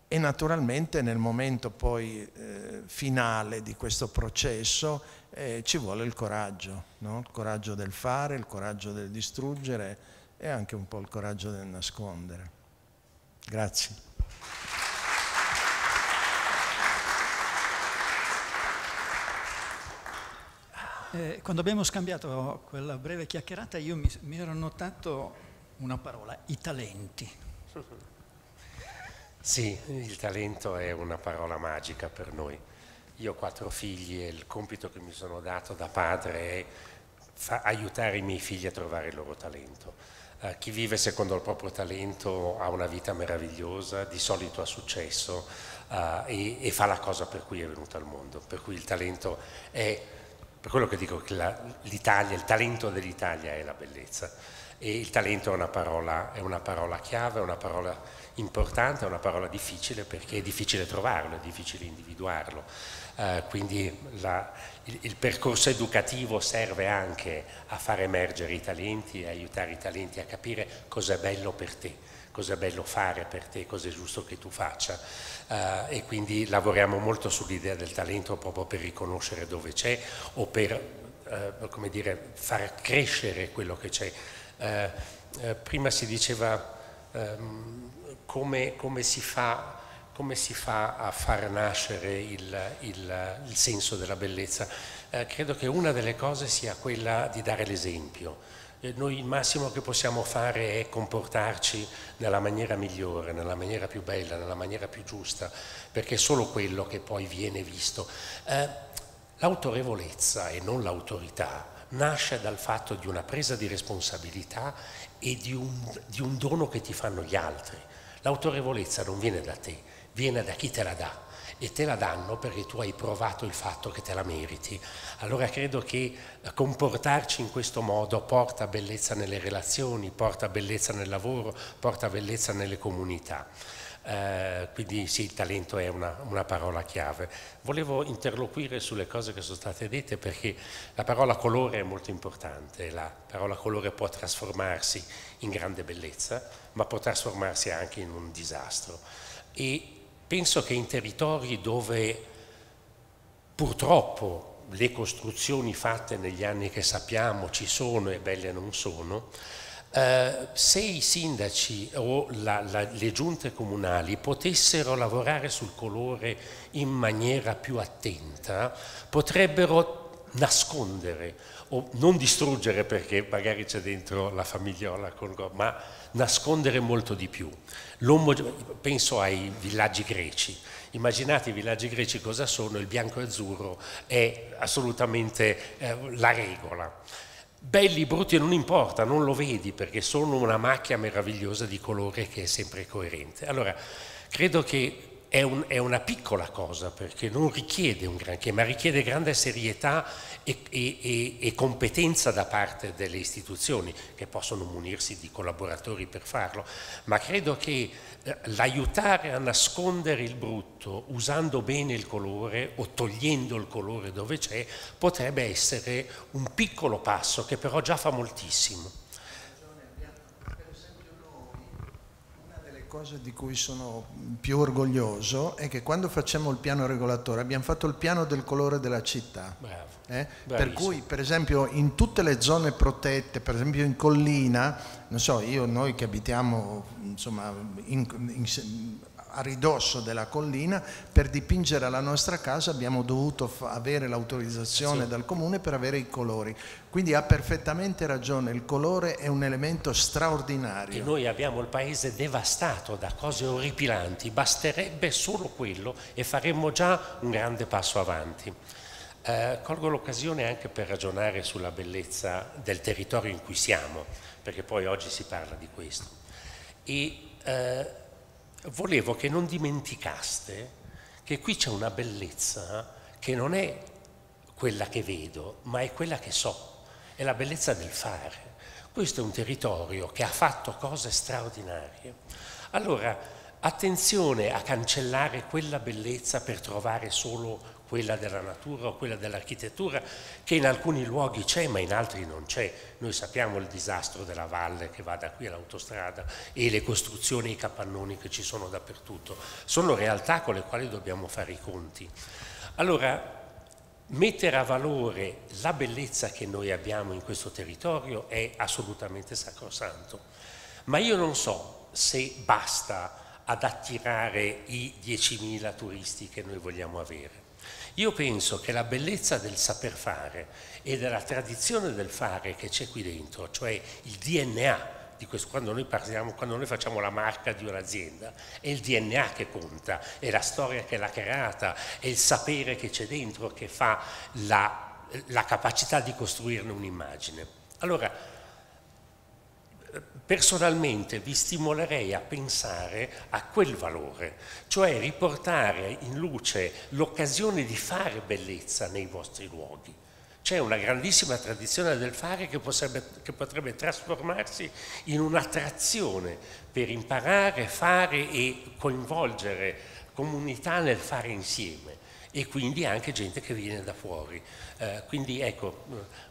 e naturalmente nel momento poi eh, finale di questo processo eh, ci vuole il coraggio, no? il coraggio del fare, il coraggio del distruggere e anche un po' il coraggio del nascondere. Grazie. Eh, quando abbiamo scambiato quella breve chiacchierata io mi, mi ero notato una parola, i talenti. Sì, il talento è una parola magica per noi. Io ho quattro figli e il compito che mi sono dato da padre è aiutare i miei figli a trovare il loro talento. Uh, chi vive secondo il proprio talento ha una vita meravigliosa, di solito ha successo uh, e, e, fa la cosa per cui è venuto al mondo. Per cui il talento è per quello che dico che l'Italia, il talento dell'Italia è la bellezza e il talento è una, parola, è una parola chiave, è una parola importante, è una parola difficile perché è difficile trovarlo, è difficile individuarlo. Uh, quindi la, il, il, percorso educativo serve anche a far emergere i talenti, a aiutare i talenti a capire cosa è bello per te, cosa è bello fare per te, cosa è giusto che tu faccia eh, e quindi lavoriamo molto sull'idea del talento proprio per riconoscere dove c'è o per come dire, far crescere quello che c'è. Eh prima si diceva ehm, come, come, si fa, come, si fa, a far nascere il, il, il senso della bellezza. Eh, credo che una delle cose sia quella di dare l'esempio noi il massimo che possiamo fare è comportarci nella maniera migliore, nella maniera più bella, nella maniera più giusta, perché è solo quello che poi viene visto. Eh, l'autorevolezza e non l'autorità nasce dal fatto di una presa di responsabilità e di un, di un dono che ti fanno gli altri. L'autorevolezza non viene da te, viene da chi te la dà e te la danno perché tu hai provato il fatto che te la meriti. Allora credo che eh, comportarci in questo modo porta bellezza nelle relazioni, porta bellezza nel lavoro, porta bellezza nelle comunità. Eh, quindi sì, il talento è una, una, parola chiave. Volevo interloquire sulle cose che sono state dette perché la parola colore è molto importante, la parola colore può trasformarsi in grande bellezza, ma può trasformarsi anche in un disastro. E Penso che in territori dove purtroppo le costruzioni fatte negli anni che sappiamo ci sono e belle non sono, eh, se i sindaci o la, la, le giunte comunali potessero lavorare sul colore in maniera più attenta, potrebbero nascondere o non distruggere perché magari c'è dentro la famigliola, ma nascondere molto di più. Penso ai villaggi greci. Immaginate i villaggi greci cosa sono, il bianco e azzurro è assolutamente eh, la regola. Belli, brutti non importa, non lo vedi perché sono una macchia meravigliosa di colore che è sempre coerente. Allora, credo che è, un, è, una piccola cosa perché non richiede un granché, ma richiede grande serietà e, e, e, competenza da parte delle istituzioni che possono munirsi di collaboratori per farlo, ma credo che eh, l'aiutare a nascondere il brutto usando bene il colore o togliendo il colore dove c'è potrebbe essere un piccolo passo che però già fa moltissimo. Cosa di cui sono più orgoglioso è che quando facciamo il piano regolatore abbiamo fatto il piano del colore della città. Eh? Per cui, per esempio, in tutte le zone protette, per esempio in collina, non so, io, noi che abitiamo insomma, in, in, a ridosso della collina, per dipingere la nostra casa abbiamo dovuto avere l'autorizzazione sì. dal comune per avere i colori. Quindi ha perfettamente ragione, il colore è un elemento straordinario. E noi abbiamo il paese devastato da cose orripilanti, basterebbe solo quello e faremmo già un grande passo avanti. Eh, colgo l'occasione anche per ragionare sulla bellezza del territorio in cui siamo, perché poi oggi si parla di questo. E eh, volevo che non dimenticaste che qui c'è una bellezza che non è quella che vedo, ma è quella che so, è la bellezza del fare. Questo è un territorio che ha fatto cose straordinarie. Allora, attenzione a cancellare quella bellezza per trovare solo quella della natura o quella dell'architettura, che in alcuni luoghi c'è ma in altri non c'è. Noi sappiamo il disastro della valle che va da qui all'autostrada e le costruzioni i capannoni che ci sono dappertutto. Sono realtà con le quali dobbiamo fare i conti. Allora, mettere a valore la bellezza che noi abbiamo in questo territorio è assolutamente sacrosanto. Ma io non so se basta ad attirare i 10.000 turisti che noi vogliamo avere. Io penso che la bellezza del saper fare e della tradizione del fare che c'è qui dentro, cioè il DNA di questo, quando noi parliamo, quando noi facciamo la marca di un'azienda, è il DNA che conta, è la storia che l'ha creata, è il sapere che c'è dentro che fa la, la capacità di costruirne un'immagine. Allora, personalmente vi stimolerei a pensare a quel valore, cioè riportare in luce l'occasione di fare bellezza nei vostri luoghi. C'è una grandissima tradizione del fare che potrebbe, che potrebbe trasformarsi in un'attrazione per imparare, fare e coinvolgere comunità nel fare insieme e quindi anche gente che viene da fuori. Eh, quindi ecco,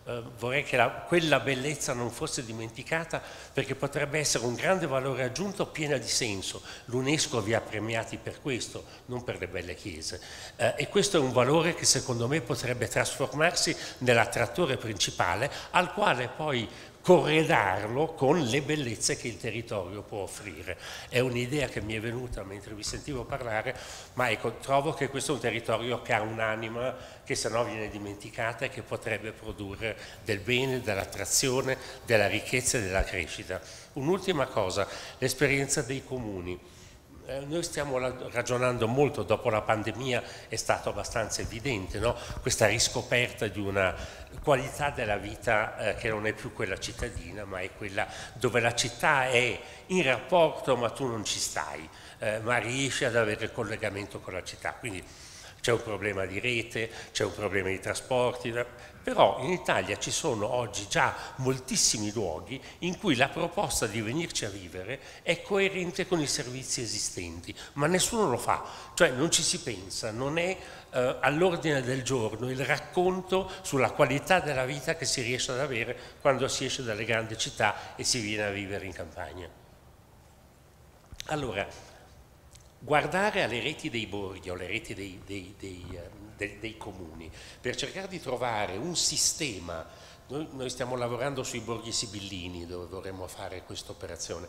eh, vorrei che la, quella bellezza non fosse dimenticata perché potrebbe essere un grande valore aggiunto piena di senso. L'UNESCO vi ha premiati per questo, non per le belle chiese. Eh, e questo è un valore che secondo me potrebbe trasformarsi nell'attrattore principale al quale poi corredarlo con le bellezze che il territorio può offrire. È un'idea che mi è venuta mentre vi sentivo parlare, ma ecco, trovo che questo è un territorio che ha un'anima che se no viene dimenticata e che potrebbe produrre del bene, dell'attrazione, della ricchezza e della crescita. Un'ultima cosa, l'esperienza dei comuni. Eh, noi stiamo ragionando molto, dopo la pandemia è stato abbastanza evidente, no? questa riscoperta di una qualità della vita eh, che non è più quella cittadina, ma è quella dove la città è in rapporto ma tu non ci stai, eh, ma riesci ad avere il collegamento con la città. Quindi c'è un problema di rete, c'è un problema di trasporti, però in Italia ci sono oggi già moltissimi luoghi in cui la proposta di venirci a vivere è coerente con i servizi esistenti, ma nessuno lo fa, cioè non ci si pensa, non è eh, all'ordine del giorno il racconto sulla qualità della vita che si riesce ad avere quando si esce dalle grandi città e si viene a vivere in campagna. Allora, guardare alle reti dei borghi o alle reti dei, dei, dei, dei, dei comuni, per cercare di trovare un sistema, noi, noi stiamo lavorando sui borghi sibillini dove vorremmo fare questa operazione,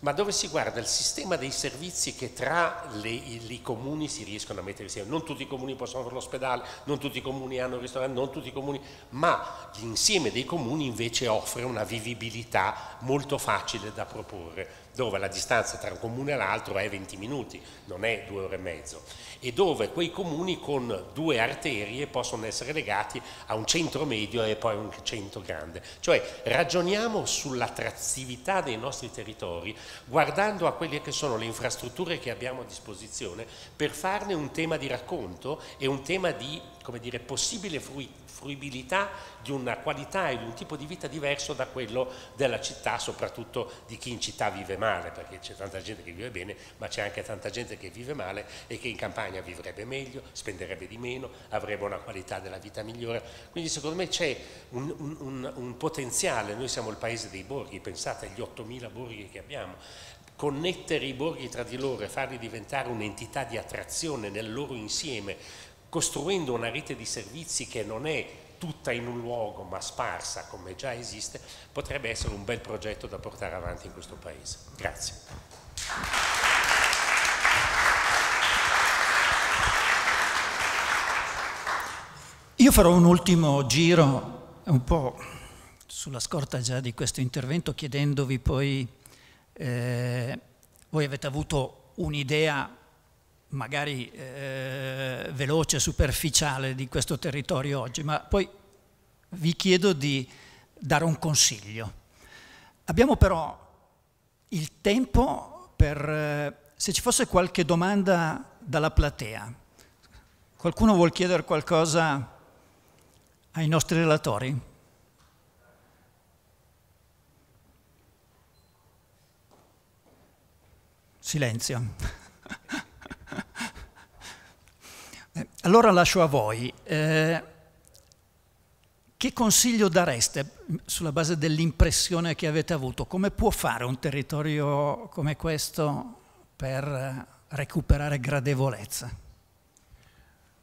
ma dove si guarda il sistema dei servizi che tra le, i, i, comuni si riescono a mettere insieme. Non tutti i comuni possono avere l'ospedale, non tutti i comuni hanno il ristorante, non tutti i comuni, ma l'insieme dei comuni invece offre una vivibilità molto facile da proporre, dove la distanza tra un comune e l'altro è 20 minuti, non è due ore e mezzo e dove quei comuni con due arterie possono essere legati a un centro medio e poi a un 100 grande. Cioè ragioniamo sull'attrattività dei nostri territori guardando a quelle che sono le infrastrutture che abbiamo a disposizione per farne un tema di racconto e un tema di come dire, possibile fruizione fruibilità di una qualità e di un tipo di vita diverso da quello della città, soprattutto di chi in città vive male, perché c'è tanta gente che vive bene, ma c'è anche tanta gente che vive male e che in campagna vivrebbe meglio, spenderebbe di meno, avrebbe una qualità della vita migliore. Quindi secondo me c'è un, un, un potenziale, noi siamo il paese dei borghi, pensate agli 8.000 borghi che abbiamo, connettere i borghi tra di loro e farli diventare un'entità di attrazione nel loro insieme, costruendo una rete di servizi che non è tutta in un luogo ma sparsa come già esiste, potrebbe essere un bel progetto da portare avanti in questo Paese. Grazie. Io farò un ultimo giro, un po' sulla scorta già di questo intervento, chiedendovi poi, eh, voi avete avuto un'idea magari eh, veloce, superficiale di questo territorio oggi, ma poi vi chiedo di dare un consiglio. Abbiamo però il tempo per, eh, se ci fosse qualche domanda dalla platea. Qualcuno vuol chiedere qualcosa ai nostri relatori? Silenzio. Eh, allora lascio a voi. Eh, che consiglio dareste sulla base dell'impressione che avete avuto? Come può fare un territorio come questo per recuperare gradevolezza?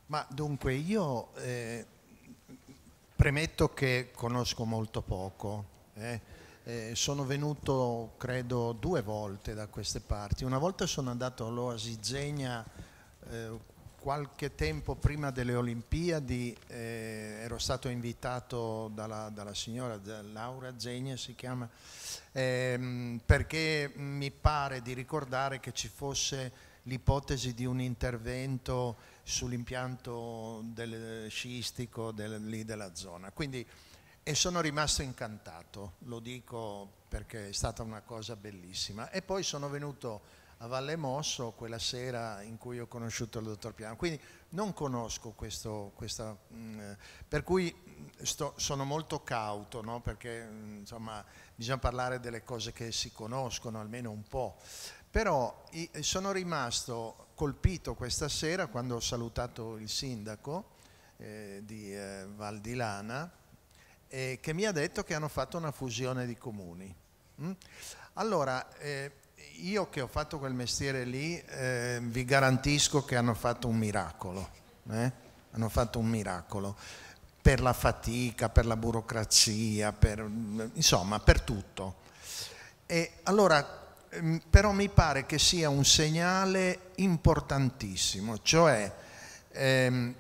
Ma dunque io eh, premetto che conosco molto poco. Eh. Eh, sono venuto credo due volte da queste parti. Una volta sono andato all'Oasi Zegna eh, qualche tempo prima delle Olimpiadi eh, ero stato invitato dalla, dalla signora Laura Zegna, si chiama, ehm, perché mi pare di ricordare che ci fosse l'ipotesi di un intervento sull'impianto del sciistico del, lì della zona. Quindi, e sono rimasto incantato, lo dico perché è stata una cosa bellissima. E poi sono venuto a Valle Mosso quella sera in cui ho conosciuto il dottor Piano. Quindi non conosco questo, questa, mm, per cui sto, sono molto cauto, no? perché mm, insomma bisogna parlare delle cose che si conoscono almeno un po'. Però sono rimasto colpito questa sera quando ho salutato il sindaco eh, di eh, Val di Lana eh, che mi ha detto che hanno fatto una fusione di comuni. Mm? Allora, eh, io che ho fatto quel mestiere lì eh, vi garantisco che hanno fatto un miracolo, eh? hanno fatto un miracolo per la fatica, per la burocrazia, per, insomma per tutto. E allora, ehm, però mi pare che sia un segnale importantissimo, cioè ehm,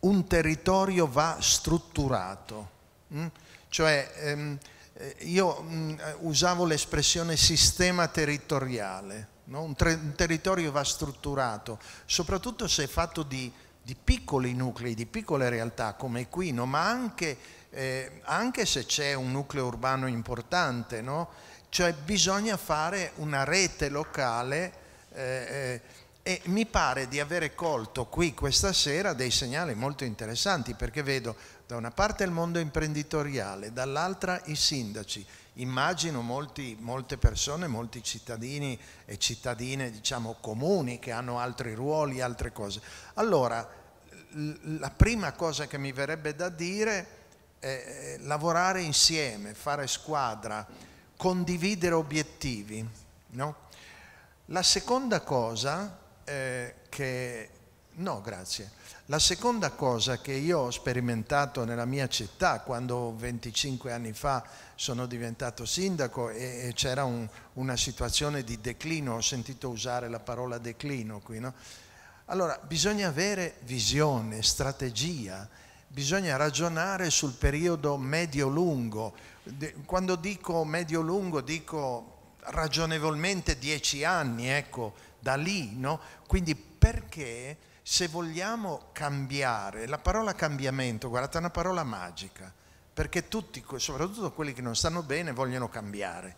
un territorio va strutturato, hm? cioè ehm, eh, io mh, mm, usavo l'espressione sistema territoriale, no? un, un, territorio va strutturato, soprattutto se è fatto di, di, piccoli nuclei, di piccole realtà come Equino, ma anche, eh, anche se c'è un nucleo urbano importante, no? cioè bisogna fare una rete locale eh, eh, e mi pare di avere colto qui questa sera dei segnali molto interessanti perché vedo da una parte il mondo imprenditoriale, dall'altra i sindaci. Immagino molti, molte persone, molti cittadini e cittadine diciamo comuni che hanno altri ruoli, altre cose. Allora, la prima cosa che mi verrebbe da dire è lavorare insieme, fare squadra, condividere obiettivi. No? La seconda cosa eh, che... No, grazie. La seconda cosa che io ho sperimentato nella mia città quando 25 anni fa sono diventato sindaco e, c'era un, una situazione di declino, ho sentito usare la parola declino qui, no? Allora bisogna avere visione, strategia, bisogna ragionare sul periodo medio-lungo. Quando dico medio-lungo dico ragionevolmente dieci anni, ecco, da lì, no? Quindi perché se vogliamo cambiare, la parola cambiamento, guardate, è una parola magica, perché tutti, soprattutto quelli che non stanno bene, vogliono cambiare.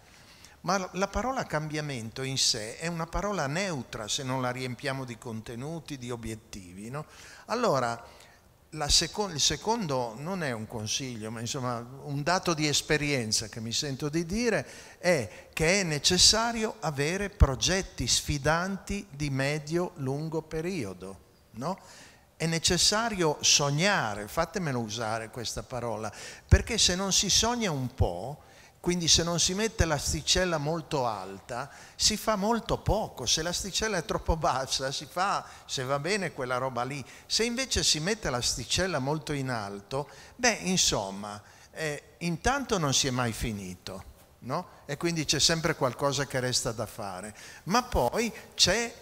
Ma la parola cambiamento in sé è una parola neutra se non la riempiamo di contenuti, di obiettivi. No? Allora, seco- il secondo non è un consiglio, ma insomma un dato di esperienza che mi sento di dire è che è necessario avere progetti sfidanti di medio-lungo periodo. No? È necessario sognare, fatemelo usare questa parola, perché se non si sogna un po', quindi se non si mette l'asticella molto alta, si fa molto poco. Se l'asticella è troppo bassa, si fa, se va bene, quella roba lì. Se invece si mette l'asticella molto in alto, beh, insomma, eh, intanto non si è mai finito, no? E quindi c'è sempre qualcosa che resta da fare. Ma poi c'è,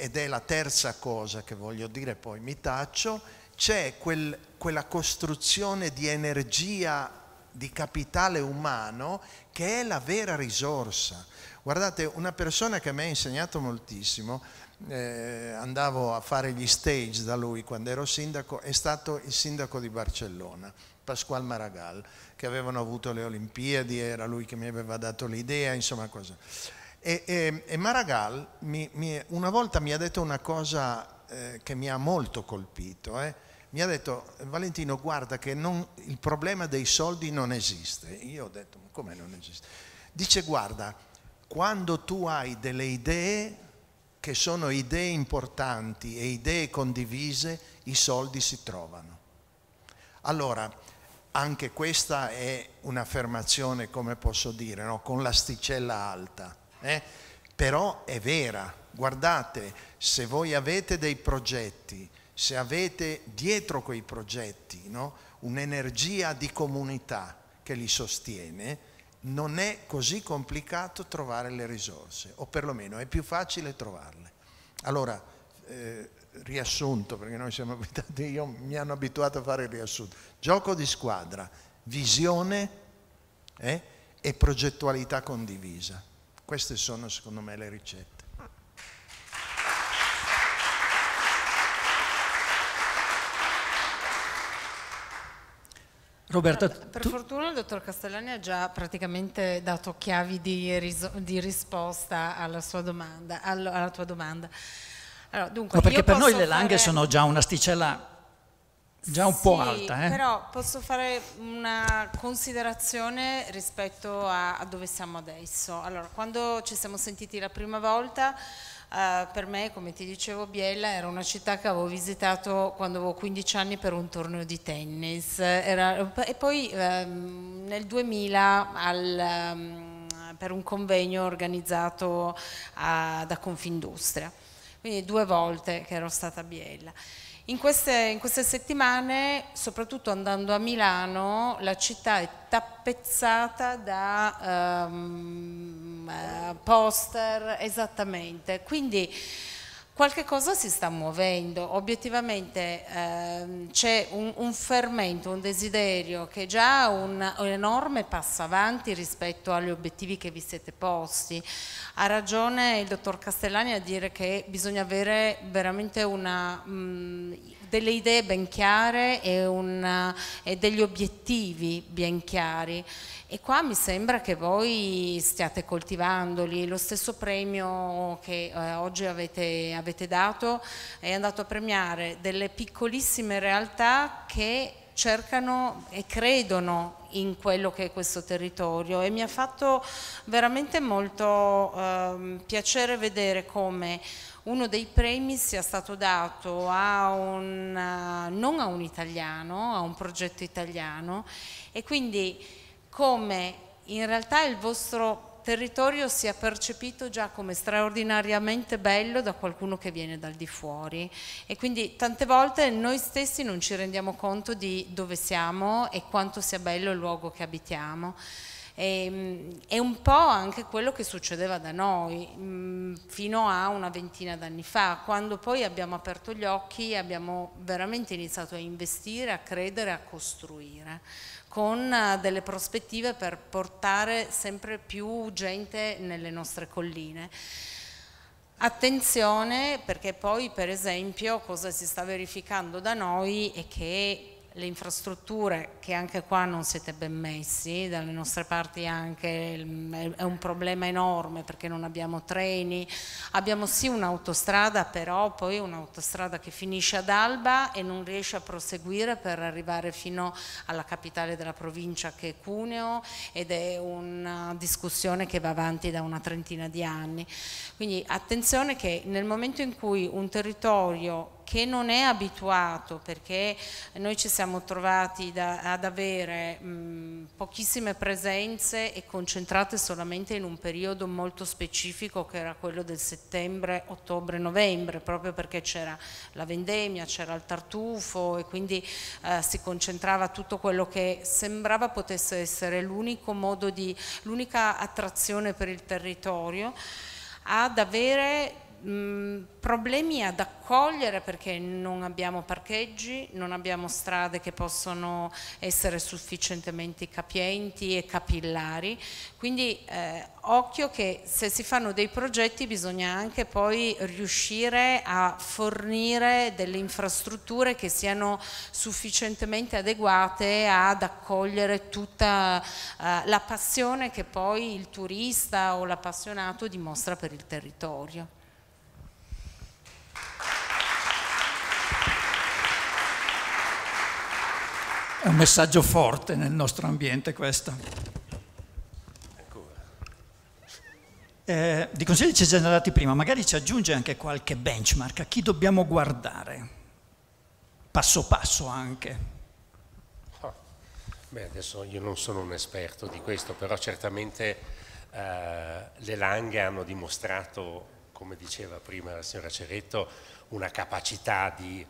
ed è la terza cosa che voglio dire, poi mi taccio, c'è quel, quella costruzione di energia di capitale umano che è la vera risorsa. Guardate, una persona che mi ha insegnato moltissimo, eh, andavo a fare gli stage da lui quando ero sindaco, è stato il sindaco di Barcellona, Pasquale Maragall, che avevano avuto le Olimpiadi, era lui che mi aveva dato l'idea, insomma cosa. E, e, e Maragall mi, mi, una volta mi ha detto una cosa eh, che mi ha molto colpito, eh, mi ha detto Valentino guarda che non, il problema dei soldi non esiste. Io ho detto ma come non esiste? Dice guarda, quando tu hai delle idee che sono idee importanti e idee condivise, i soldi si trovano. Allora, anche questa è un'affermazione, come posso dire, no? con l'asticella alta, eh? però è vera. Guardate, se voi avete dei progetti, se avete dietro quei progetti no, un'energia di comunità che li sostiene, non è così complicato trovare le risorse, o perlomeno è più facile trovarle. Allora, eh, riassunto, perché noi siamo abituati, io mi hanno abituato a fare il riassunto. Gioco di squadra, visione eh, e progettualità condivisa. Queste sono secondo me le ricette. Roberta, per tu... fortuna il dottor Castellani ha già praticamente dato chiavi di, riso- di risposta alla, domanda, alla, tua domanda. Allora, dunque, no, perché per noi le langhe fare... sono già un'asticella già un sì, po' alta. Eh? Però posso fare una considerazione rispetto a, a dove siamo adesso. Allora, quando ci siamo sentiti la prima volta Uh, per me, come ti dicevo, Biella era una città che avevo visitato quando avevo 15 anni per un torneo di tennis era, e poi um, nel 2000 al, um, per un convegno organizzato uh, da Confindustria, quindi due volte che ero stata a Biella. In queste, in queste, settimane, soprattutto andando a Milano, la città è tappezzata da um, poster, esattamente. Quindi qualche cosa si sta muovendo, obiettivamente eh, c'è un, un, fermento, un desiderio che è già un, un, enorme passo avanti rispetto agli obiettivi che vi siete posti. Ha ragione il dottor Castellani a dire che bisogna avere veramente una, mh, delle idee ben chiare e, una, e degli obiettivi ben chiari e qua mi sembra che voi stiate coltivandoli, lo stesso premio che eh, oggi avete, avete dato è andato a premiare delle piccolissime realtà che cercano e credono in quello che è questo territorio. E mi ha fatto veramente molto eh, piacere vedere come uno dei premi sia stato dato a un, non a un italiano, a un progetto italiano. E quindi come in realtà il vostro territorio sia percepito già come straordinariamente bello da qualcuno che viene dal di fuori e quindi tante volte noi stessi non ci rendiamo conto di dove siamo e quanto sia bello il luogo che abitiamo. E, è un po' anche quello che succedeva da noi mh, fino a una ventina d'anni fa, quando poi abbiamo aperto gli occhi e abbiamo veramente iniziato a investire, a credere, a costruire con eh, delle prospettive per portare sempre più gente nelle nostre colline. Attenzione perché poi per esempio cosa si sta verificando da noi è che le infrastrutture che anche qua non siete ben messi, dalle nostre parti anche è un problema enorme perché non abbiamo treni, abbiamo sì un'autostrada però poi un'autostrada che finisce ad Alba e non riesce a proseguire per arrivare fino alla capitale della provincia che è Cuneo ed è una discussione che va avanti da una trentina di anni. Quindi attenzione che nel momento in cui un territorio che non è abituato perché noi ci siamo trovati da, ad avere mh, pochissime presenze e concentrate solamente in un periodo molto specifico che era quello del settembre, ottobre, novembre, proprio perché c'era la vendemmia, c'era il tartufo e quindi eh, si concentrava tutto quello che sembrava potesse essere l'unico modo di, l'unica attrazione per il territorio ad avere mh, problemi ad accogliere perché non abbiamo parcheggi, non abbiamo strade che possono essere sufficientemente capienti e capillari, quindi eh, occhio che se si fanno dei progetti bisogna anche poi riuscire a fornire delle infrastrutture che siano sufficientemente adeguate ad accogliere tutta eh, la passione che poi il turista o l'appassionato dimostra per il territorio. È un messaggio forte nel nostro ambiente questo. Eh, di consigli ci siamo dati prima, magari ci aggiunge anche qualche benchmark, a chi dobbiamo guardare, passo passo anche. Oh, beh, adesso io non sono un esperto di questo, però certamente eh, le langhe hanno dimostrato, come diceva prima la signora Ceretto, una capacità di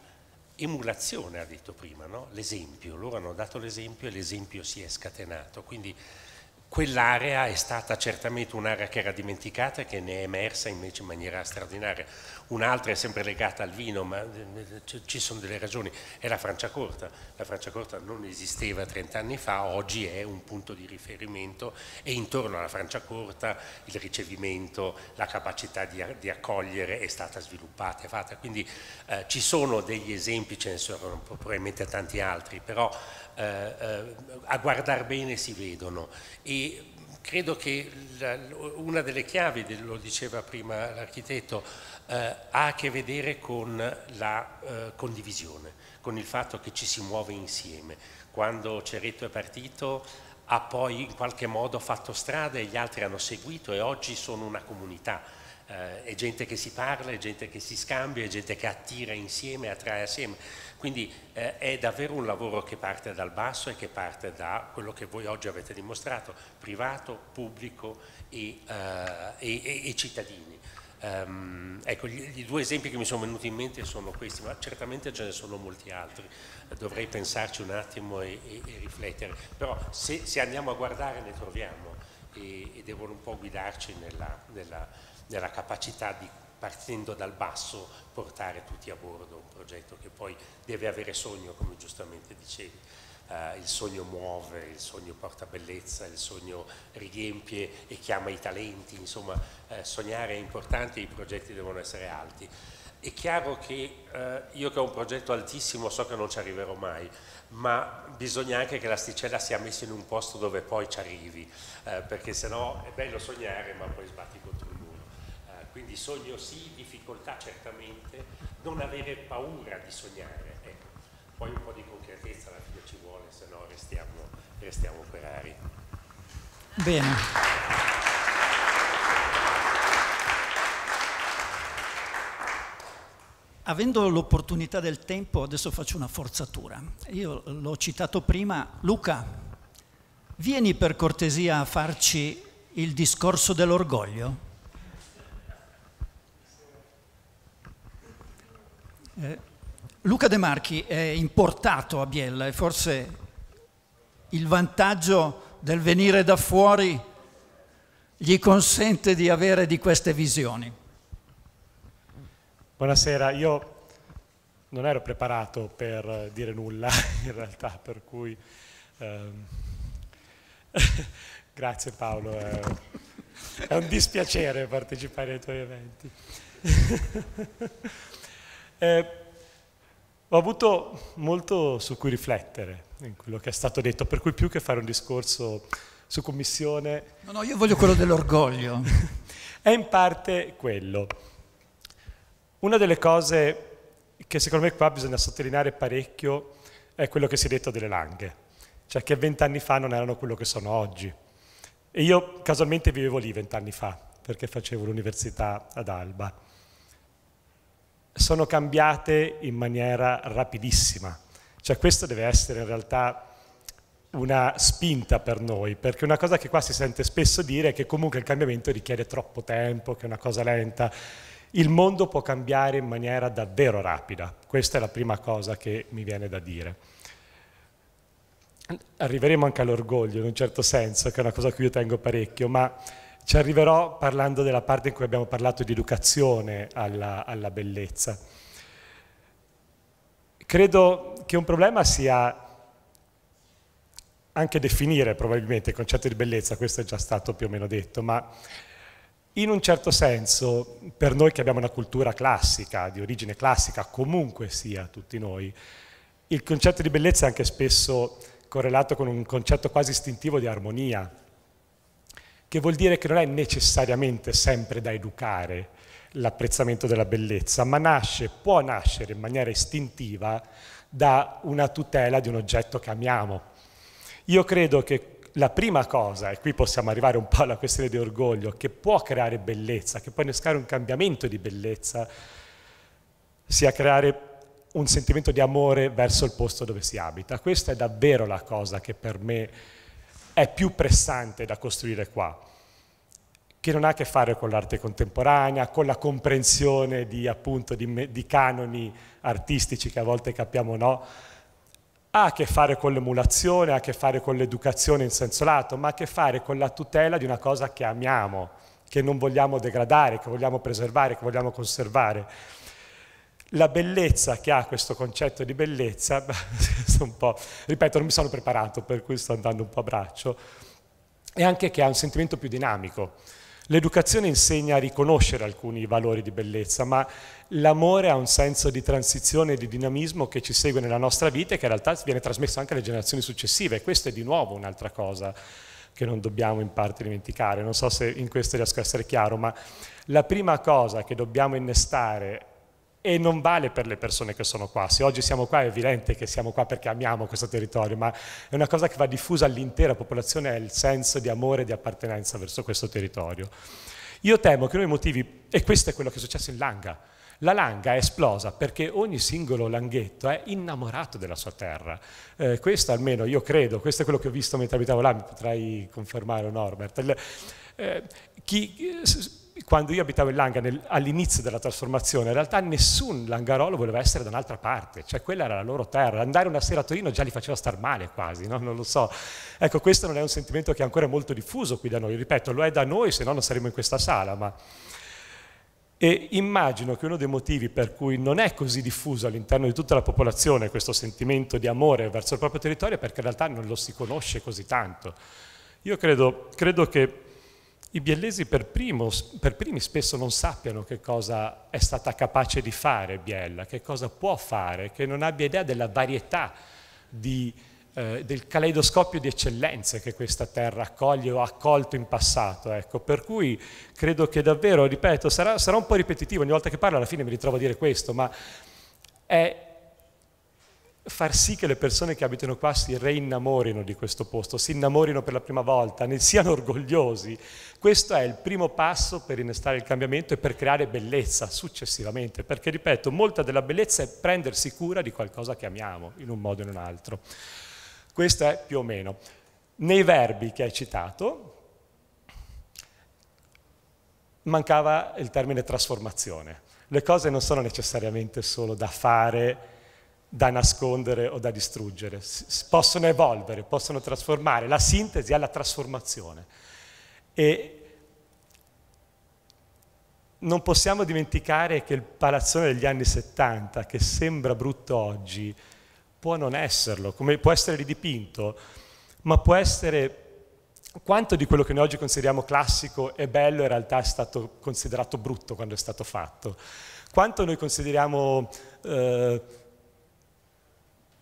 emulazione, ha detto prima, no? l'esempio, loro hanno dato l'esempio e l'esempio si è scatenato, quindi quell'area è stata certamente un'area che era dimenticata e che ne è emersa invece in maniera straordinaria un'altra è sempre legata al vino, ma eh, ci sono delle ragioni, è la Franciacorta. La Franciacorta non esisteva 30 anni fa, oggi è un punto di riferimento e intorno alla Franciacorta il ricevimento, la capacità di, di accogliere è stata sviluppata, è fatta. Quindi eh, ci sono degli esempi, ce ne sono probabilmente tanti altri, però eh, eh, a guardare bene si vedono. E, credo che la, una delle chiavi, lo diceva prima l'architetto, eh, ha a che vedere con la eh, condivisione, con il fatto che ci si muove insieme. Quando Ceretto è partito ha poi in qualche modo fatto strada e gli altri hanno seguito e oggi sono una comunità. Eh, è gente che si parla, è gente che si scambia, è gente che attira insieme, attrae assieme. Quindi eh, è davvero un lavoro che parte dal basso e che parte da quello che voi oggi avete dimostrato, privato, pubblico e, eh, e, e cittadini. Um, ecco, gli, due esempi che mi sono venuti in mente sono questi, ma certamente ce ne sono molti altri. Dovrei pensarci un attimo e, e, e riflettere, però se, se, andiamo a guardare ne troviamo e, e devono un po' guidarci nella, nella, nella, capacità di, partendo dal basso, portare tutti a bordo un progetto che poi deve avere sogno, come giustamente dicevi eh, il sogno muove, il sogno porta bellezza, il sogno riempie e chiama i talenti, insomma eh, sognare è importante, i progetti devono essere alti. È chiaro che eh, io che ho un progetto altissimo so che non ci arriverò mai, ma bisogna anche che l'asticella sia messa in un posto dove poi ci arrivi, perché sennò è bello sognare ma poi sbatti. Quindi sogno sì, difficoltà certamente, non avere paura di sognare, ecco. poi un po' di concretezza alla fine ci vuole, se no restiamo, restiamo operari. Bene. Avendo l'opportunità del tempo, adesso faccio una forzatura. Io l'ho citato prima, Luca, vieni per cortesia a farci il discorso dell'orgoglio. Eh, Luca De Marchi è importato a Biella e forse il vantaggio del venire da fuori gli consente di avere di queste visioni. Buonasera, io non ero preparato per dire nulla in realtà, per cui ehm, grazie Paolo, è, è un dispiacere partecipare ai tuoi eventi. eh, ho avuto molto su cui riflettere in quello che è stato detto, per cui più che fare un discorso su commissione... No, no, io voglio quello dell'orgoglio. è in parte quello. Una delle cose che secondo me qua bisogna sottolineare parecchio è quello che si è detto delle langhe, cioè che vent'anni fa non erano quello che sono oggi. E io casualmente vivevo lì vent'anni fa, perché facevo l'università ad Alba. Sono cambiate in maniera rapidissima, cioè questo deve essere in realtà una spinta per noi, perché una cosa che qua si sente spesso dire è che comunque il cambiamento richiede troppo tempo, che è una cosa lenta. Il mondo può cambiare in maniera davvero rapida, questa è la prima cosa che mi viene da dire. Arriveremo anche all'orgoglio in un certo senso, che è una cosa a cui io tengo parecchio, ma ci arriverò parlando della parte in cui abbiamo parlato di educazione alla, alla bellezza. Credo che un problema sia anche definire probabilmente il concetto di bellezza, questo è già stato più o meno detto, ma in un certo senso, per noi che abbiamo una cultura classica, di origine classica, comunque sia tutti noi, il concetto di bellezza è anche spesso correlato con un concetto quasi istintivo di armonia, che vuol dire che non è necessariamente sempre da educare l'apprezzamento della bellezza, ma nasce, può nascere in maniera istintiva da una tutela di un oggetto che amiamo. Io credo che la prima cosa, e qui possiamo arrivare un po' alla questione di orgoglio, che può creare bellezza, che può innescare un cambiamento di bellezza, sia creare un sentimento di amore verso il posto dove si abita. Questa è davvero la cosa che per me è più pressante da costruire qua, che non ha a che fare con l'arte contemporanea, con la comprensione di, appunto, di, di canoni artistici che a volte capiamo no, ha a che fare con l'emulazione, ha a che fare con l'educazione in senso lato, ma ha a che fare con la tutela di una cosa che amiamo, che non vogliamo degradare, che vogliamo preservare, che vogliamo conservare. La bellezza che ha questo concetto di bellezza, ripeto, non mi sono preparato, per cui sto andando un po' a braccio, è anche che ha un sentimento più dinamico. L'educazione insegna a riconoscere alcuni valori di bellezza, ma l'amore ha un senso di transizione e di dinamismo che ci segue nella nostra vita e che in realtà viene trasmesso anche alle generazioni successive. E questa è di nuovo un'altra cosa che non dobbiamo in parte dimenticare. Non so se in questo riesco a essere chiaro, ma la prima cosa che dobbiamo innestare e non vale per le persone che sono qua. Se oggi siamo qua è evidente che siamo qua perché amiamo questo territorio, ma è una cosa che va diffusa all'intera popolazione, è il senso di amore e di appartenenza verso questo territorio. Io temo che uno dei motivi, e questo è quello che è successo in Langa, la Langa è esplosa perché ogni singolo langhetto è innamorato della sua terra. Eh, questo almeno io credo, questo è quello che ho visto mentre abitavo là, mi potrai confermare Norbert. Il, eh, chi, quando io abitavo in Langa all'inizio della trasformazione, in realtà nessun langarolo voleva essere da un'altra parte, cioè quella era la loro terra. Andare una sera a Torino già li faceva star male quasi, no? non lo so. Ecco, questo non è un sentimento che è ancora molto diffuso qui da noi, ripeto, lo è da noi, se no non saremmo in questa sala, ma... E immagino che uno dei motivi per cui non è così diffuso all'interno di tutta la popolazione questo sentimento di amore verso il proprio territorio è perché in realtà non lo si conosce così tanto. Io credo, credo che i biellesi per, primo, per, primi spesso non sappiano che cosa è stata capace di fare Biella, che cosa può fare, che non abbia idea della varietà, di, eh, del caleidoscopio di eccellenze che questa terra accoglie o ha accolto in passato. Ecco. Per cui credo che davvero, ripeto, sarà, sarà un po' ripetitivo, ogni volta che parlo alla fine mi ritrovo a dire questo, ma è far sì che le persone che abitano qua si reinnamorino di questo posto, si innamorino per la prima volta, ne siano orgogliosi. Questo è il primo passo per innestare il cambiamento e per creare bellezza successivamente, perché ripeto, molta della bellezza è prendersi cura di qualcosa che amiamo, in un modo o in un altro. Questo è più o meno. Nei verbi che hai citato mancava il termine trasformazione. Le cose non sono necessariamente solo da fare, da nascondere o da distruggere, possono evolvere, possono trasformare. La sintesi è la trasformazione. E non possiamo dimenticare che il palazzone degli anni 70, che sembra brutto oggi, può non esserlo, come può essere ridipinto, ma può essere quanto di quello che noi oggi consideriamo classico e bello in realtà è stato considerato brutto quando è stato fatto. Quanto noi consideriamo eh,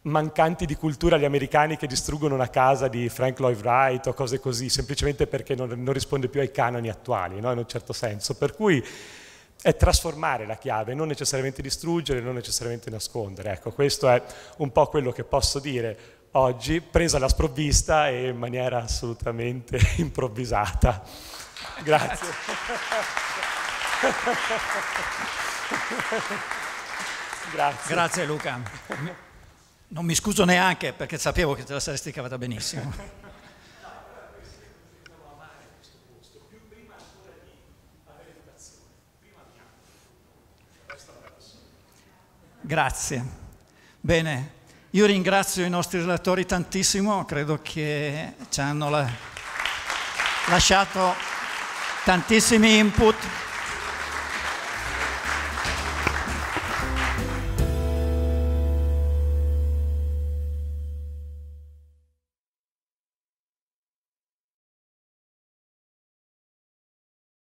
mancanti di cultura gli americani che distruggono una casa di Frank Lloyd Wright o cose così, semplicemente perché non, non risponde più ai canoni attuali, no? in un certo senso. Per cui è trasformare la chiave, non necessariamente distruggere, non necessariamente nascondere. Ecco, questo è un po' quello che posso dire oggi, presa alla sprovvista e in maniera assolutamente improvvisata. Grazie. Grazie. Grazie Luca. Non mi scuso neanche perché sapevo che te la saresti cavata benissimo. Grazie. Bene, io ringrazio i nostri relatori tantissimo, credo che ci hanno la... lasciato tantissimi input.